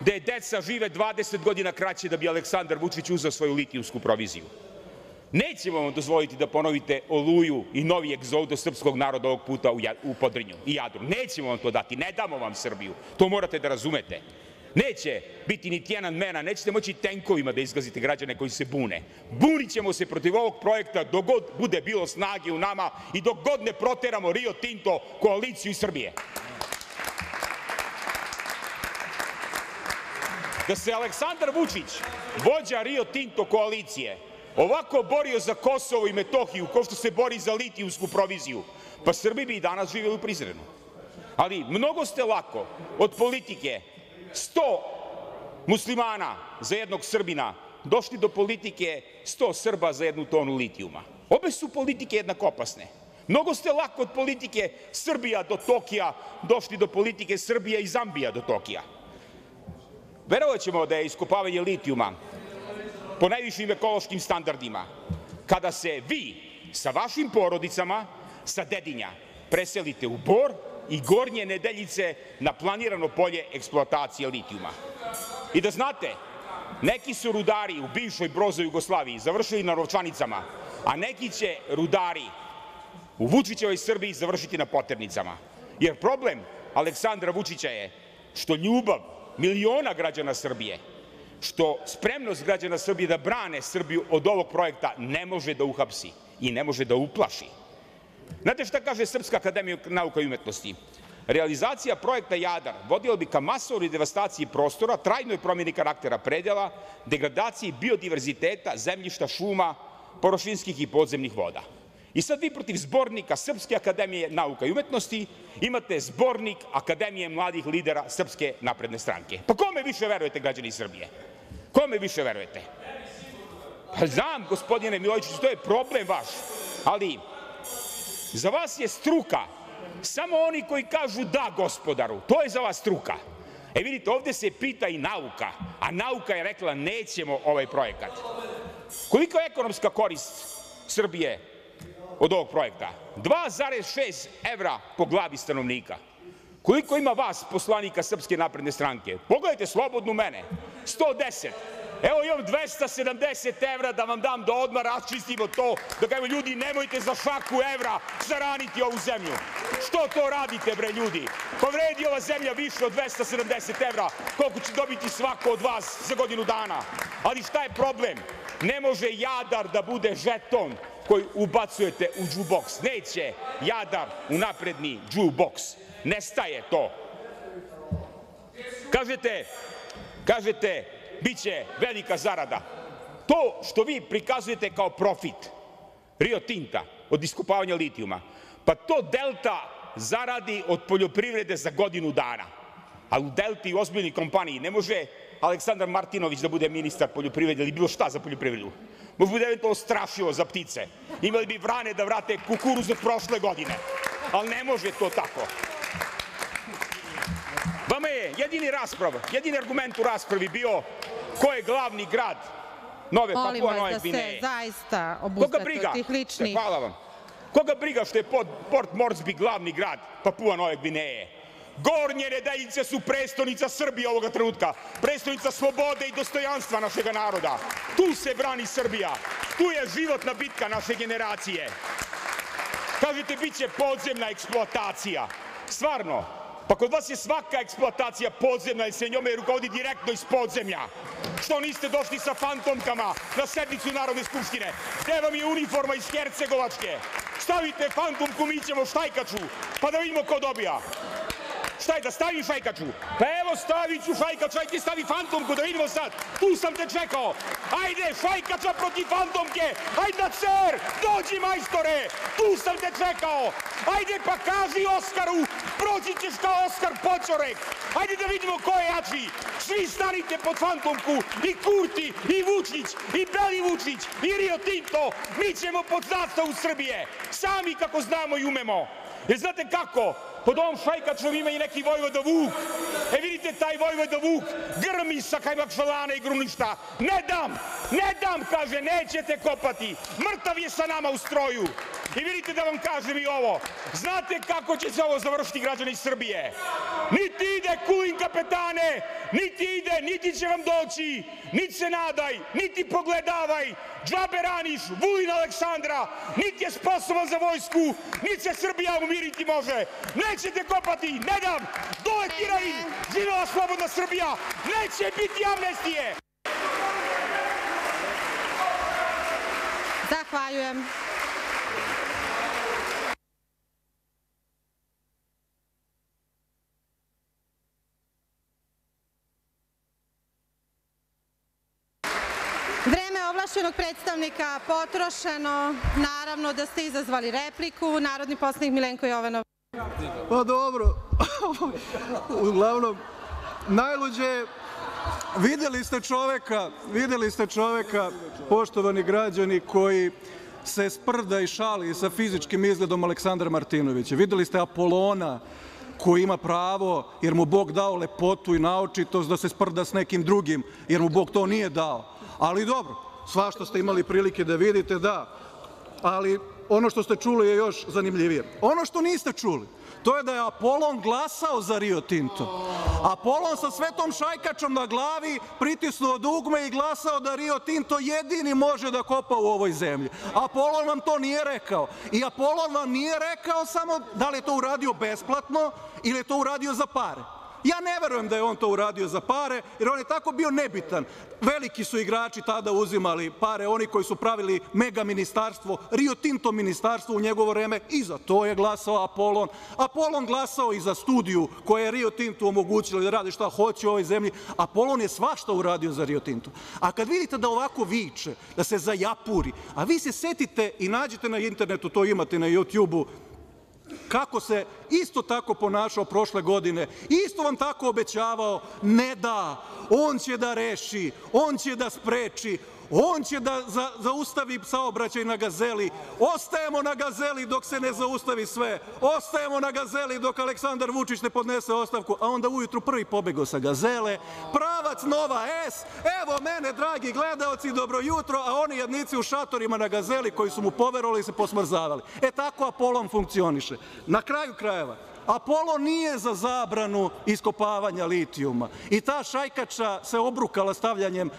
da je deca žive 20 godina kraće da bi Aleksandar Vučić uzao svoju litijumsku proviziju? Nećemo vam dozvoliti da ponovite Oluju i novi egzodos srpskog naroda ovog puta u Podrinju i Jadru. Nećemo vam to dati, ne damo vam Srbiju. To morate da razumete. Neće biti ni Tiananmena, nećete moći tenkovima da izgazite građane koji se bune. Bunit ćemo se protiv ovog projekta dok god bude bilo snage u nama i dok god ne proteramo Rio Tinto, koaliciju Srbije. Da se Aleksandar Vučić, vođa Rio Tinto koalicije, ovako borio za Kosovo i Metohiju kao što se bori za litijumsku proviziju, pa Srbi bi i danas živjeli u Prizrenu. Ali mnogo ste lako od politike 100 muslimana za jednog Srbina došli do politike 100 Srba za jednu tonu litijuma. Obe su politike jednako opasne. Mnogo ste lako od politike Srbija do Tokija došli do politike Srbija i Zambija do Tokija. Verovaćemo da je iskopavanje litijuma po najvišim ekološkim standardima kada se vi sa vašim porodicama sa Dedinja preselite u Bor i Gornje Nedeljice na planirano polje eksploatacije litijuma. I da znate, neki su rudari u bivšoj Brozoj Jugoslaviji završili na Rovčanicama, a neki će rudari u Vučićevoj Srbiji završiti na poternicama. Jer problem Aleksandra Vučića je što ljubav miliona građana Srbije, što spremnost građana Srbije da brane Srbiju od ovog projekta ne može da uhapsi i ne može da uplaši. Znate šta kaže Srpska akademija nauka i umetnosti? Realizacija projekta Jadar vodila bi ka masovnoj devastaciji prostora, trajnoj promjeni karaktera predela, degradaciji biodiverziteta, zemljišta, šuma, površinskih i podzemnih voda. I sad vi protiv zbornika Srpske akademije nauka i umetnosti imate zbornik Akademije mladih lidera Srpske napredne stranke. Pa kome više verujete, građani Srbije? Kome više verujete? Pa znam, gospodine Milojičiću, to je problem vaš, ali Za vas je struka samo oni koji kažu da gospodaru. To je za vas struka. E vidite, ovde se pita i nauka, a nauka je rekla nećemo ovaj projekat. Kolika je ekonomska korist Srbije od ovog projekta? 2,6 evra po glavi stanovnika. Koliko ima vas, poslanika Srpske napredne stranke? Pogledajte slobodno mene. 110. Evo imam 270 evra da vam dam da odmah raščistimo to, da kažemo ljudi nemojte za šaku evra zaraniti ovu zemlju. Što to radite bre ljudi? Pa vredi ova zemlja više od 270 evra koliko će dobiti svako od vas za godinu dana. Ali šta je problem? Ne može Jadar da bude žeton koji ubacujete u džuboks. Neće Jadar u napredni džuboks. Nestaje to. Kažete, kažete, biće velika zarada. To što vi prikazujete kao profit Rio Tinta od iskopavanja litijuma, pa to Delta zaradi od poljoprivrede za godinu dana. A u Delti u ozbiljnoj kompaniji ne može Aleksandar Martinović da bude ministar poljoprivrede ili bilo šta za poljoprivredu. Može bude eventualno strašilo za ptice. Imali bi vrane da vrate kukuruz od prošle godine. Ali ne može to tako. Vama je jedini rasprav, jedini argument u raspravi bio ko je glavni grad Nove Molim Papua vas Nove da se Gvineje. zaista Koga obustate briga? od tih ličnih... Hvala vam. Koga briga što je Port, Morsby glavni grad Papua Nove Gvineje? Gornje Nedeljice su prestonica Srbije ovoga trenutka, prestonica slobode i dostojanstva našega naroda. Tu se brani Srbija, tu je životna bitka naše generacije. Kažete, bit će podzemna eksploatacija. Stvarno, pa kod vas je svaka eksploatacija podzemna jer se njome rukovodi direktno iz podzemlja. Što niste došli sa fantomkama na sednicu Narodne skupštine? Gde vam je uniforma iz Hercegovačke? Stavite fantomku, mi ćemo štajkaču, pa da vidimo ko dobija. Šta je, da stavim šajkaču? Pa evo stavit ću šajkaču, ajde stavi fantomku da vidimo sad. Tu sam te čekao. Ajde, šajkača protiv fantomke. Ajde na cer, dođi majstore. Tu sam te čekao. Ajde pa kaži Oskaru, proći ćeš kao Oskar Počorek. Ajde da vidimo ko je jači. Svi stanite pod fantomku. I Kurti, i Vučić, i Beli Vučić, i Rio Tinto. Mi ćemo pod zastavu Srbije. Sami kako znamo i umemo. Jer znate kako? Pod ovom šajkačom ima i neki Vojvoda Vuk. E vidite, taj Vojvoda Vuk grmi sa Kajmakšalana i Gruništa. Ne dam, ne dam, kaže, nećete kopati. Mrtav je sa nama u stroju. I vidite da vam kažem i ovo. Znate kako će se ovo završiti građani Srbije? Niti ide kulin kapetane, niti ide, niti će vam doći, niti se nadaj, niti pogledavaj. Džabe raniš Vulina Aleksandra, niti je sposoban za vojsku, niti se Srbija umiriti može. Nećete kopati, ne dam, dole tirain, živela slobodna Srbija, neće biti amnestije. Zahvaljujem. Vreme ovlašćenog predstavnika potrošeno. Naravno da ste izazvali repliku. Narodni poslanik Milenko Jovanov. Pa dobro, uglavnom, najluđe je, videli ste čoveka, videli ste čoveka, poštovani građani, koji se sprda i šali sa fizičkim izgledom Aleksandra Martinovića. Videli ste Apolona koji ima pravo, jer mu Bog dao lepotu i naočitost da se sprda s nekim drugim, jer mu Bog to nije dao. Ali dobro, svašta ste imali prilike da vidite, da, ali ono što ste čuli je još zanimljivije. Ono što niste čuli, to je da je Apolon glasao za Rio Tinto. Apolon sa svetom šajkačom na glavi pritisnuo dugme i glasao da Rio Tinto jedini može da kopa u ovoj zemlji. Apolon vam to nije rekao. I Apolon vam nije rekao samo da li je to uradio besplatno ili je to uradio za pare. Ja ne verujem da je on to uradio za pare, jer on je tako bio nebitan. Veliki su igrači tada uzimali pare, oni koji su pravili mega ministarstvo, Rio Tinto ministarstvo u njegovo vreme i za to je glasao Apolon. Apolon glasao i za studiju koja je Rio Tinto omogućila da radi šta hoće u ovoj zemlji. Apolon je svašta uradio za Rio Tinto. A kad vidite da ovako viče, da se zajapuri, a vi se setite i nađete na internetu, to imate na YouTubeu, kako se isto tako ponašao prošle godine, isto vam tako obećavao, ne da, on će da reši, on će da spreči, on će da zaustavi saobraćaj na Gazeli. Ostajemo na Gazeli dok se ne zaustavi sve. Ostajemo na Gazeli dok Aleksandar Vučić ne podnese ostavku, a onda ujutru prvi pobegao sa Gazele. Pravac Nova S, evo mene, dragi gledaoci, dobro jutro, a oni jednici u šatorima na Gazeli koji su mu poverovali i se posmrzavali. E tako Apolon funkcioniše. Na kraju krajeva, Apollo nije za zabranu iskopavanja litijuma i ta šajkača se obrukala stavljanjem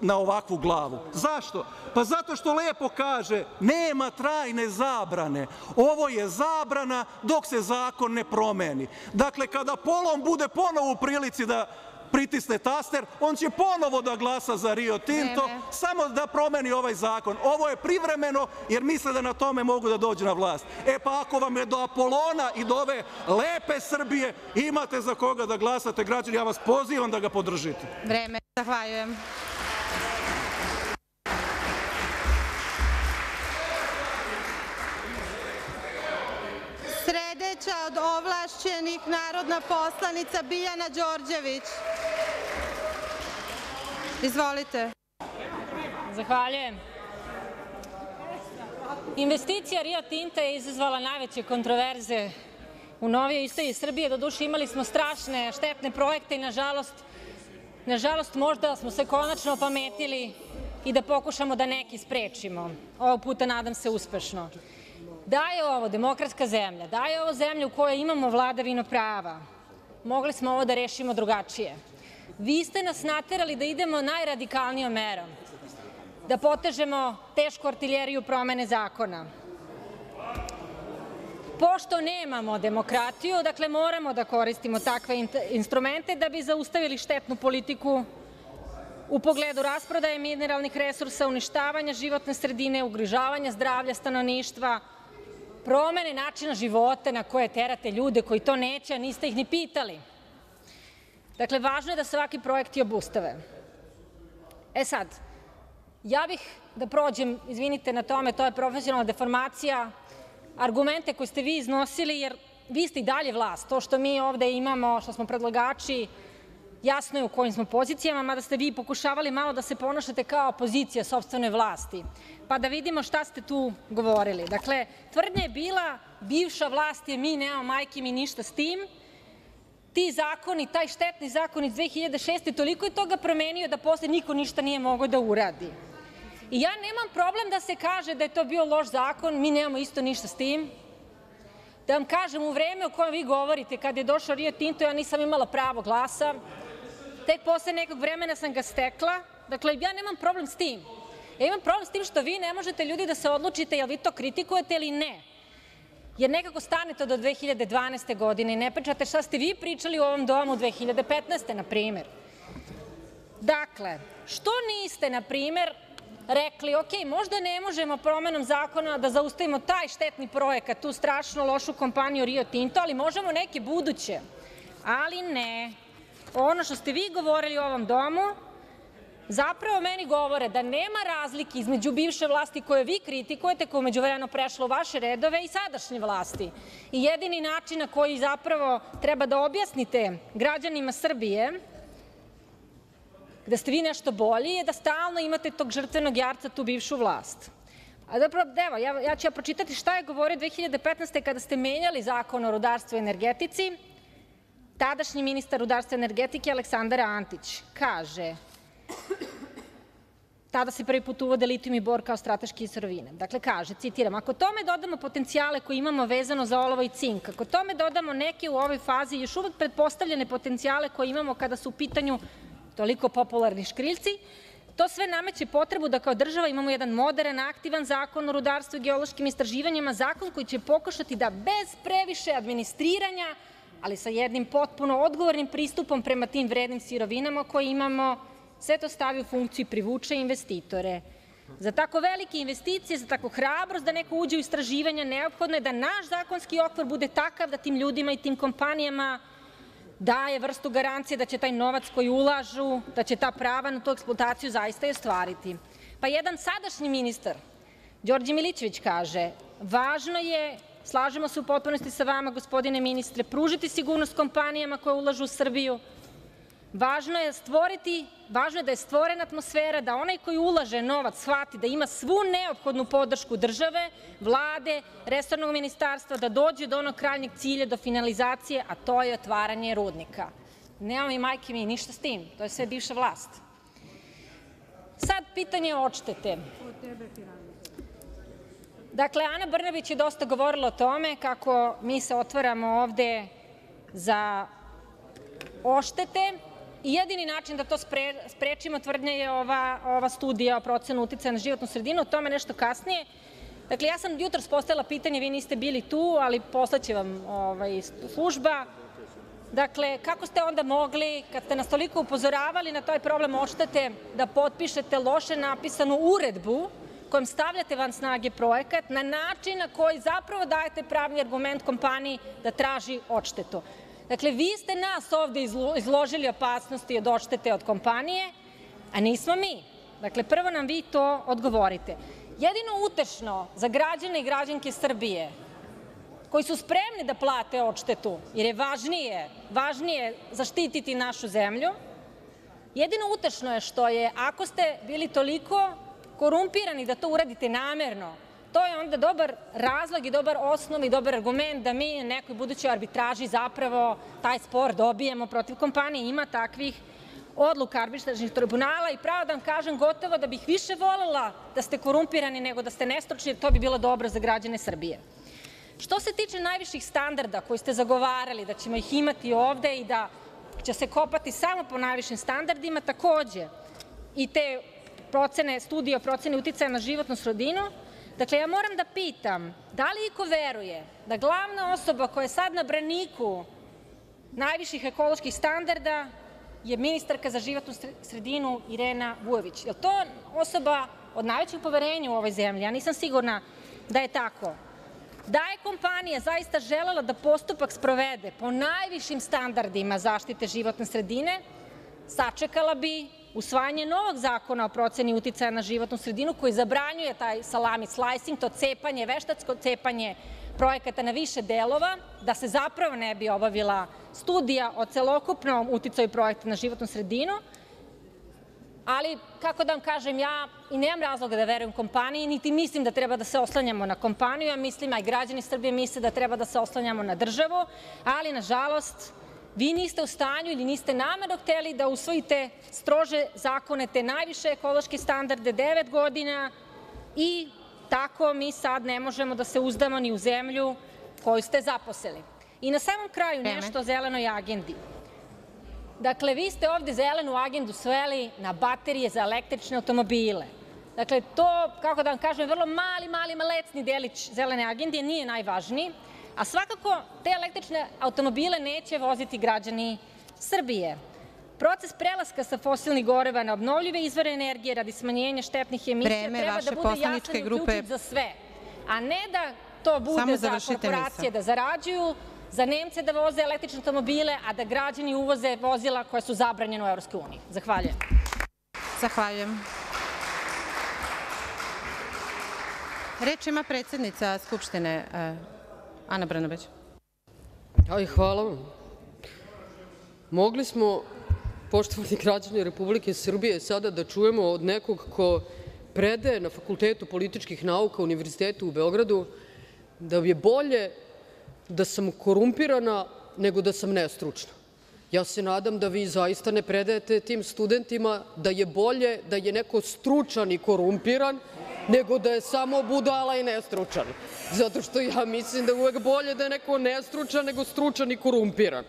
na ovakvu glavu. Zašto? Pa zato što lepo kaže – nema trajne zabrane, ovo je zabrana dok se zakon ne promeni. Dakle, kada Apolon bude ponovo u prilici da pritisne taster, on će ponovo da glasa za Rio Tinto samo da promeni ovaj zakon. Ovo je privremeno jer misle da na tome mogu da dođu na vlast. E pa ako vam je do Apolona i do ove lepe Srbije imate za koga da glasate, građani, ja vas pozivam da ga podržite. Vreme. Zahvaljujem. Sledeća od ovlašćenih narodna poslanica Biljana Đorđević. Izvolite. Zahvaljujem. Investicija Rio Tinta je izazvala najveće kontroverze u novijoj istoriji Srbije. Doduše, imali smo strašne štetne projekte i nažalost, nažalost možda smo se konačno opametili i da pokušamo da neki sprečimo. Ovog puta nadam se uspešno. Da je ovo demokratska zemlja, da je ovo zemlja u kojoj imamo vladavinu prava, mogli smo ovo da rešimo drugačije. Vi ste nas naterali da idemo najradikalnijom merom, da potežemo tešku artiljeriju promene zakona. Pošto nemamo demokratiju, dakle moramo da koristimo takve instrumente da bi zaustavili štetnu politiku u pogledu rasprodaje mineralnih resursa, uništavanja životne sredine, ugrožavanja zdravlja stanovništva, promene načina života na koje terate ljude koji to neće, a niste ih ni pitali. Dakle, važno je da se ovakvi projekti obustave. E sad, ja bih da prođem, izvinite na tome, to je profesionalna deformacija, argumente koje ste vi iznosili, jer vi ste i dalje vlast. To što mi ovde imamo, što smo predlagači, jasno je u kojim smo pozicijama, mada ste vi pokušavali malo da se ponašate kao opozicija sobstvenoj vlasti, pa da vidimo šta ste tu govorili. Dakle, tvrdnja je bila bivša vlast je mi, nemamo majke mi ništa s tim, ti zakoni, taj štetni zakon iz 2006. toliko je toga promenio da posle niko ništa nije mogao da uradi. I ja nemam problem da se kaže da je to bio loš zakon, mi nemamo isto ništa s tim. Da vam kažem, u vreme o kojem vi govorite, kad je došao Rio Tinto, ja nisam imala pravo glasa, tek posle nekog vremena sam ga stekla, dakle ja nemam problem s tim. Ja imam problem s tim što vi ne možete ljudi da se odlučite jel vi to kritikujete ili ne. Jer nekako stanete do 2012. godine i ne pričate šta ste vi pričali u ovom domu 2015. na primer. Dakle, što niste, na primer, rekli, ok, možda ne možemo promenom zakona da zaustavimo taj štetni projekat, tu strašno lošu kompaniju Rio Tinto, ali možemo neke buduće. Ali ne. Ono što ste vi govorili u ovom domu, zapravo meni govore da nema razlike između bivše vlasti koje vi kritikujete, koja je međuvremeno prešla u vaše redove, i sadašnje vlasti. I jedini način na koji zapravo treba da objasnite građanima Srbije da ste vi nešto bolji je da stalno imate tog žrtvenog jarca, tu bivšu vlast. A zapravo, evo, ja, ja ću ja pročitati šta je govorio 2015. kada ste menjali zakon o rudarstvu i energetici. Tadašnji ministar rudarstva energetike Aleksandar Antić kaže tada se prvi put uvode litijum i bor kao strateški sirovine. Dakle, kaže, citiram, ako tome dodamo potencijale koje imamo vezano za olovo i cink, ako tome dodamo neke u ovoj fazi još uvek pretpostavljene potencijale koje imamo kada su u pitanju toliko popularni škriljci, to sve nameće potrebu da kao država imamo jedan modern, aktivan zakon o rudarstvu i geološkim istraživanjima, zakon koji će pokušati da bez previše administriranja, ali sa jednim potpuno odgovornim pristupom prema tim vrednim sirovinama koje imamo, sve to stavi u funkciju privuče investitore. Za tako velike investicije, za tako hrabrost da neko uđe u istraživanja, neophodno je da naš zakonski okvir bude takav da tim ljudima i tim kompanijama daje vrstu garancije da će taj novac koji ulažu, da će ta prava na tu eksploataciju zaista i ostvariti. Pa jedan sadašnji ministar, Đorđe Milićević kaže, važno je slažemo se u potpunosti sa vama, gospodine ministre, pružiti sigurnost kompanijama koje ulažu u Srbiju. Važno je stvoriti, važno je da je stvorena atmosfera da onaj koji ulaže novac shvati da ima svu neophodnu podršku države, vlade, resornog ministarstva da dođe do onog krajnjeg cilja, do finalizacije, a to je otvaranje rudnika. Nemamo i majke mi ništa s tim, to je sve bivša vlast. Sad pitanje odštete. Dakle, Ana Brnabić je dosta govorila o tome kako mi se otvaramo ovde za oštete i jedini način da to sprečimo tvrdnja je ova, studija o procenu uticaja na životnu sredinu, o tome nešto kasnije. Dakle, ja sam jutros postavila pitanje, vi niste bili tu, ali poslaće vam ovaj, služba. Dakle, kako ste onda mogli, kad ste nas toliko upozoravali na taj problem odštete, da potpišete loše napisanu uredbu kojom stavljate van snage projekat na način na koji zapravo dajete pravni argument kompaniji da traži odštetu. Dakle, vi ste nas ovde izložili opasnosti od odštete od kompanije, a nismo mi. Dakle, prvo nam vi to odgovorite. Jedino utešno za građane i građanke Srbije koji su spremni da plate odštetu, jer je važnije, važnije zaštititi našu zemlju, jedino utešno je što je, ako ste bili toliko korumpirani da to uradite namerno, to je onda dobar razlog i dobar osnov i dobar argument da mi na nekoj budućoj arbitraži zapravo taj spor dobijemo protiv kompanije. Ima takvih odluka arbitražnih tribunala i pravo da vam kažem gotovo da bih više volela da ste korumpirani nego da ste nestručni, to bi bilo dobro za građane Srbije. Što se tiče najviših standarda koji ste zagovarali da ćemo ih imati ovde i da će se kopati samo po najvišim standardima, takođe i te procene, studije o proceni uticaja na životnu sredinu, dakle ja moram da pitam da li iko veruje da glavna osoba koja je sad na braniku najviših ekoloških standarda je ministarka za životnu sredinu Irena Vujović. Je li to osoba od najvećeg poverenja u ovoj zemlji? Ja nisam sigurna da je tako. Da je kompanija zaista želela da postupak sprovede po najvišim standardima zaštite životne sredine, sačekala bi usvajanje novog zakona o proceni uticaja na životnu sredinu koji zabranjuje taj salami slicing, to cepanje, veštačko cepanje projekata na više delova, da se zapravo ne bi obavila studija o celokupnom uticaju projekta na životnu sredinu, ali kako da vam kažem, ja i nemam razloga da verujem kompaniji, niti mislim da treba da se oslanjamo na kompaniju, ja mislim, a i građani Srbije misle da treba da se oslanjamo na državu, ali nažalost vi niste u stanju ili niste namerno hteli da usvojite strože zakone, te najviše ekološke standarde, devet godina i tako mi sad ne možemo da se uzdamo ni u zemlju koju ste zaposeli. I na samom kraju nešto o zelenoj agendi. Dakle, vi ste ovde zelenu agendu sveli na baterije za električne automobile. Dakle, to, kako da vam kažem, vrlo mali, mali, malecni delić zelene agende nije najvažniji, a svakako te električne automobile neće voziti građani Srbije. Proces prelaska sa fosilnih goreva na obnovljive izvore energije radi smanjenja štetnih emisija Vreme treba da bude jasan i grupe. za sve, a ne da to bude Samo za korporacije misao. da zarađuju, za Nemce da voze električne automobile, a da građani uvoze vozila koja su zabranjena u uniji. Zahvaljujem. Zahvaljujem. Reč ima predsednica Skupštine, eh, Ana Brnabić. Hvala vam. Mogli smo, poštovani građani Republike Srbije, sada da čujemo od nekog ko predaje na Fakultetu političkih nauka Univerziteta u Beogradu da je bolje da sam korumpirana nego da sam nestručna. Ja se nadam da vi zaista ne predajete tim studentima da je bolje da je neko stručan i korumpiran nego da je samo budala i nestručan. Zato što ja mislim da je uvek bolje da je neko nestručan nego stručan i korumpiran.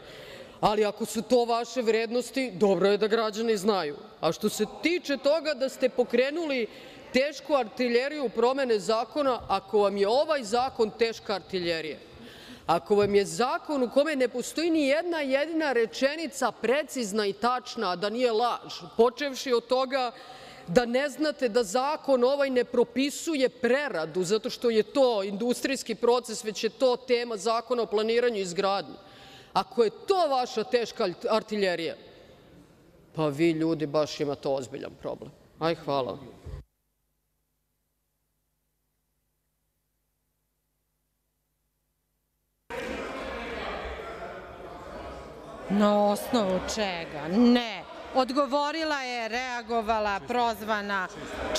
Ali ako su to vaše vrednosti, dobro je da građani znaju. A što se tiče toga da ste pokrenuli tešku artiljeriju promene zakona, ako vam je ovaj zakon teška artiljerija, ako vam je zakon u kome ne postoji ni jedna jedina rečenica precizna i tačna, da nije laž, počevši od toga da ne znate da zakon ovaj ne propisuje preradu zato što je to industrijski proces, već je to tema Zakona o planiranju i izgradnji. Ako je to vaša teška artiljerija, pa vi ljudi baš imate ozbiljan problem. Aj, hvala. Na osnovu čega? Ne. Odgovorila je, reagovala, prozvana.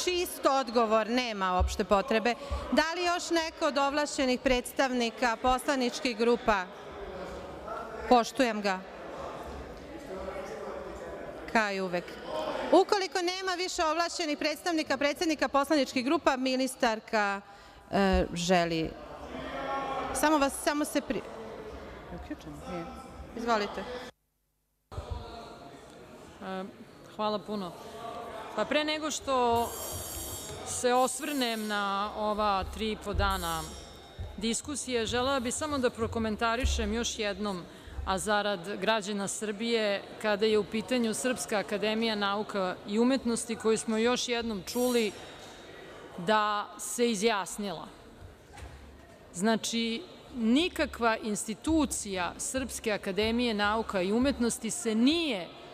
Čist odgovor, nema uopšte potrebe. Da li još neko od ovlašćenih predstavnika poslaničkih grupa? Poštujem ga. Kao i uvek. Ukoliko nema više ovlašćenih predstavnika predsednika poslaničkih grupa, ministarka e, želi... Samo vas, samo se pri... Izvolite. Hvala puno. Pa pre nego što se osvrnem na ova tri i po dana diskusije, želela bih samo da prokomentarišem još jednom, a zarad građana Srbije, kada je u pitanju Srpska akademija nauka i umetnosti, koju smo još jednom čuli da se izjasnila. Znači, nikakva institucija Srpske akademije nauka i umetnosti se nije izjasnila.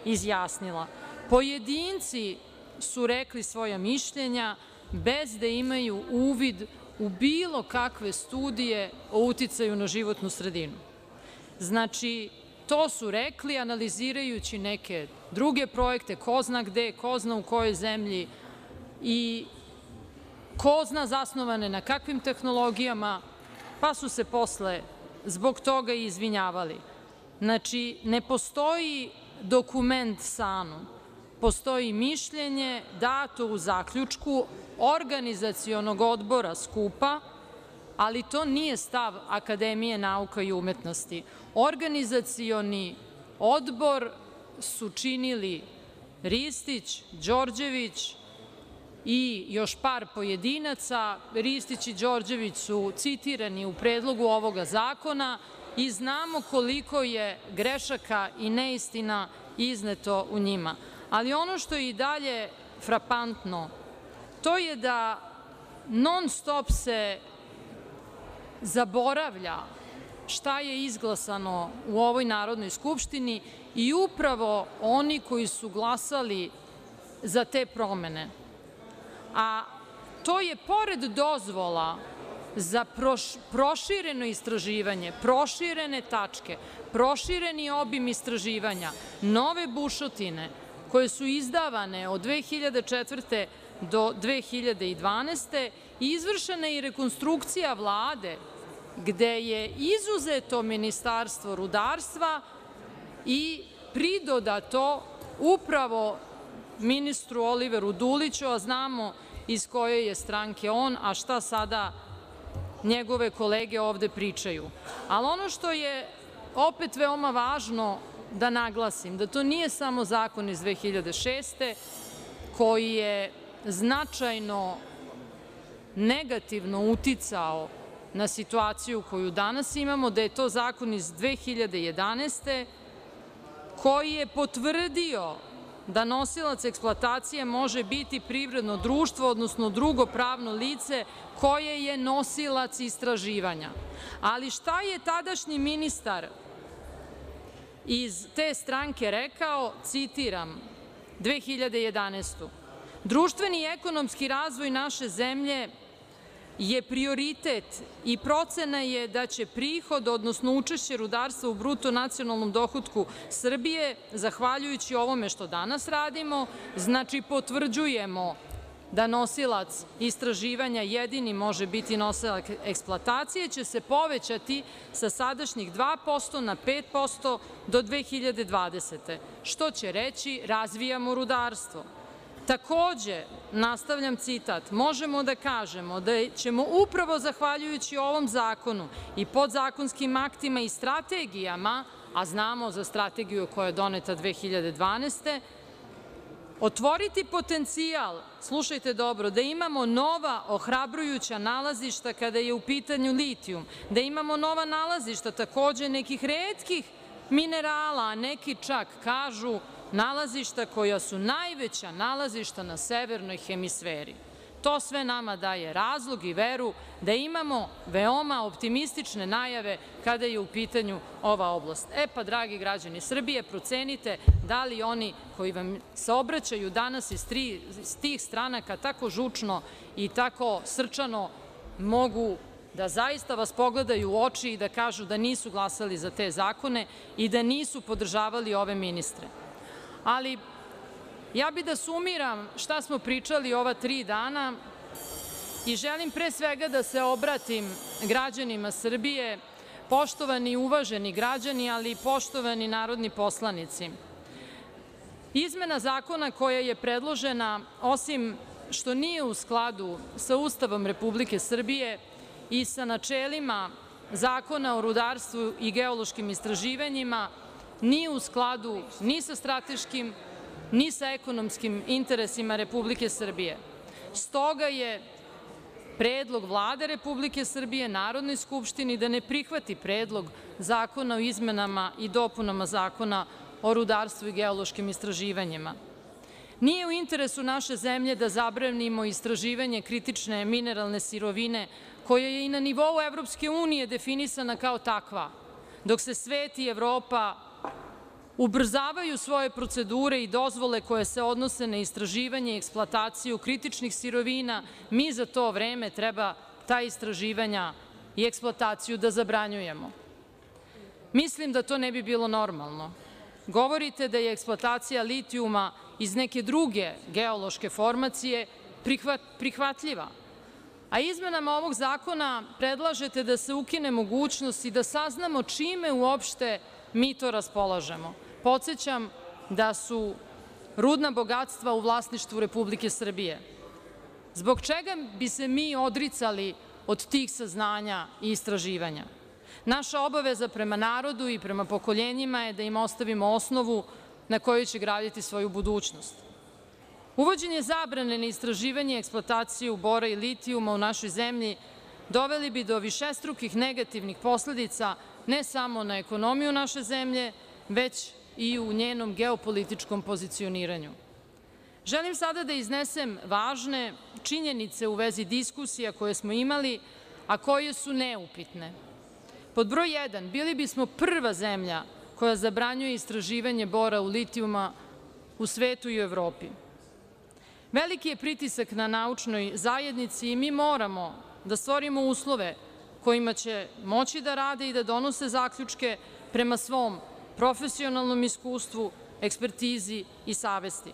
Pojedinci su rekli svoja mišljenja bez da imaju uvid u bilo kakve studije o uticaju na životnu sredinu. Znači, to su rekli analizirajući neke druge projekte, ko zna gde, ko zna u kojoj zemlji i ko zna zasnovane na kakvim tehnologijama, pa su se posle zbog toga i izvinjavali. Znači, ne postoji dokument SANU, postoji mišljenje dato u zaključku organizacionog odbora skupa, ali to nije stav Akademije nauka i umetnosti. Organizacioni odbor su činili Ristić, Đorđević i još par pojedinaca. Ristić i Đorđević su citirani u predlogu ovoga zakona i znamo koliko je grešaka i neistina izneto u njima. Ali ono što je i dalje frapantno, to je da non stop se zaboravlja šta je izglasano u ovoj Narodnoj skupštini i upravo oni koji su glasali za te promene. A to je pored dozvola za prošireno istraživanje, proširene tačke, prošireni obim istraživanja, nove bušotine koje su izdavane od 2004. do 2012. izvršena je i rekonstrukcija Vlade gde je izuzeto Ministarstvo rudarstva i pridodato upravo ministru Oliveru Duliću, a znamo iz koje je stranke on, a šta sada njegove kolege ovde pričaju. Ali ono što je opet veoma važno da naglasim, da to nije samo zakon iz 2006. koji je značajno negativno uticao na situaciju koju danas imamo, da je to zakon iz 2011. koji je potvrdio da nosilac eksploatacije može biti privredno društvo, odnosno drugo pravno lice koje je nosilac istraživanja. Ali šta je tadašnji ministar iz te stranke rekao, citiram, 2011. Društveni i ekonomski razvoj naše zemlje je prioritet i procena je da će prihod, odnosno učešće rudarstva u bruto nacionalnom dohotku Srbije, zahvaljujući ovome što danas radimo, znači potvrđujemo da nosilac istraživanja jedini može biti nosilac eksploatacije, će se povećati sa sadašnjih 2% na 5% do 2020. Što će reći razvijamo rudarstvo. Takođe, nastavljam citat, možemo da kažemo da ćemo upravo zahvaljujući ovom zakonu i podzakonskim aktima i strategijama, a znamo za strategiju koja je doneta 2012. otvoriti potencijal, slušajte dobro, da imamo nova ohrabrujuća nalazišta kada je u pitanju litijum, da imamo nova nalazišta takođe nekih retkih minerala, a neki čak kažu nalazišta koja su najveća nalazišta na severnoj hemisferi. To sve nama daje razlog i veru da imamo veoma optimistične najave kada je u pitanju ova oblast. E pa, dragi građani Srbije, procenite da li oni koji vam se obraćaju danas iz tih stranaka tako žučno i tako srčano mogu da zaista vas pogledaju u oči i da kažu da nisu glasali za te zakone i da nisu podržavali ove ministre. Ali, ja bih da sumiram šta smo pričali ova tri dana i želim pre svega da se obratim građanima Srbije, poštovani i uvaženi građani, ali i poštovani narodni poslanici. Izmena zakona koja je predložena, osim što nije u skladu sa Ustavom Republike Srbije i sa načelima Zakona o rudarstvu i geološkim istraživanjima, nije u skladu ni sa strateškim, ni sa ekonomskim interesima Republike Srbije. Stoga je predlog Vlade Republike Srbije Narodnoj skupštini da ne prihvati Predlog zakona o izmenama i dopunama Zakona o rudarstvu i geološkim istraživanjima. Nije u interesu naše zemlje da zabranimo istraživanje kritične mineralne sirovine koja je i na nivou Evropske unije definisana kao takva, dok se svet i Evropa ubrzavaju svoje procedure i dozvole koje se odnose na istraživanje i eksploataciju kritičnih sirovina, mi za to vreme treba ta istraživanja i eksploataciju da zabranjujemo. Mislim da to ne bi bilo normalno. Govorite da je eksploatacija litijuma iz neke druge geološke formacije prihvatljiva, a izmenama ovog zakona predlažete da se ukine mogućnost i da saznamo čime uopšte mi to raspolažemo. Podsećam da su rudna bogatstva u vlasništvu Republike Srbije. Zbog čega bi se mi odricali od tih saznanja i istraživanja? Naša obaveza prema narodu i prema pokoljenjima je da im ostavimo osnovu na kojoj će graditi svoju budućnost. Uvođenje zabrane na istraživanje i eksploataciju bora i litijuma u našoj zemlji doveli bi do višestrukih negativnih posledica ne samo na ekonomiju naše zemlje, već i u njenom geopolitičkom pozicioniranju. Želim sada da iznesem važne činjenice u vezi diskusija koje smo imali, a koje su neupitne. Pod broj 1. Bili bismo prva zemlja koja zabranjuje istraživanje bora u litijuma u svetu i u Evropi. Veliki je pritisak na naučnoj zajednici i mi moramo da stvorimo uslove kojima će moći da rade i da donose zaključke prema svom profesionalnom iskustvu, ekspertizi i savesti.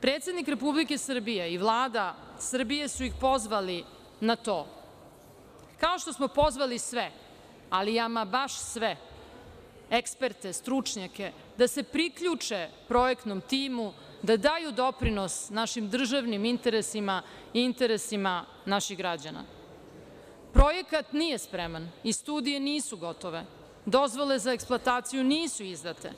Predsednik Republike Srbije i Vlada Srbije su ih pozvali na to, kao što smo pozvali sve, ali ama baš sve, eksperte, stručnjake, da se priključe projektnom timu, da daju doprinos našim državnim interesima i interesima naših građana. Projekat nije spreman i studije nisu gotove. Dozvole za eksploataciju nisu izdate,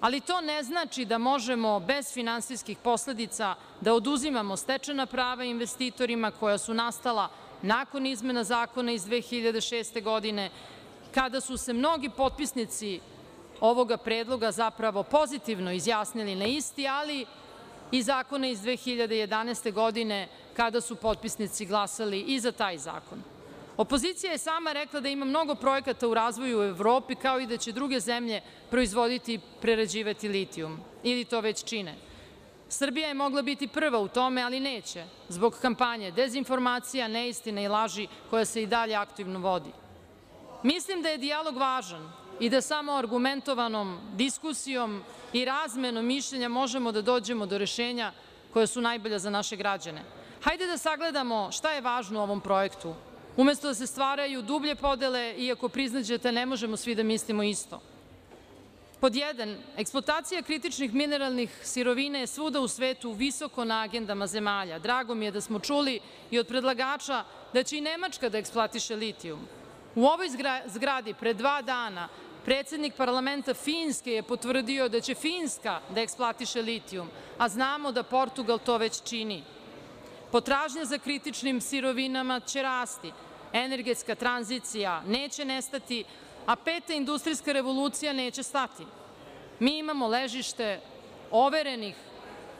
ali to ne znači da možemo bez finansijskih posledica da oduzimamo stečena prava investitorima koja su nastala nakon izmena zakona iz 2006. godine, kada su se mnogi potpisnici ovoga predloga zapravo pozitivno izjasnili na isti, ali i zakona iz 2011. godine, kada su potpisnici glasali i za taj zakon. Opozicija je sama rekla da ima mnogo projekata u razvoju u Evropi, kao i da će druge zemlje proizvoditi i prerađivati litijum, ili to već čine. Srbija je mogla biti prva u tome, ali neće, zbog kampanje dezinformacija, neistine i laži koja se i dalje aktivno vodi. Mislim da je dijalog važan i da samo argumentovanom diskusijom i razmenom mišljenja možemo da dođemo do rešenja koja su najbolja za naše građane. Hajde da sagledamo šta je važno u ovom projektu, umesto da se stvaraju dublje podele, iako priznaćete ne možemo svi da mislimo isto. Pod jedan, eksploatacija kritičnih mineralnih sirovina je svuda u svetu visoko na agendama zemalja. Drago mi je da smo čuli i od predlagača da će i Nemačka da eksploatiše litijum. U ovoj zgradi pre dva dana predsednik parlamenta Finske je potvrdio da će Finska da eksploatiše litijum, a znamo da Portugal to već čini. Potražnja za kritičnim sirovinama će rasti, energetska tranzicija neće nestati, a peta industrijska revolucija neće stati. Mi imamo ležište overenih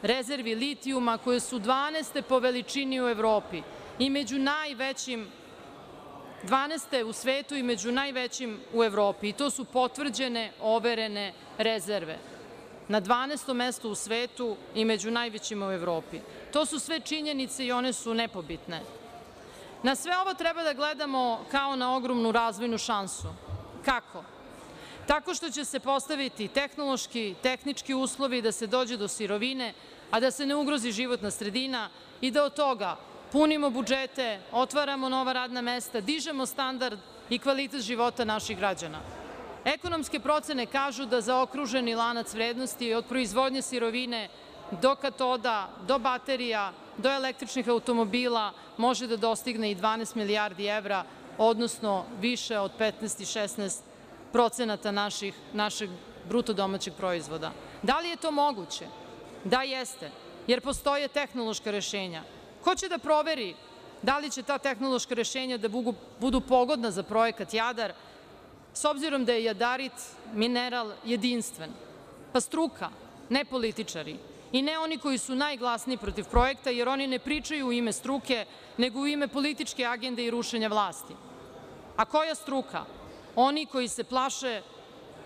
rezervi litijuma koje su 12. po veličini u Evropi i među najvećim 12. u svetu i među najvećim u Evropi i to su potvrđene overene rezerve. Na 12. mestu u svetu i među najvećima u Evropi. To su sve činjenice i one su nepobitne. Na sve ovo treba da gledamo kao na ogromnu razvojnu šansu. Kako? Tako što će se postaviti tehnološki, tehnički uslovi da se dođe do sirovine, a da se ne ugrozi životna sredina i da od toga punimo budžete, otvaramo nova radna mesta, dižemo standard i kvalitet života naših građana. Ekonomske procene kažu da zaokruženi lanac vrednosti od proizvodnje sirovine do katoda, do baterija, do električnih automobila može da dostigne i 12 milijardi evra, odnosno više od 15 i 16 procenata naših, našeg bruto domaćeg proizvoda. Da li je to moguće? Da jeste, jer postoje tehnološka rešenja. Ko će da proveri da li će ta tehnološka rešenja da budu, budu pogodna za projekat Jadar, s obzirom da je jadarit mineral jedinstven? Pa struka, ne političari i ne oni koji su najglasniji protiv projekta, jer oni ne pričaju u ime struke, nego u ime političke agende i rušenja vlasti. A koja struka? Oni koji se plaše,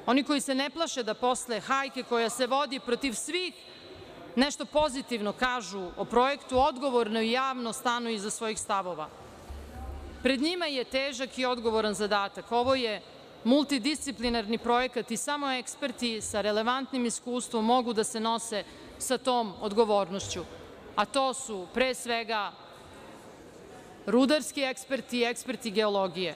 oni koji se ne plaše da posle hajke koja se vodi protiv svih nešto pozitivno kažu o projektu, odgovorno i javno stanu iza svojih stavova. Pred njima je težak i odgovoran zadatak. Ovo je multidisciplinarni projekat i samo eksperti sa relevantnim iskustvom mogu da se nose sa tom odgovornošću, a to su pre svega rudarski eksperti i eksperti geologije.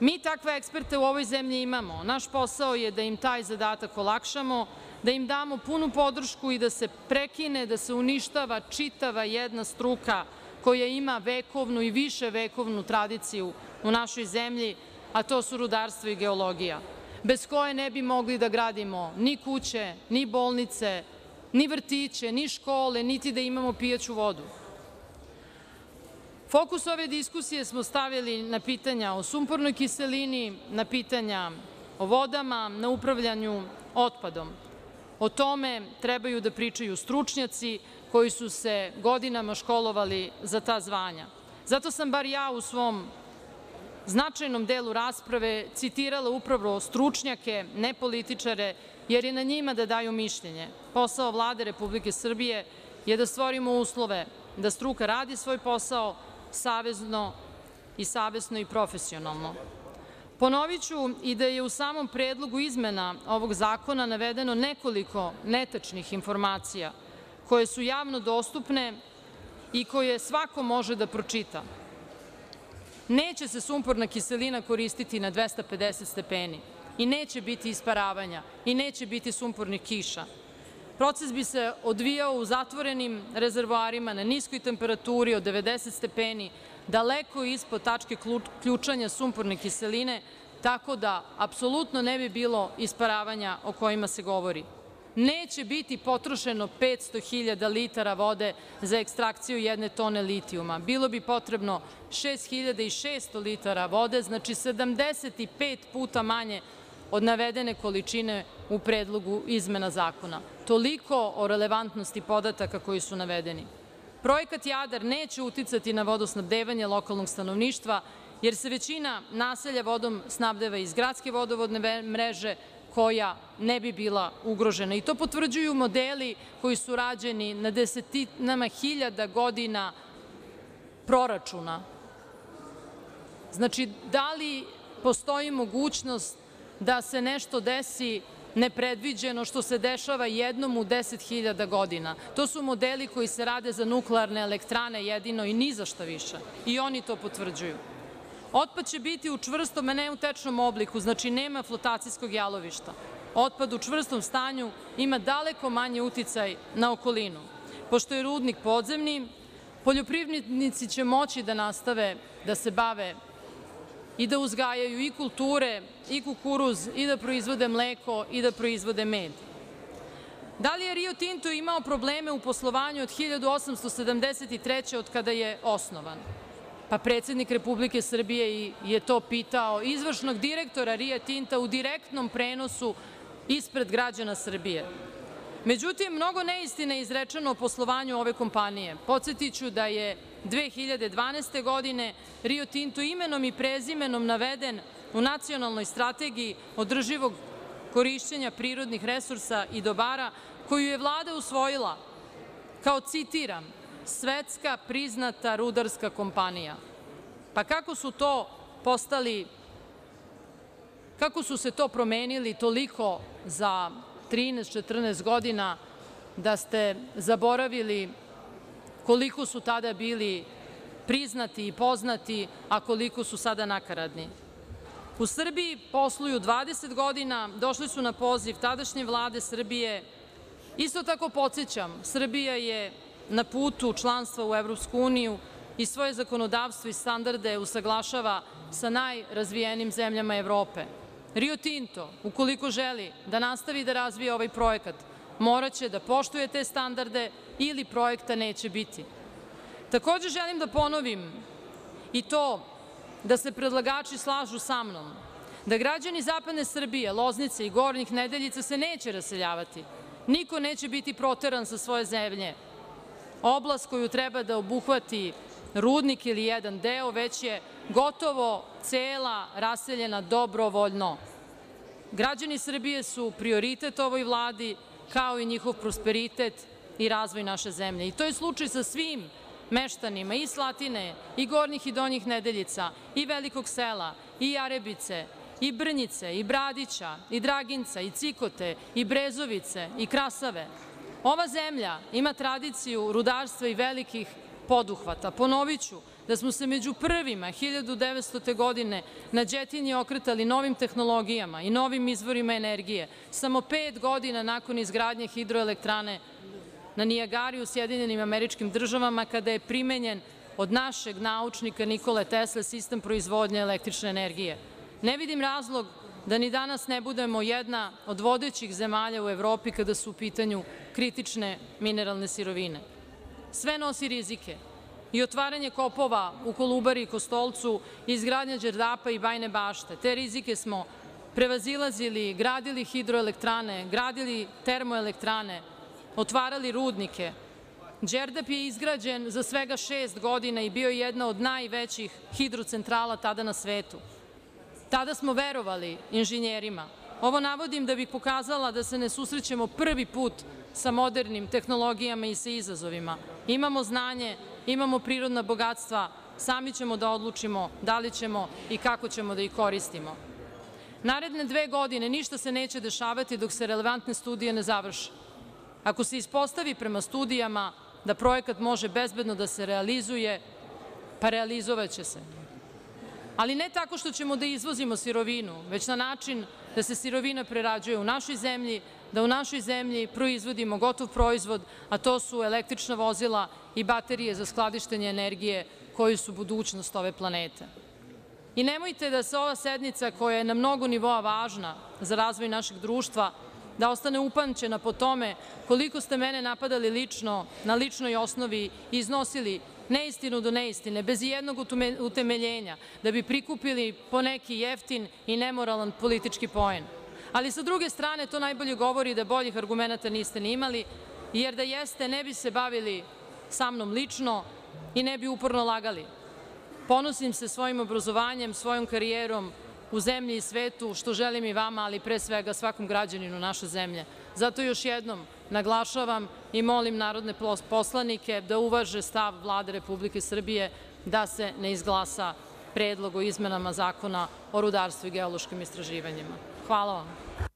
Mi takve eksperte u ovoj zemlji imamo. Naš posao je da im taj zadatak olakšamo, da im damo punu podršku i da se prekine, da se uništava čitava jedna struka koja ima vekovnu i više vekovnu tradiciju u našoj zemlji, a to su rudarstvo i geologija, bez koje ne bi mogli da gradimo ni kuće, ni bolnice, ni vrtiće, ni škole, niti da imamo pijaću vodu. Fokus ove diskusije smo stavili na pitanja o sumpornoj kiselini, na pitanja o vodama, na upravljanju otpadom. O tome trebaju da pričaju stručnjaci koji su se godinama školovali za ta zvanja. Zato sam bar ja u svom značajnom delu rasprave citirala upravo stručnjake, ne političare, jer je na njima da daju mišljenje. Posao Vlade Republike Srbije je da stvorimo uslove da struka radi svoj posao savezno i savesno i profesionalno. Ponoviću i da je u samom predlogu izmena ovog zakona navedeno nekoliko netačnih informacija koje su javno dostupne i koje svako može da pročita. Neće se sumporna kiselina koristiti na 250 stepeni i neće biti isparavanja i neće biti sumpornih kiša. Proces bi se odvijao u zatvorenim rezervoarima na niskoj temperaturi od 90 stepeni, daleko ispod tačke ključanja sumporne kiseline, tako da apsolutno ne bi bilo isparavanja o kojima se govori. Neće biti potrošeno 500.000 litara vode za ekstrakciju jedne tone litijuma. Bilo bi potrebno 6.600 litara vode, znači 75 puta manje od navedene količine u predlogu izmena zakona. Toliko o relevantnosti podataka koji su navedeni. Projekat Jadar neće uticati na vodosnabdevanje lokalnog stanovništva, jer se većina naselja vodom snabdeva iz gradske vodovodne mreže, koja ne bi bila ugrožena. I to potvrđuju modeli koji su rađeni na desetinama hiljada godina proračuna. Znači, da li postoji mogućnost da se nešto desi nepredviđeno što se dešava jednom u 10.000 godina. To su modeli koji se rade za nuklearne elektrane jedino i ni za šta više. I oni to potvrđuju. Otpad će biti u čvrstom, a ne u tečnom obliku, znači nema flotacijskog jalovišta. Otpad u čvrstom stanju ima daleko manje uticaj na okolinu. Pošto je rudnik podzemni, poljoprivrednici će moći da nastave da se bave i da uzgajaju i kulture i kukuruz i da proizvode mleko i da proizvode med. Da li je Rio Tinto imao probleme u poslovanju od 1873. od kada je osnovan? Pa predsednik Republike Srbije je to pitao izvršnog direktora Rio Tinta u direktnom prenosu ispred građana Srbije. Međutim, mnogo neistine je izrečeno o poslovanju ove kompanije. Podsetiću da je 2012. godine Rio Tinto imenom i prezimenom naveden u Nacionalnoj strategiji održivog korišćenja prirodnih resursa i dobara koju je Vlada usvojila kao, citiram, svetska priznata rudarska kompanija. Pa kako su to postali, kako su se to promenili toliko za 13-14 godina da ste zaboravili koliko su tada bili priznati i poznati, a koliko su sada nakaradni. U Srbiji posluju 20 godina, došli su na poziv tadašnje Vlade Srbije. Isto tako podsjećam, Srbija je na putu članstva u Evropsku uniju i svoje zakonodavstvo i standarde usaglašava sa najrazvijenijim zemljama Evrope. Rio Tinto, ukoliko želi da nastavi da razvije ovaj projekat, moraće da poštuje te standarde ili projekta neće biti. Takođe želim da ponovim i to da se predlagači slažu sa mnom, da građani zapadne Srbije, Loznice i Gornjih Nedeljica se neće raseljavati. Niko neće biti proteran sa svoje zemlje. Oblast koju treba da obuhvati rudnik ili jedan deo, već je gotovo cela raseljena dobrovoljno. Građani Srbije su prioritet ovoj Vladi, kao i njihov prosperitet i razvoj naše zemlje. I to je slučaj sa svim meštanima i Slatine, i Gornjih i Donjih Nedeljica, i Velikog sela, i Jarebice, i Brnjice, i Bradića, i Draginca, i Cikote, i Brezovice, i Krasave. Ova zemlja ima tradiciju rudarstva i velikih poduhvata. Ponoviću da smo se među prvima 1900. godine na Đetinji okretali novim tehnologijama i novim izvorima energije, samo pet godina nakon izgradnje hidroelektrane na Nijagari u Sjedinjenim američkim državama, kada je primenjen od našeg naučnika Nikole Tesle sistem proizvodnje električne energije. Ne vidim razlog da ni danas ne budemo jedna od vodećih zemalja u Evropi kada su u pitanju kritične mineralne sirovine. Sve nosi rizike i otvaranje kopova u Kolubari i Kostolcu, izgradnja Đerdapa i Bajne bašte. Te rizike smo prevazilazili, gradili hidroelektrane, gradili termoelektrane, otvarali rudnike. Đerdap je izgrađen za svega šest godina i bio je jedna od najvećih hidrocentrala tada na svetu. Tada smo verovali inženjerima. Ovo navodim da bih pokazala da se ne susrećemo prvi put sa modernim tehnologijama i sa izazovima. Imamo znanje, imamo prirodna bogatstva, sami ćemo da odlučimo da li ćemo i kako ćemo da ih koristimo. Naredne dve godine ništa se neće dešavati dok se relevantne studije ne završe. Ako se ispostavi prema studijama da projekat može bezbedno da se realizuje, pa realizovaće se. Ali ne tako što ćemo da izvozimo sirovinu, već na način da se sirovina prerađuje u našoj zemlji, da u našoj zemlji proizvodimo gotov proizvod, a to su električna vozila i baterije za skladištenje energije koji su budućnost ove planete. I nemojte da se ova sednica koja je na mnogo nivoa važna za razvoj našeg društva da ostane upamćena po tome koliko ste mene napadali lično, na ličnoj osnovi i iznosili neistinu do neistine, bez ijednog utemeljenja, da bi prikupili po neki jeftin i nemoralan politički poen. Ali sa druge strane to najbolje govori da boljih argumenta niste ni imali, jer da jeste ne bi se bavili sa mnom lično i ne bi uporno lagali. Ponosim se svojim obrazovanjem, svojom karijerom u zemlji i svetu, što želim i vama, ali pre svega svakom građaninu naše zemlje. Zato još jednom naglašavam i molim narodne poslanike da uvaže stav Vlade Republike Srbije da se ne izglasa predlog o izmenama Zakona o rudarstvu i geološkim istraživanjima. Hvala vam.